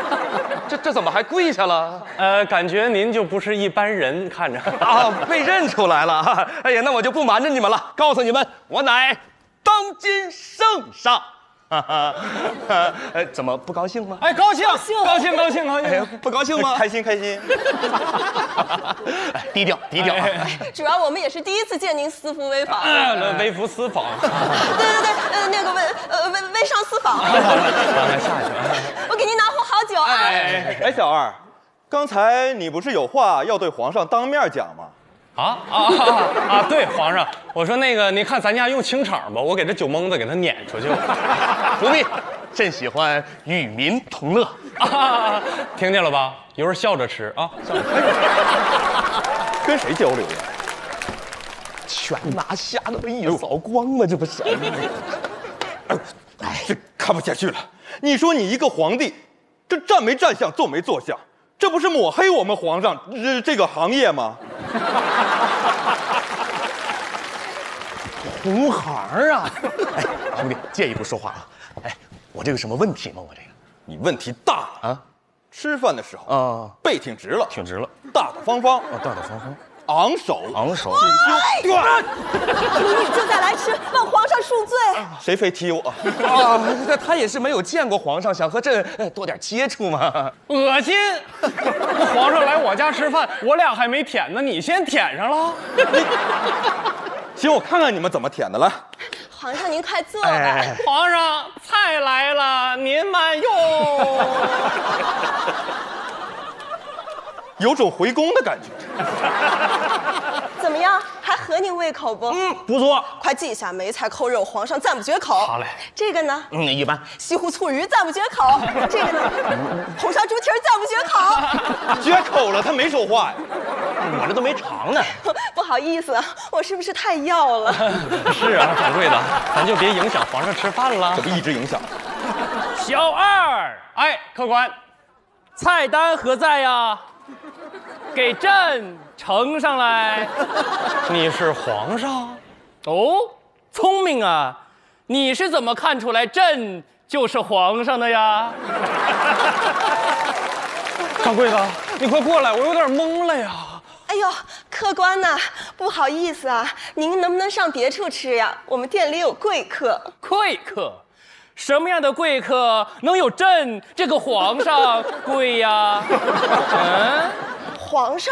这这怎么还跪下了？
呃，感觉您就不是一般人，看着
啊，被认出来了。哎呀，那我就不瞒着你们了，告诉你们，我乃当今圣上。哈哈，呃，怎么不高兴吗？
哎，高兴，高兴，高兴，高兴，
不高兴吗？
开心，开心。
低调，低调。
主要我们也是第一次见您私服微访。
微服私访。
对对对，呃，那个微呃微微上私访。
来下去。
我给您拿壶好酒啊。
哎哎，小二，刚才你不是有话要对皇上当面讲吗？
啊啊啊啊！对，皇上，我说那个，您看咱家用清场吧，我给这酒蒙子给他撵出去了。
不必，朕喜欢与民同乐。
啊，听见了吧？一会儿笑着吃啊。
跟谁交流呀？
全拿下那么一扫光吗，这不是？
哎，这看不下去了。你说你一个皇帝，这站没站相，坐没坐相，这不是抹黑我们皇上这这个行业吗？
同行啊！哎，兄弟，借一步说话啊！哎，我这有什么问题吗？我这个，
你问题大啊！吃饭的时候
啊，
背挺直了，
挺直了，
大大方方，
啊，大大方方，
昂首，
昂首，
哎
对，
美女就再来吃，望皇上恕罪。
谁非踢我？
啊，那 他也是没有见过皇上，想和朕呃多点接触嘛。
恶心！皇上来我家吃饭，我俩还没舔呢，你先舔上了。
行，我看看你们怎么舔的来。
皇上您快坐吧。
哎皇上菜来了，您慢用。
有种回宫的感觉。
怎么样，还合您胃口不？嗯，
不错。
快记一下，梅菜扣肉，皇上赞不绝口。
好嘞。
这个呢？
嗯，一般。
西湖醋鱼赞不绝口。这个呢？红烧猪蹄儿赞不绝口。
绝口了，他没说话呀。
我这都没尝呢。
不好意思，我是不是太要了？
是啊，掌柜的，咱就别影响皇上吃饭了。
这不一直影响？
小二，哎，客官，菜单何在呀？给朕呈上来。你是皇上？哦，聪明啊！你是怎么看出来朕就是皇上的呀？掌柜的，你快过来，我有点懵了呀。
哎呦，客官呐，不好意思啊，您能不能上别处吃呀？我们店里有贵客。
贵客，什么样的贵客能有朕这个皇上贵呀？嗯，
皇上。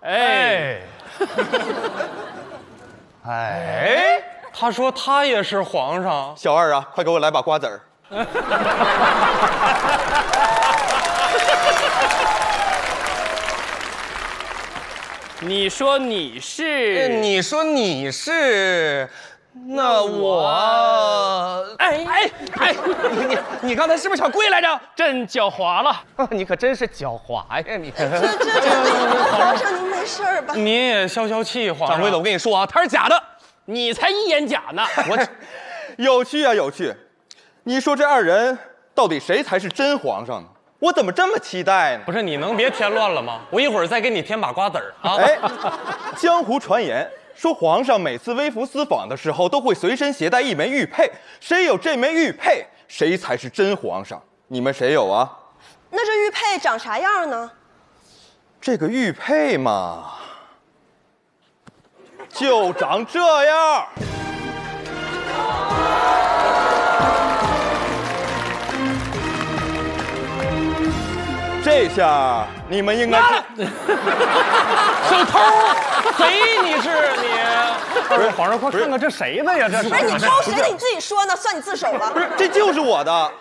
哎，哎，他说他也是皇上。
小二啊，快给我来把瓜子儿。
你说你是？
你说你是？那我……
哎哎哎！
你你你刚才是不是想跪来着？
朕狡猾了，
你可真是狡猾呀你！
这这这，皇上您没事吧？
您也消消气，皇上。
掌柜的，我跟你说啊，他是假的，
你才一眼假呢！
我
有趣啊，有趣。你说这二人到底谁才是真皇上呢？我怎么这么期待呢？
不是，你能别添乱了吗？我一会儿再给你添把瓜子儿啊！
哎，江湖传言说皇上每次微服私访的时候都会随身携带一枚玉佩，谁有这枚玉佩，谁才是真皇上。你们谁有啊？
那这玉佩长啥样呢？
这个玉佩嘛，就长这样。这下你们应该是
小偷，贼你是你？不是皇上，快看看这谁的呀？这是
不是你偷谁的？你自己说呢？算你自首吧。
不是，这就是我的。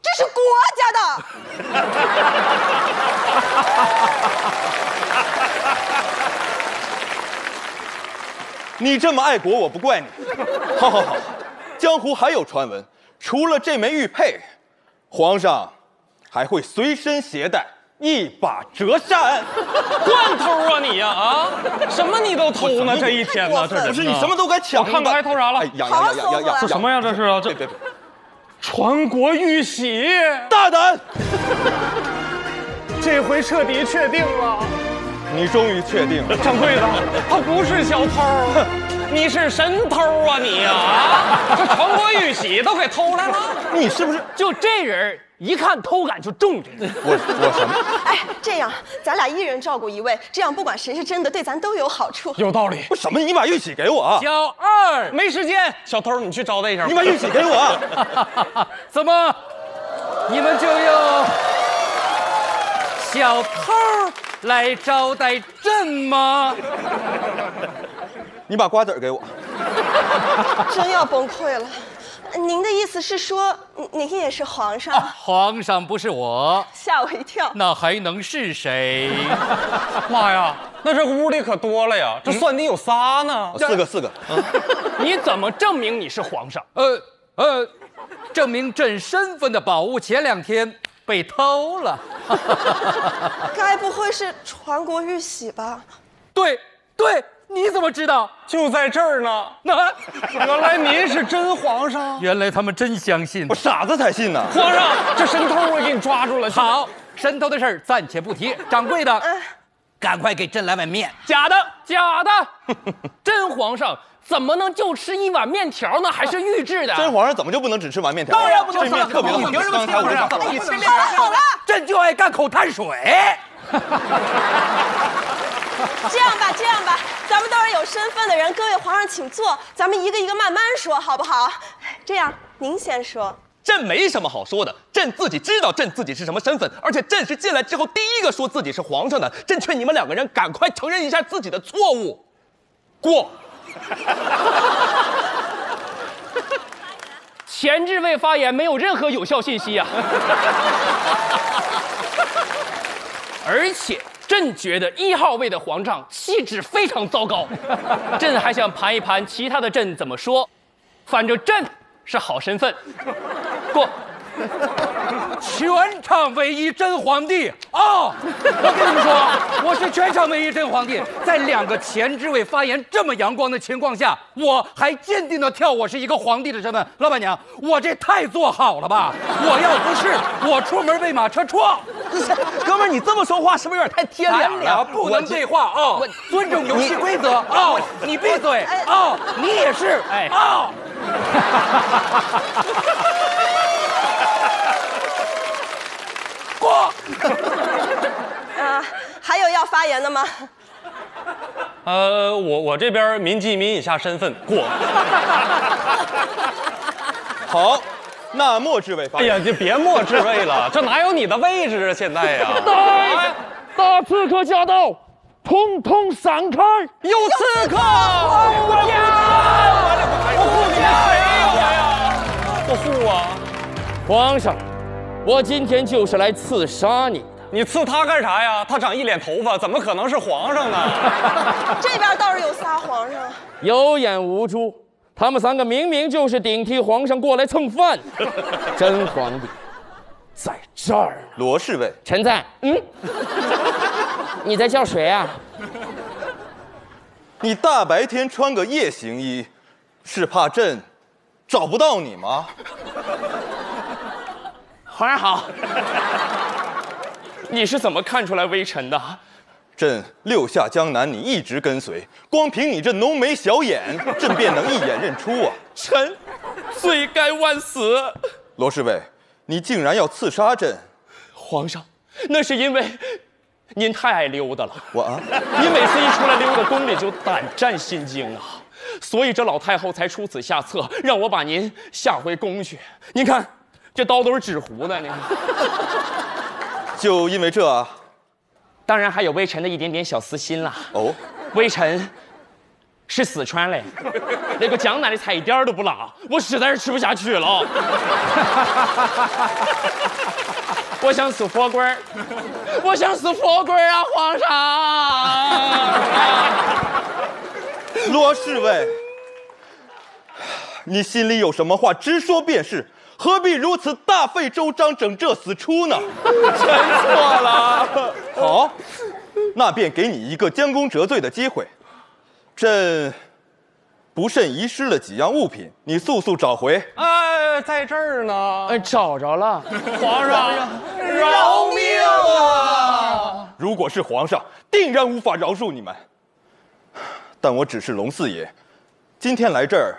这是国家的。
你这么爱国，我不怪你。好好好，江湖还有传闻，除了这枚玉佩，皇上还会随身携带一把折扇。
惯偷啊你呀啊！什么你都偷呢？这一天呢，这
不是你什么都敢抢？
我看看还偷啥了？
哎呀呀呀呀呀！
这什么呀？这是啊，这
别别，
传国玉玺，
大胆！
这回彻底确定了。
你终于确定了，
掌柜的，他不是小偷，你是神偷啊你呀！这传国玉玺都给偷来了，
你是不是？
就这人一看偷感就重这个。
我我什么？
哎，这样咱俩一人照顾一位，这样不管谁是真的，对咱都有好处。
有道理。
我什么？你把玉玺给我啊！
小二没时间，小偷你去招待一下。
你把玉玺给我啊！
怎么，你们就用小偷来招待朕吗？
你把瓜子儿给我。
真要崩溃了。您的意思是说，您也是皇上？
皇上不是我，
吓我一跳。
那还能是谁？妈呀，那这屋里可多了呀！这算你有仨呢，
四个四个。
你怎么证明你是皇上？呃呃，
证明朕身份的宝物前两天被偷了。
该不会是传国玉玺吧？
对对，你怎么知道？
就在这儿呢。
那
原来您是真皇上。
原来他们真相信，
我傻子才信呢。
皇上，这神偷我给你抓住了。
好，神偷的事儿暂且不提。掌柜的，赶快给朕来碗面。
假的，假的，真皇上怎么能就吃一碗面条呢？还是预制的？
真皇上怎么就不能只吃碗面条？
当然不能
这面特别的好吃。刚才我就
好了好了，朕就爱干口碳水。
这样吧，这样吧，咱们都是有身份的人，各位皇上请坐，咱们一个一个慢慢说，好不好？这样，您先说。
朕没什么好说的，朕自己知道朕自己是什么身份，而且朕是进来之后第一个说自己是皇上的。朕劝你们两个人赶快承认一下自己的错误，过。
前置位发言没有任何有效信息啊！而且朕觉得一号位的皇上气质非常糟糕，朕还想盘一盘其他的朕怎么说，反正朕是好身份，过。
全场唯一真皇帝啊！我跟你们说，我是全场唯一真皇帝。在两个前置位发言这么阳光的情况下，我还坚定的跳我是一个皇帝的身份。老板娘，我这太做好了吧？我要不是我出门被马车撞，
哥们儿，你这么说话是不是有点太贴脸了？
不能对话啊！尊重游戏规则啊！你闭嘴啊！你也是
哎
啊！过。
啊，还有要发言的吗？
呃，我我这边民记民以下身份过。
好，那莫志伟发言。
哎呀，就别莫志伟了，这哪有你的位置啊？现在呀，
大大刺客驾到，通通闪开！
有刺客！我
我护你谁呀？我呀，
我护啊！
皇上，我今天就是来刺杀你的。
你刺他干啥呀？他长一脸头发，怎么可能是皇上呢？
这边倒是有仨皇上。
有眼无珠，他们三个明明就是顶替皇上过来蹭饭。真皇帝在这儿呢。
罗侍卫，
臣在。嗯，你在叫谁啊？
你大白天穿个夜行衣，是怕朕找不到你吗？
皇上好。你是怎么看出来微臣的？
朕六下江南，你一直跟随，光凭你这浓眉小眼，朕便能一眼认出啊！
臣罪该万死。
罗侍卫，你竟然要刺杀朕！
皇上，那是因为您太爱溜达了。
我啊，
你每次一出来溜达，宫里就胆战心惊啊，所以这老太后才出此下策，让我把您下回宫去。您看，这刀都是纸糊的，你看。
就因为这啊？
当然还有微臣的一点点小私心了。
哦，
微臣是四川的，那个江南的菜一点儿都不辣，我实在是吃不下去了。我想吃火锅儿，我想吃火锅儿啊，皇上。
罗侍卫，你心里有什么话直说便是。何必如此大费周章整这死出呢？
全错了。
好，那便给你一个将功折罪的机会。朕不慎遗失了几样物品，你速速找回。
哎，在这儿呢。
哎，找着了。
皇上，
饶命啊！如果是皇上，定然无法饶恕你们。但我只是龙四爷，今天来这儿，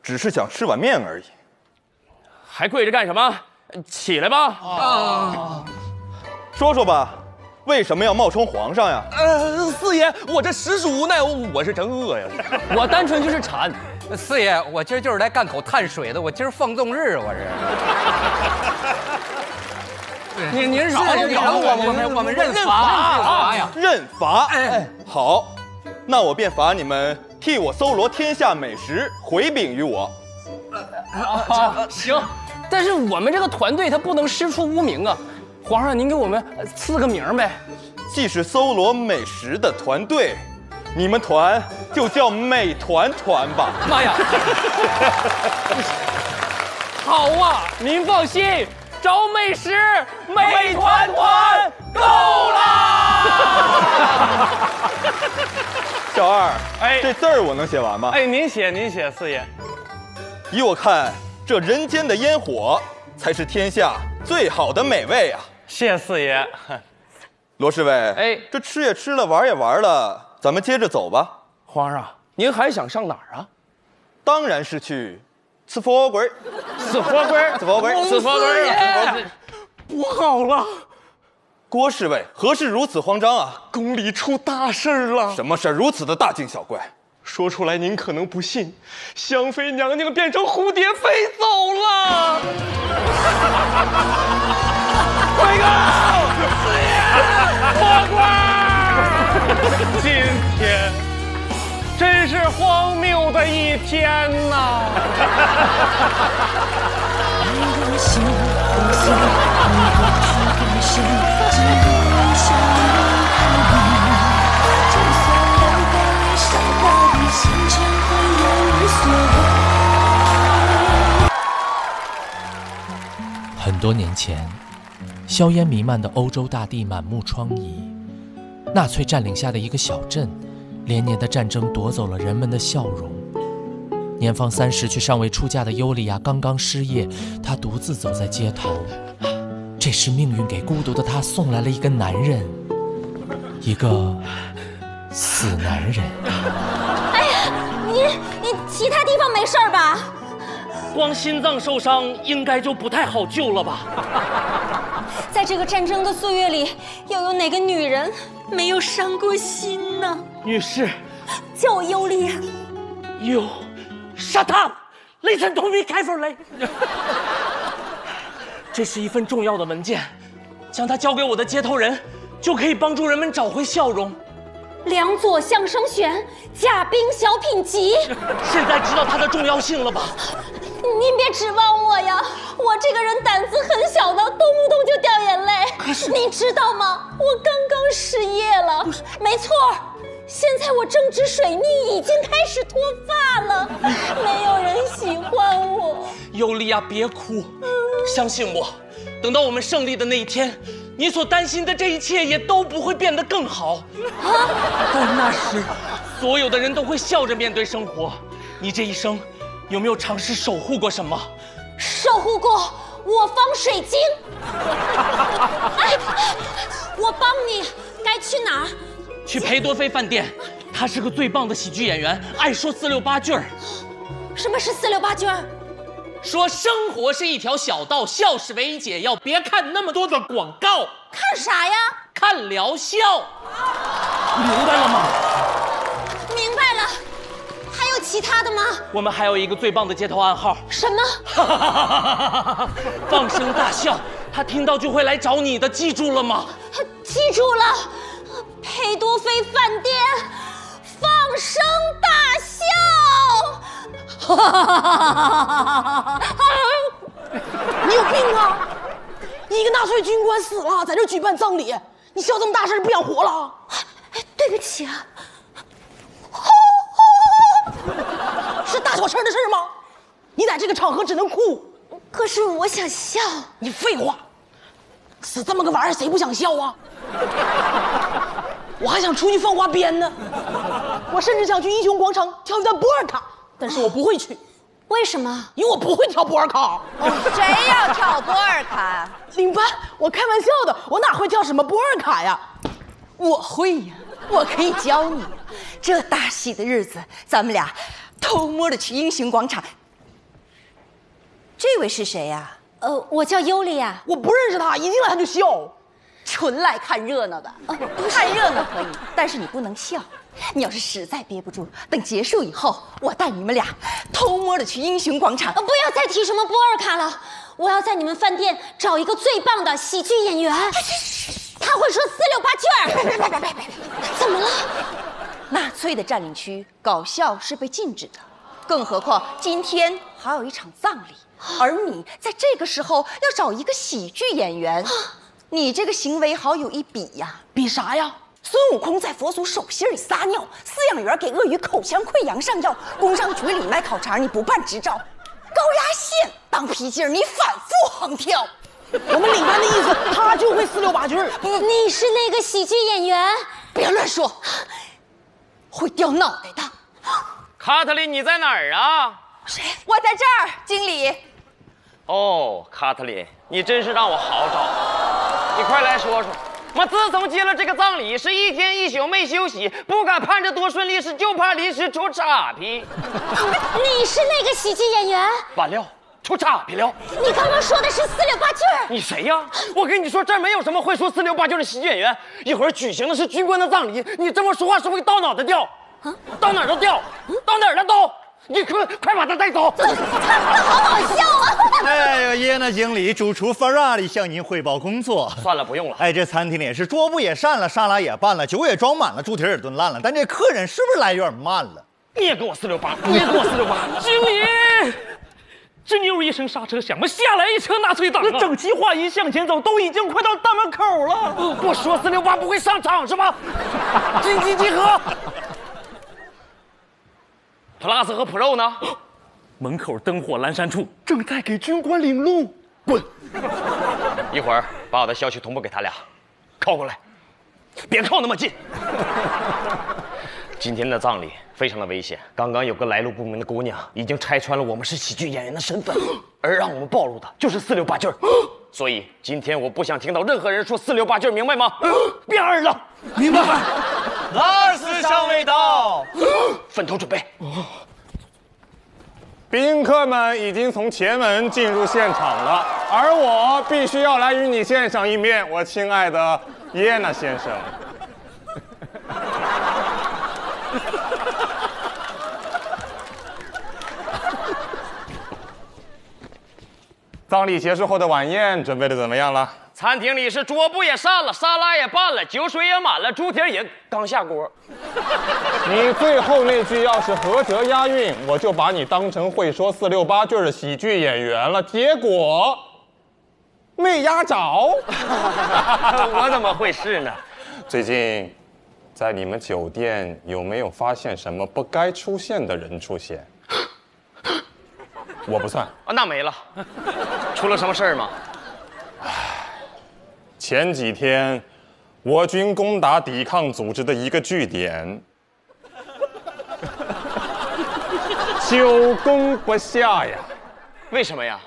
只是想吃碗面而已。
还跪着干什么？起来吧！
啊，说说吧，为什么要冒充皇上呀？
呃，四爷，我这实属无奈，我我是真饿呀。
我单纯就是馋。
四爷，我今儿就是来干口碳水的，我今儿放纵日，我
是。您您饶了饶了我们，我们我们认罚
啊呀！认罚！哎，好，那我便罚你们替我搜罗天下美食，回禀于我。
啊，行。但是我们这个团队他不能师出无名啊，皇上您给我们赐个名呗。
既是搜罗美食的团队，你们团就叫美团团吧。
妈呀！
好啊！您放心，找美食美团团够啦！
小二，哎，这字儿我能写完吗？
哎，您写，您写，四爷。
依我看，这人间的烟火才是天下最好的美味啊！
谢四爷。
罗侍卫，哎，这吃也吃了，玩也玩了，咱们接着走吧。
皇上，您还想上哪儿啊？
当然是去吃火锅儿。
吃火锅儿，
吃火锅儿，
吃火锅儿。
不好了，郭侍卫，何事如此慌张啊？
宫里出大事儿了！
什么事儿如此的大惊小怪？
说出来您可能不信，香妃娘娘变成蝴蝶飞走了。
快哥，四爷，火锅儿！
今天真是荒谬的一天呐！
很多年前，硝烟弥漫的欧洲大地满目疮痍，纳粹占领下的一个小镇，连年的战争夺走了人们的笑容。年方三十却尚未出嫁的尤利娅刚刚失业，她独自走在街头。这时，命运给孤独的她送来了一个男人，一个死男人。
其他地方没事儿吧？
光心脏受伤，应该就不太好救了吧？
在这个战争的岁月里，又有哪个女人没有伤过心呢？
女士，
叫我尤利娅。
You shut up! Listen to me carefully. 这是一份重要的文件，将它交给我的接头人，就可以帮助人们找回笑容。
梁左相声选贾冰小品集。
现在知道它的重要性了吧？
您别指望我呀，我这个人胆子很小的，动不动就掉眼泪。可是你知道吗？我刚刚失业了。不是，没错，现在我正值水逆，已经开始脱发了，没有人喜欢我。
尤利娅，别哭，相信我，等到我们胜利的那一天，你所担心的这一切也都不会变得更好。
啊，
到那时，所有的人都会笑着面对生活。你这一生，有没有尝试守护过什么？
守护过我方水晶。哎，我帮你，该去哪儿？
去裴多菲饭店，他是个最棒的喜剧演员，爱说四六八句儿。
什么是四六八句儿？
说生活是一条小道，笑是唯一解药。别看那么多的广告，
看啥呀？
看疗效。明白了吗？
明白了。还有其他的吗？
我们还有一个最棒的接头暗号。
什么？
放声大笑，他听到就会来找你的，记住了吗？
记住了。裴多菲饭店，放声大笑。
你有病啊！一个纳粹军官死了，在这举办葬礼，你笑这么大声，不想活了？
对不起啊。
是大小声的事吗？你在这个场合只能哭。
可是我想笑。
你废话，死这么个玩意儿，谁不想笑啊？我还想出去放花鞭呢，我甚至想去英雄广场跳一段波尔卡，但是我不会去。
为什么？
因为我不会跳波尔卡。
谁要跳波尔卡？
领班，我开玩笑的，我哪会跳什么波尔卡呀？我会呀，我可以教你。
这大喜的日子，咱们俩偷摸的去英雄广场。这位是谁呀、
呃，我叫尤利娅。
我不认识他，一进来他就笑，
纯来看热闹的。
呃
看热闹可以，但是你不能笑。你要是实在憋不住，等结束以后，我带你们俩偷摸的去英雄广场。
呃，不要再提什么波尔卡了，我要在你们饭店找一个最棒的喜剧演员。他会说四六八句儿。怎么了？
纳粹的占领区搞笑是被禁止的，更何况今天还有一场葬礼，而你在这个时候要找一个喜剧演员，你这个行为好有一比呀！
比啥呀？
孙悟空在佛祖手心里撒尿，饲养员给鳄鱼口腔溃疡上药，工商局里卖烤肠你不办执照，高
压线当皮筋儿，你反复横跳。
我们领班的意思，他就会四六八句儿。
你是那个喜剧演员？别乱说，会掉脑袋的。
卡特琳，你在哪儿啊？
谁？我在这儿，经理。
哦，卡特琳，你真是让我好找。你快来说说，妈，自从接了这个葬礼，是一天一宿没休息，不敢盼着多顺利，是就怕临时出岔劈。
你是那个喜剧演员？
完了，出岔劈了。
你刚刚说的是四六八句儿。
你谁呀？我跟你说，这儿没有什么会说四六八句的喜剧演员。一会儿举行的是军官的葬礼，你这么说话是不是到脑袋掉？到哪儿都掉，到哪儿了都？你快快把他带走！
这好好笑啊！
哎呦，耶娜经理，主厨 Ferrari 向您汇报工作。
算了，不用了。
哎，这餐厅里也是桌布也扇了，沙拉也拌了，酒也装满了，猪蹄也炖烂了，但这客人是不是来有点慢了？
你也给我四六八，你也给我四六八。
经理，这妞一声刹车响，我下来一车纳粹党、啊，
整齐划一向前走，都已经快到大门口了。
不说四六八不会上场是吧？紧急集合。Plus 和 Pro 呢？
门口灯火阑珊处，正在给军官领路。
滚！一会儿把我的消息同步给他俩，靠过来，别靠那么近。今天的葬礼非常的危险，刚刚有个来路不明的姑娘已经拆穿了我们是喜剧演员的身份，而让我们暴露的就是四六八句儿。所以今天我不想听到任何人说四六八句儿，明白吗？变二了，
明白。
二师尚未到，
分头准备。
宾客们已经从前门进入现场了，而我必须要来与你见上一面，我亲爱的耶娜先生。葬礼结束后的晚宴准备的怎么样了？
餐厅里是桌布也散了，沙拉也拌了，酒水也满了，猪蹄也刚下锅。
你最后那句要是合辙押韵，我就把你当成会说四六八句的喜剧演员了。结果没押着，
我怎么会是呢？
最近在你们酒店有没有发现什么不该出现的人出现？我不算
啊，那没了。出了什么事儿吗？
前几天，我军攻打抵抗组织的一个据点，久攻不下呀。
为什么呀？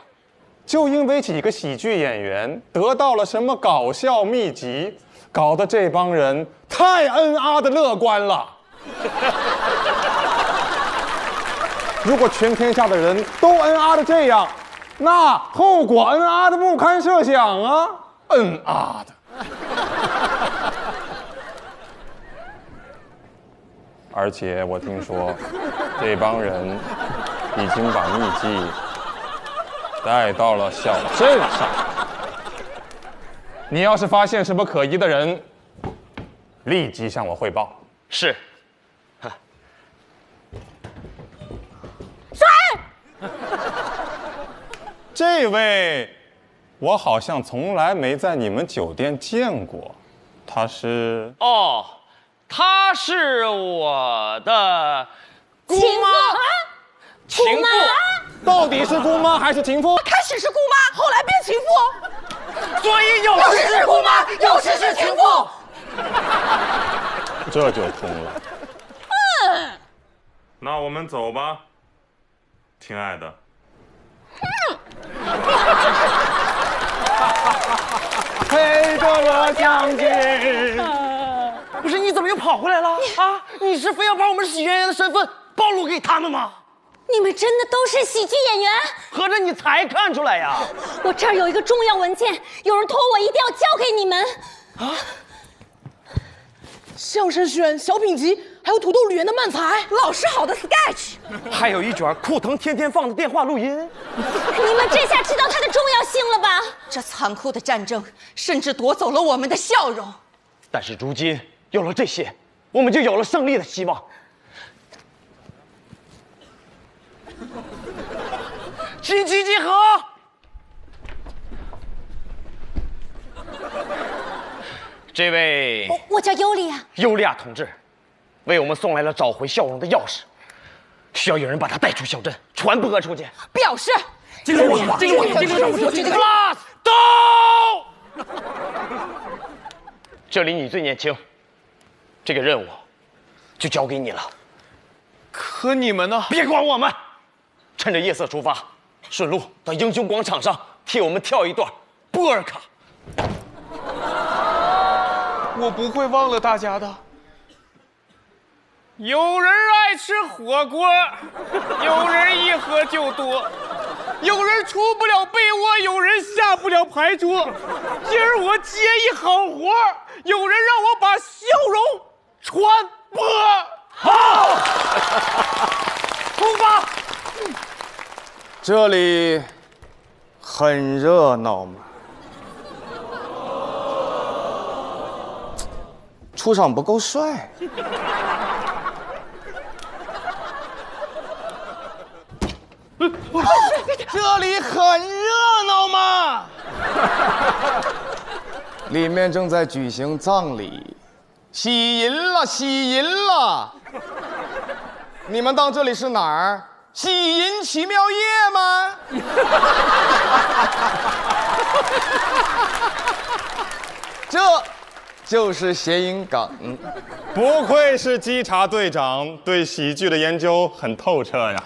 就因为几个喜剧演员得到了什么搞笑秘籍，搞得这帮人太恩啊的乐观了。如果全天下的人都恩啊的这样，那后果恩啊的不堪设想啊！恩啊的。而且我听说，这帮人已经把秘籍带到了小镇上。你要是发现什么可疑的人，立即向我汇报。
是。
这位，我好像从来没在你们酒店见过。他是
哦，她是我的姑妈，
情妇，
到底是姑妈还是情妇？
开始是姑妈，后来变情妇，
所以有
时是姑妈，有时是情妇。
这就通了。
嗯，
那我们走吧，亲爱的。
佩德罗将军，
不是你怎么又跑回来了啊？你是非要把我们喜剧演员的身份暴露给他们吗？
你们真的都是喜剧演员？
合着你才看出来呀？
我这儿有一个重要文件，有人托我一定要交给你们。
啊！相声选小品集，还有土豆吕人的漫才，
老师好的 sketch，
还有一卷库腾天天放的电话录音。
你们这下知道它的重要性了吧？这残酷的战争甚至夺走了我们的笑容。
但是如今有了这些，我们就有了胜利的希望。紧急集合！这位，
我叫尤利亚。
尤利亚同志，为我们送来了找回笑容的钥匙，需要有人把它带出小镇，传播出去。
表示
这个我，这个我，这个我，这个
class 到。这里你最年轻，这个任务就交给你了。
可你们呢？
别管我们，趁着夜色出发，顺路到英雄广场上替我们跳一段波尔卡。
我不会忘了大家的。
有人爱吃火锅，有人一喝就多，
有人出不了被窝，有人下不了牌桌。今儿我接一好活有人让我把笑容传播。好，出发。
这里很热闹吗？出场不够帅。这里很热闹吗？里面正在举行葬礼，喜迎了，喜迎了！你们当这里是哪儿？喜迎奇妙夜吗？这就是谐音梗。
不愧是稽查队长，对喜剧的研究很透彻呀。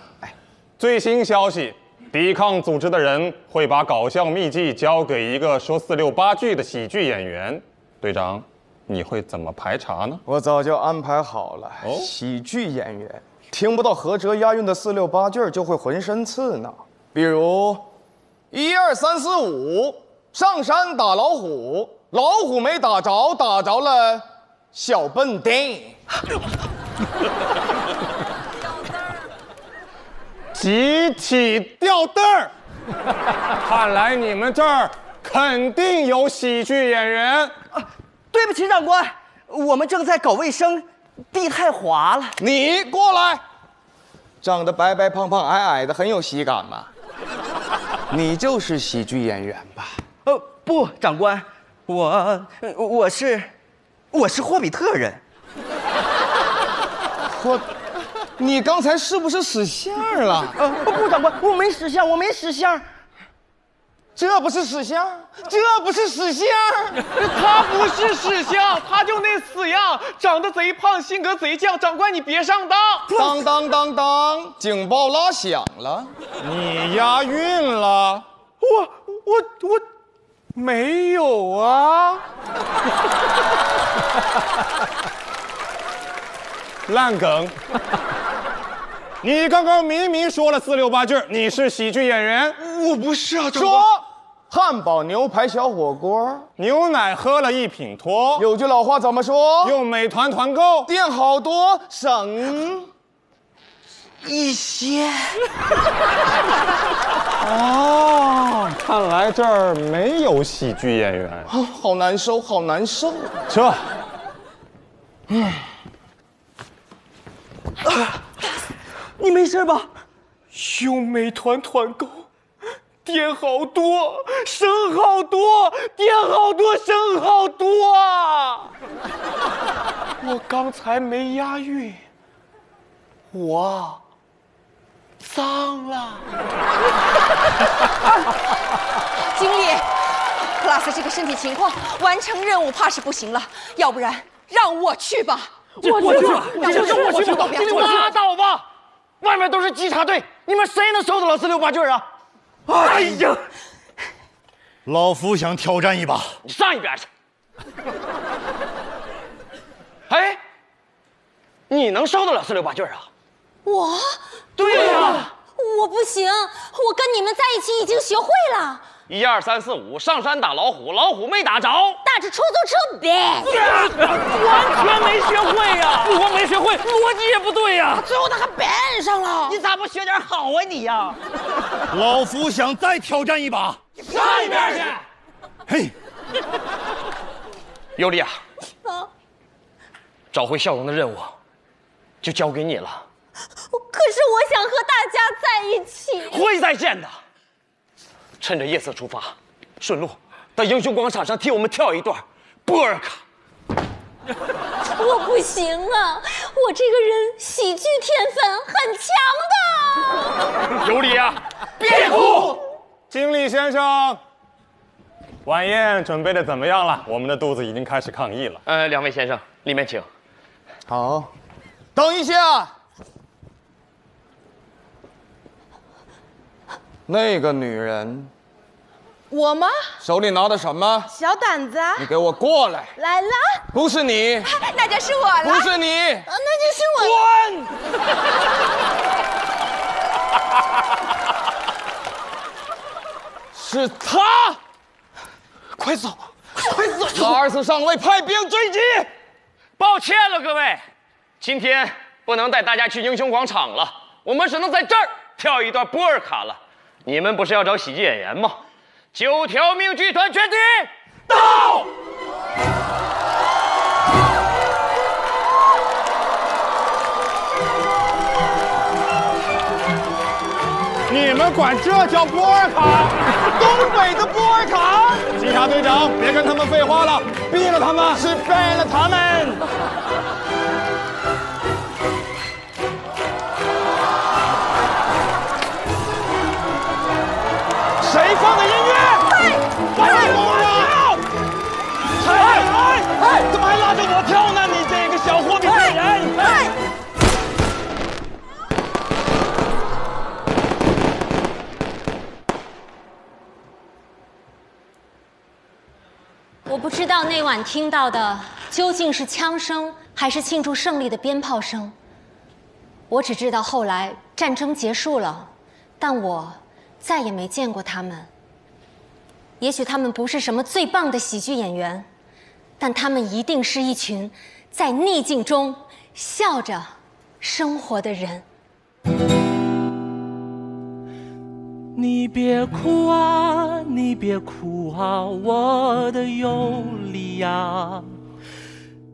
最新消息，抵抗组织的人会把搞笑秘籍交给一个说四六八句的喜剧演员。队长，你会怎么排查呢？
我早就安排好了。喜剧演员听不到合辙押韵的四六八句儿就会浑身刺挠。比如，一二三四五，上山打老虎，老虎没打着，打着了小笨蛋。
集体吊凳儿，看来你们这儿肯定有喜剧演员。
对不起，长官，我们正在搞卫生，地太滑了。
你过来，长得白白胖胖矮矮的，很有喜感吧？你就是喜剧演员吧？
呃，不，长官，我我是我是霍比特人。
霍，你刚才是不是使相了？
呃，不，长官，我没使相，我没使相。
这不是使相，这不是使相，
他不是使相，他就那死样，长得贼胖，性格贼犟。长官，你别上当！
当当当当，警报拉响了，
你押韵了。
我我我没有啊！
烂梗。你刚刚明明说了四六八句，你是喜剧演员。
我不是啊，
说，汉堡、牛排、小火锅，
牛奶喝了一品脱。
有句老话怎么说？
用美团团购，
店好多，省
一些。
哦，看来这儿没有喜剧演员。
啊，好难受，好难受。
撤。
嗯。啊，你没事吧？
用美团团购，点好多，省好多，点好多，省好多啊！我刚才没押韵，我脏了。
经理，Plus 这个身体情况，完成任务怕是不行了，要不然让我去吧。
我去，
让我去，
我去，
都不要去。
拉倒吧！外面都是稽查队，你们谁能受得了四六八句啊？
哎呀，老夫想挑战一把。
你上一边去。哎，你能受得了四六八句啊？
我？
对呀。
我不行，我跟你们在一起已经学会了。
一二三四五，上山打老虎，老虎没打着，
打着出租车别，
完全没学会呀！不光没学会，逻辑也不对呀！
最后他还变上了，你咋不学点好啊你呀？
老夫想再挑战一把，
上一边去！
嘿，
尤利亚，找回笑容的任务就交给你了。
可是我想和大家在一起。
会再见的。趁着夜色出发，顺路到英雄广场上替我们跳一段波尔卡。
我不行啊，我这个人喜剧天分很强的。
有理啊！
别哭！经理先生，晚宴准备的怎么样了？我们的肚子已经开始抗议了。
呃，两位先生，里面请。
好，等一下。那个女人
我吗？
手里拿的什么？
小胆子啊！
你给我过来！
来了，
不是你，
那就是我了。
不是你
啊那就是我。
是他！快走，快走！他二次上尉派兵追击。
抱歉了，各位，今天不能带大家去英雄广场了，我们只能在这儿跳一段波尔卡了。你们不是要找喜剧演员吗？九条命剧团全体到！
你们管这叫波尔卡？东北的波尔卡！警察队长，别跟他们废话了，毙了他们！
是毙了他们！哎！怎么还拉着我跳呢？你这个小货币骗人！
我不知道那晚听到的究竟是枪声，还是庆祝胜利的鞭炮声。我只知道后来战争结束了，但我再也没见过他们。也许他们不是什么最棒的喜剧演员，但他们一定是一群在逆境中笑着生活的人。
你别哭啊，你别哭啊，我的尤里亚。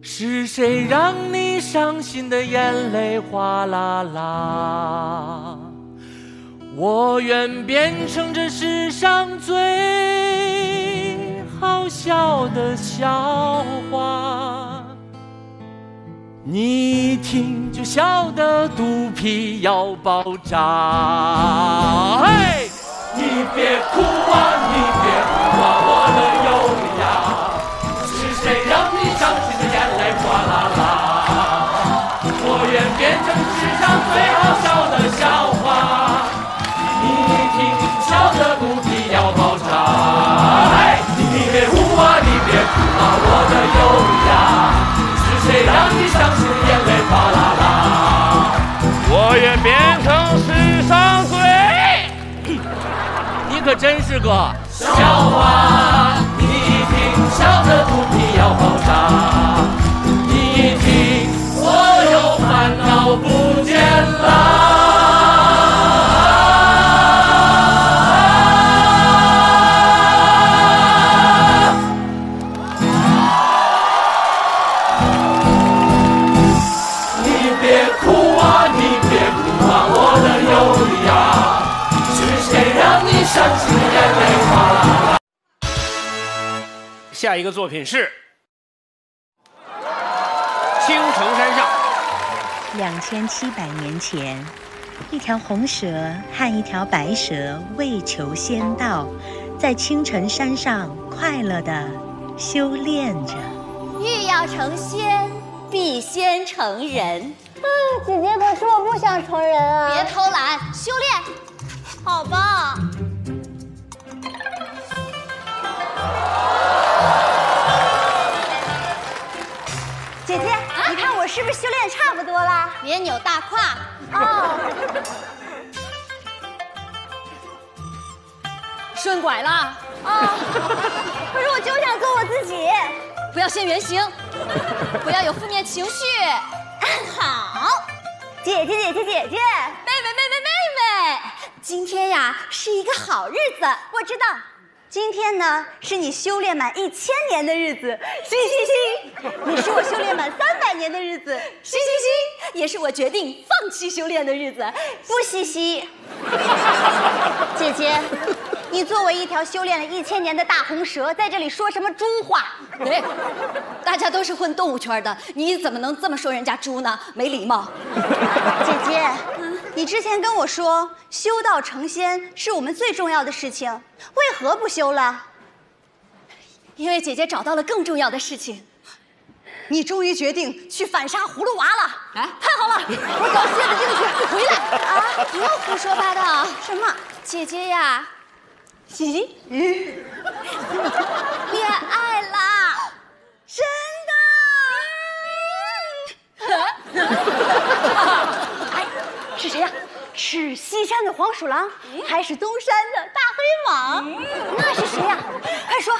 是谁让你伤心的眼泪哗啦啦？我愿变成这世上最好笑的笑话。你一听就笑得肚皮要爆炸。嘿，你别哭啊，你别哭啊，我的尤里亚。是谁让你伤心的眼泪哗啦啦？我愿变成世上最好笑的笑话。你一听笑得啊，我的优雅。是谁让你伤心眼泪哗啦啦？
我愿变成世上最……
你可真是个
笑话，一
个作品是《青城山上》。
两千七百年前，一条红蛇和一条白蛇为求仙道，在青城山上快乐的修炼着。
欲要成仙，必先成人。
啊，姐姐，可是我不想成人啊！
别偷懒，修炼。
好吧。
是不是修炼差不多了？
别扭大胯。
哦，
顺拐了。
哦，可是我就想做我自己。
不要现原形，不要有负面情绪。
好，姐姐，姐姐，姐姐，妹妹，妹妹，妹妹，今天呀是一个好日子，我知道。今天呢是你修炼满一千年的日子，嘻嘻嘻；也是我修炼满三百年的日子，嘻嘻嘻；也是我决定放弃修炼的日子，不嘻嘻。
姐姐，
你作为一条修炼了一千年的大红蛇，在这里说什么猪话？
哎，大家都是混动物圈的，你怎么能这么说人家猪呢？没礼貌。
姐姐，你之前跟我说修道成仙是我们最重要的事情，为何不修了？
因为姐姐找到了更重要的事情。
你终于决定去反杀葫芦娃了？
哎，太好了！我找蝎子精去，回来
啊！不要胡说八道！什么？
姐姐呀，
咦？
恋爱啦！
真的？哎，是谁呀？是西山的黄鼠狼，还是东山的大黑蟒？那是谁呀？快说！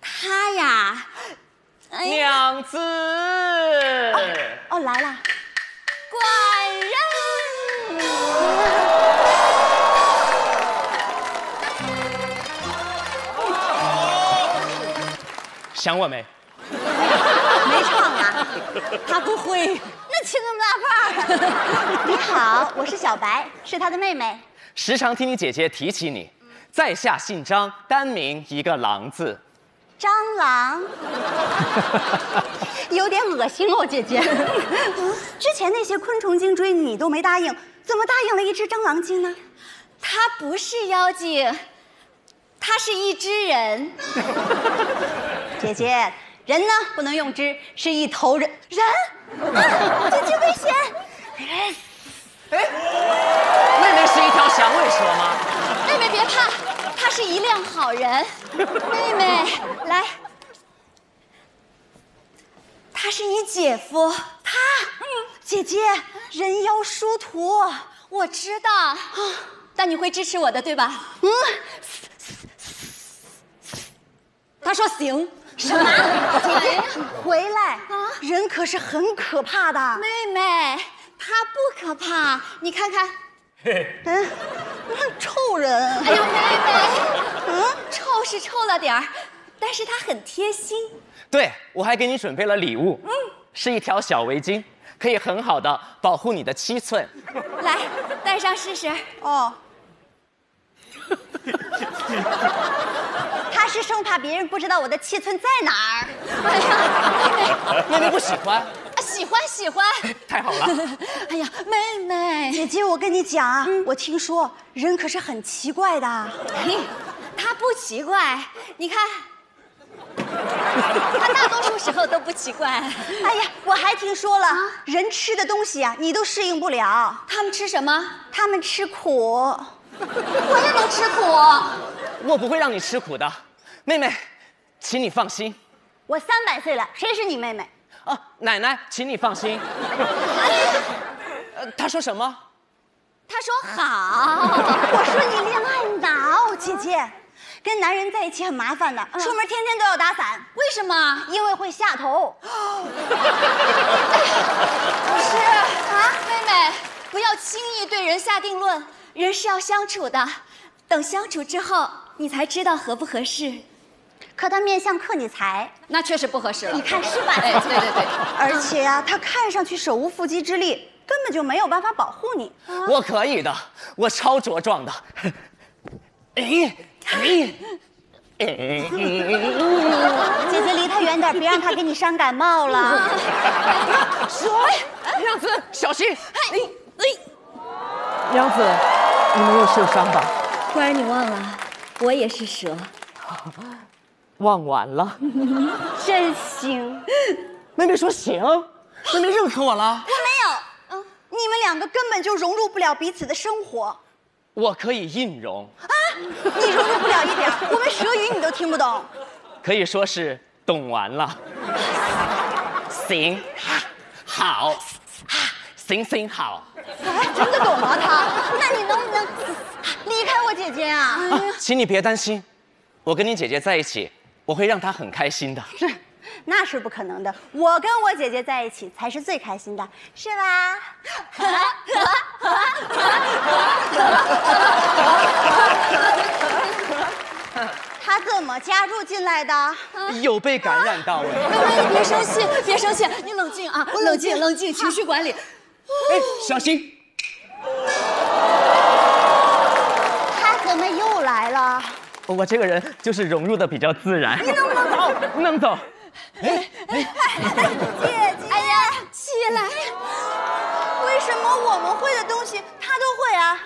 他呀。
哎
娘子，
哦哦来了，
官人，
想我没？
没唱啊，
他不会，
那亲那么大范儿。你好，我是小白，是他的妹妹。
时常听你姐姐提起你，在下姓张，单名一个狼字。
蟑螂，有点恶心哦，姐姐。之前那些昆虫精追你都没答应，怎么答应了一只蟑螂精呢？
它不是妖精，它是一只人。
姐姐，人呢不能用之，是一头人。人，啊、姐姐危险！
哎，妹妹是一条响尾蛇吗？
妹妹别怕。他是一辆好人，妹妹来。他是你姐夫，
他，嗯，姐姐，人妖殊途，
我知道，但你会支持我的，对吧？嗯。他说行。
什么？姐姐，回来啊！人可是很可怕的。
妹妹，他不可怕，你看看。
嗯，臭人！
哎呀，妹妹，嗯，臭是臭了点儿，但是他很贴心。
对，我还给你准备了礼物，嗯，是一条小围巾，可以很好的保护你的七寸。
来，戴上试试。
哦。他是生怕别人不知道我的七寸在哪儿。
哎呀，
妹妹不喜欢。
喜欢喜欢，
太好了！
哎呀，妹妹，
姐姐，我跟你讲啊，我听说人可是很奇怪的。
嘿，他不奇怪，你看，他大多数时候都不奇怪。
哎呀，我还听说了，人吃的东西啊，你都适应不了。
他们吃什么？
他们吃苦，
我也能吃苦。
我不会让你吃苦的，妹妹，请你放心。
我三百岁了，谁是你妹妹？
啊，奶奶，请你放心。呃，他说什么？
他说好。
我说你恋爱脑，姐姐，跟男人在一起很麻烦的，出门天天都要打伞。
为什么？
因为会下头。
不是啊，妹妹，不要轻易对人下定论，人是要相处的，等相处之后，你才知道合不合适。
可他面相克你财，
那确实不合适了。
你看是吧？
哎，对对对。
而且呀、啊，他看上去手无缚鸡之力，根本就没有办法保护你。
啊、
我可以的，我超茁壮的。哎 哎
哎！姐姐离他远点，别让他给你伤感冒了。
水，娘子小心！
哎哎，
娘子，你没有受伤吧？
官儿，你忘了，我也是蛇。
忘完了，
真行！
妹妹说行，妹妹认可我了。
我没有，嗯，你们两个根本就融入不了彼此的生活。
我可以硬融
啊，你融入不了一点，我们蛇语你都听不懂。
可以说是懂完了。行，好，行行好。
哎，真的懂吗他？那你能不能离开我姐姐啊？
啊请你别担心，我跟你姐姐在一起。我会让她很开心的，
是，那是不可能的。我跟我姐姐在一起才是最开心的，是吧？他怎么加入进来的？
有被感染到了。
妹 妹，你别生气，别生气，你冷静啊，冷静，冷静，情绪管理。
哎，小心！
他怎么又来了？啊？
我这个人就是融入的比较自然。
你能不能走？
能走。
哎哎，姐姐，哎呀，起来！为什么我们会的东西他都会啊？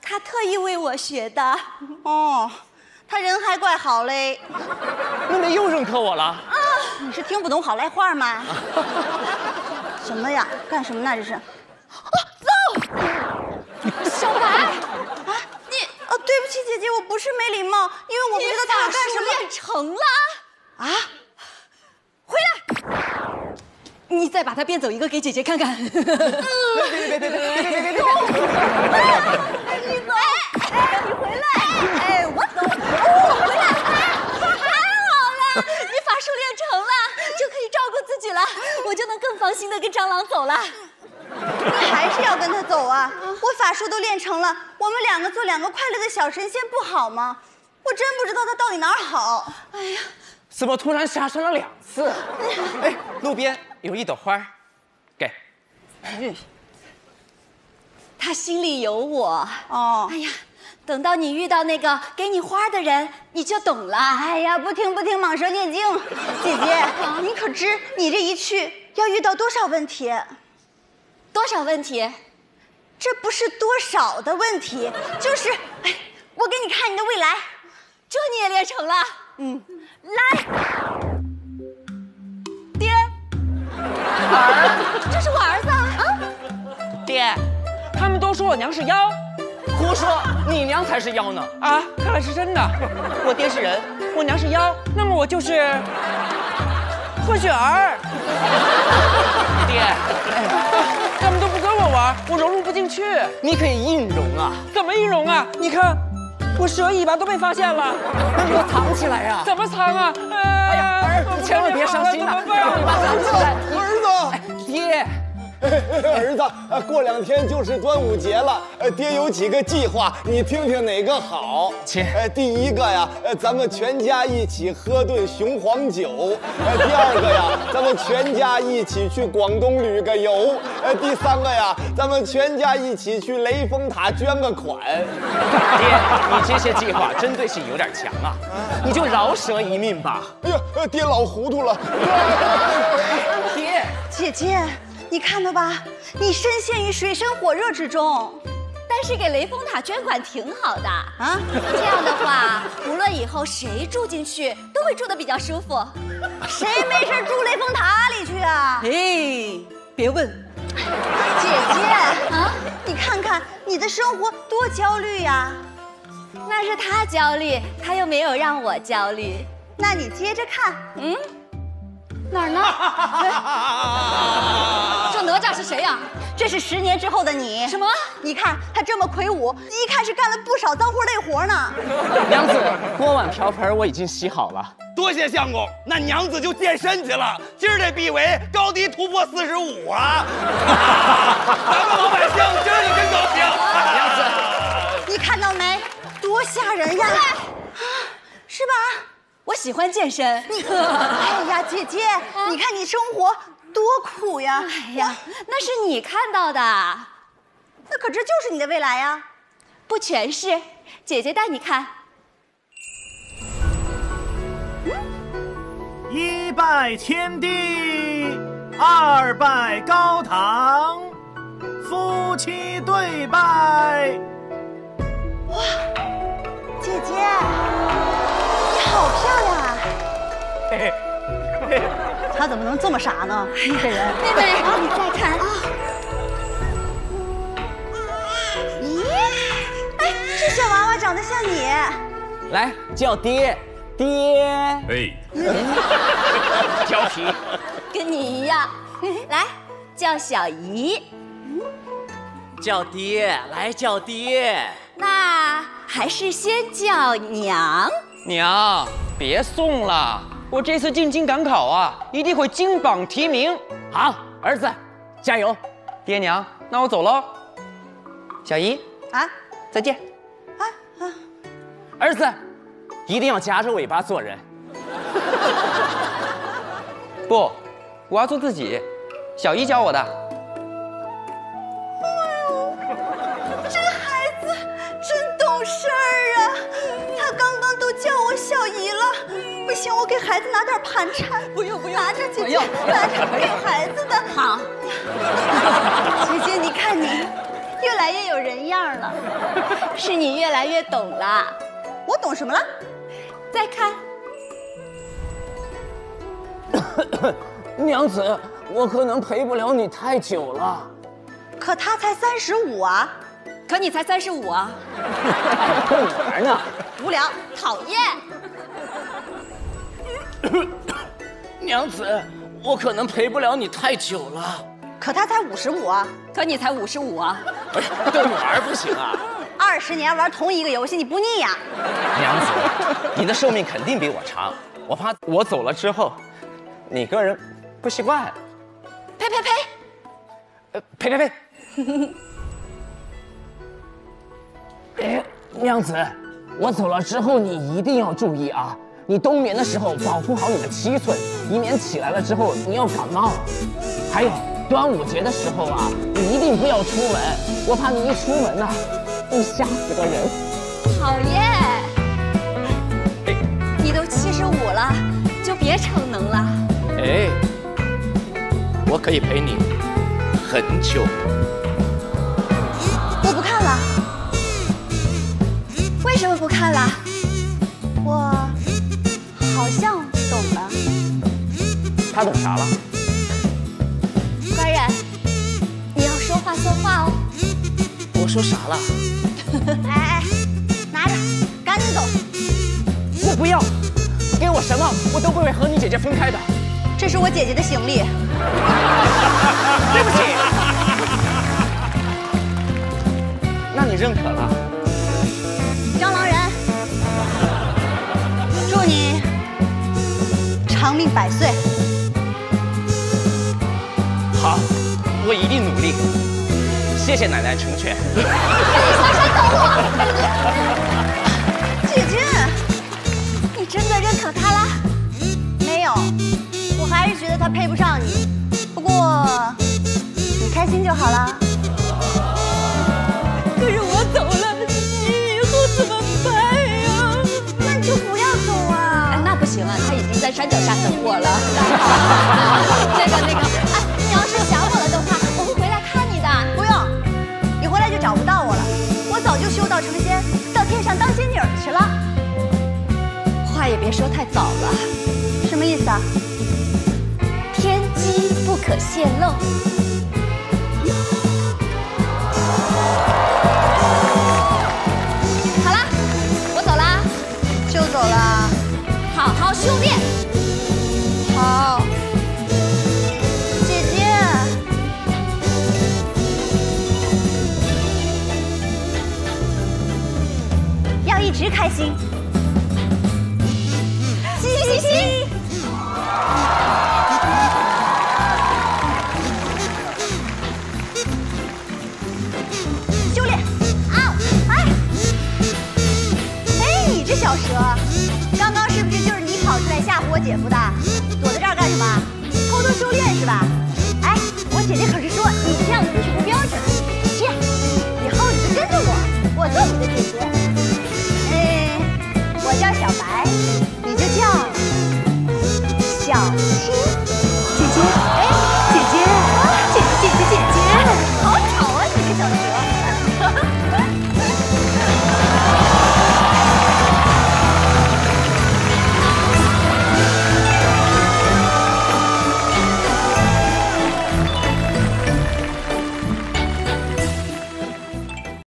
他特意为我学的。哦，他人还怪好嘞。
那你又认可我了？
啊，你是听不懂好赖话吗？什么呀？干什么呢？这是？哦，走！小白，啊，你哦，对不起，姐姐，我不是没礼貌，因为我不知道他干什么。
练成了
啊！回来！
你再把它变走一个给姐姐看看。
别别别别别别别别别！你走！哎，你回来！哎，我走！我回来！
太好了，你法术练成了，就可以照顾自己了，我就能更放心的跟蟑螂走了。
你还是要跟他走啊？我法术都练成了，我们两个做两个快乐的小神仙不好吗？我真不知道他到底哪儿好。哎呀！
怎么突然下山了两次？哎，路边有一朵花，给。
他心里有我哦。哎呀，等到你遇到那个给你花的人，你就懂了。
哎呀，不听不听，蟒蛇念经。姐姐，你可知你这一去要遇到多少问题？
多少问题？
这不是多少的问题，就是哎，我给你看你的未来。
这你也练成了？
嗯。来，
爹，儿，这是我儿子啊！
爹，他们都说我娘是妖，胡说，你娘才是妖呢！啊，看来是真的。我爹是人，我娘是妖，那么我就是混血儿。爹，他们都不跟我玩，我融入不进去。你可以硬融啊！怎么硬融啊？你看。我蛇尾巴都被发现了，那 你给我藏起来呀！怎么藏啊？哎呀，儿，你千万别伤心了！把尾巴藏起来，
儿
子，爹。
儿子，过两天就是端午节了，爹有几个计划，你听听哪个好？
亲，
第一个呀，咱们全家一起喝顿雄黄酒；第二个呀，咱们全家一起去广东旅个游；第三个呀，咱们全家一起去雷峰塔捐个款。
爹，你这些计划针对性有点强啊，你就饶蛇一命吧。
哎呀，爹老糊涂了。
爹，
姐姐。你看到吧，你深陷于水深火热之中，
但是给雷峰塔捐款挺好的啊。这样的话，无论以后谁住进去，都会住得比较舒服。
谁没事住雷峰塔里去啊？
哎，别问，
姐姐啊，你看看你的生活多焦虑呀。
那是他焦虑，他又没有让我焦虑。
那你接着看，嗯。哪儿呢？
这哪吒是谁呀？
这是十年之后的你。
什么？
你看他这么魁梧，一看是干了不少脏活累活呢。
娘子，锅碗瓢盆我已经洗好了。
多谢相公，那娘子就健身去了。今儿这臂围高低突破四十五啊！咱们老百姓今儿可真高兴。
娘子，
你看到没？多吓人呀！是吧？
我喜欢健身。
哎呀，姐姐，你看你生活多苦呀！
哎呀，那是你看到的，
那可这就是你的未来呀。
不全是，姐姐带你看。
一拜天地，二拜高堂，夫妻对拜。
他怎么能这么傻呢？这人，
妹妹，你再看啊！
咦，哎，这小娃娃长得像你。
来叫爹，爹。哎，
调皮，
跟你一样。来叫小姨，
叫爹，来叫爹。
那还是先叫娘。
娘，别送了，我这次进京赶考啊，一定会金榜题名。好，儿子，加油！爹娘，那我走喽。小姨啊，再见。啊啊，儿子，一定要夹着尾巴做人。不，我要做自己。小姨教我的。
请我给孩子拿点盘缠。
不用不用，
拿着姐姐，拿着给孩子的。
好，
姐姐，你看你越来越有人样了，
是你越来越懂了。
我懂什么了？
再看，
娘子，我可能陪不了你太久了。
可他才三十五啊，
可你才三十五啊，
逗你玩呢。
无聊，讨厌。
娘子，我可能陪不了你太久了。
可他才五十五啊，
可你才五十五啊，
哎，逗你玩不行啊。
二十年玩同一个游戏，你不腻呀？
娘子，你的寿命肯定比我长，我怕我走了之后，你个人不习惯。
呸呸呸！
呃，呸呸呸！
哎，娘子，我走了之后你一定要注意啊！你冬眠的时候保护好你的七寸，以免起来了之后你要感冒。还有端午节的时候啊，你一定不要出门，我怕你一出门呐、你吓死个人。
讨厌。你都七十五了，就别逞能了。
哎，我可以陪你很久。
我不看了。为什么不看了？我好像懂了。
他懂啥了？
官人，你要说话算话哦。
我说啥了？
哎哎，拿着，赶紧走。
我不要，给我什么我都不会和你姐姐分开的。
这是我姐姐的行李。
对不起。那你认可了？
长命百岁。
好，我一定努力。谢谢奶奶成全。
姐姐，你真的认可他了？没有，我还是觉得他配不上你。不过你开心就好了。
可是我走山脚下等我了。那 个那个，
哎，你要是想我了的话，我会回来看你的。不用，你回来就找不到我了。我早就修道成仙，到天上当仙女儿去了。
话也别说太早了。
什么意思啊？
天机不可泄露。
好啦，我走啦，
就走了。
好好修炼。
直开心。嘻嘻嘻。修炼。啊，哎。哎，你这小蛇，刚刚是不是就是你跑出来吓唬我姐夫的？躲在这干什么？偷偷修炼是吧？哎，我姐姐可是说你这样子是不标准。这样，以后你就跟着我，我做你的姐姐。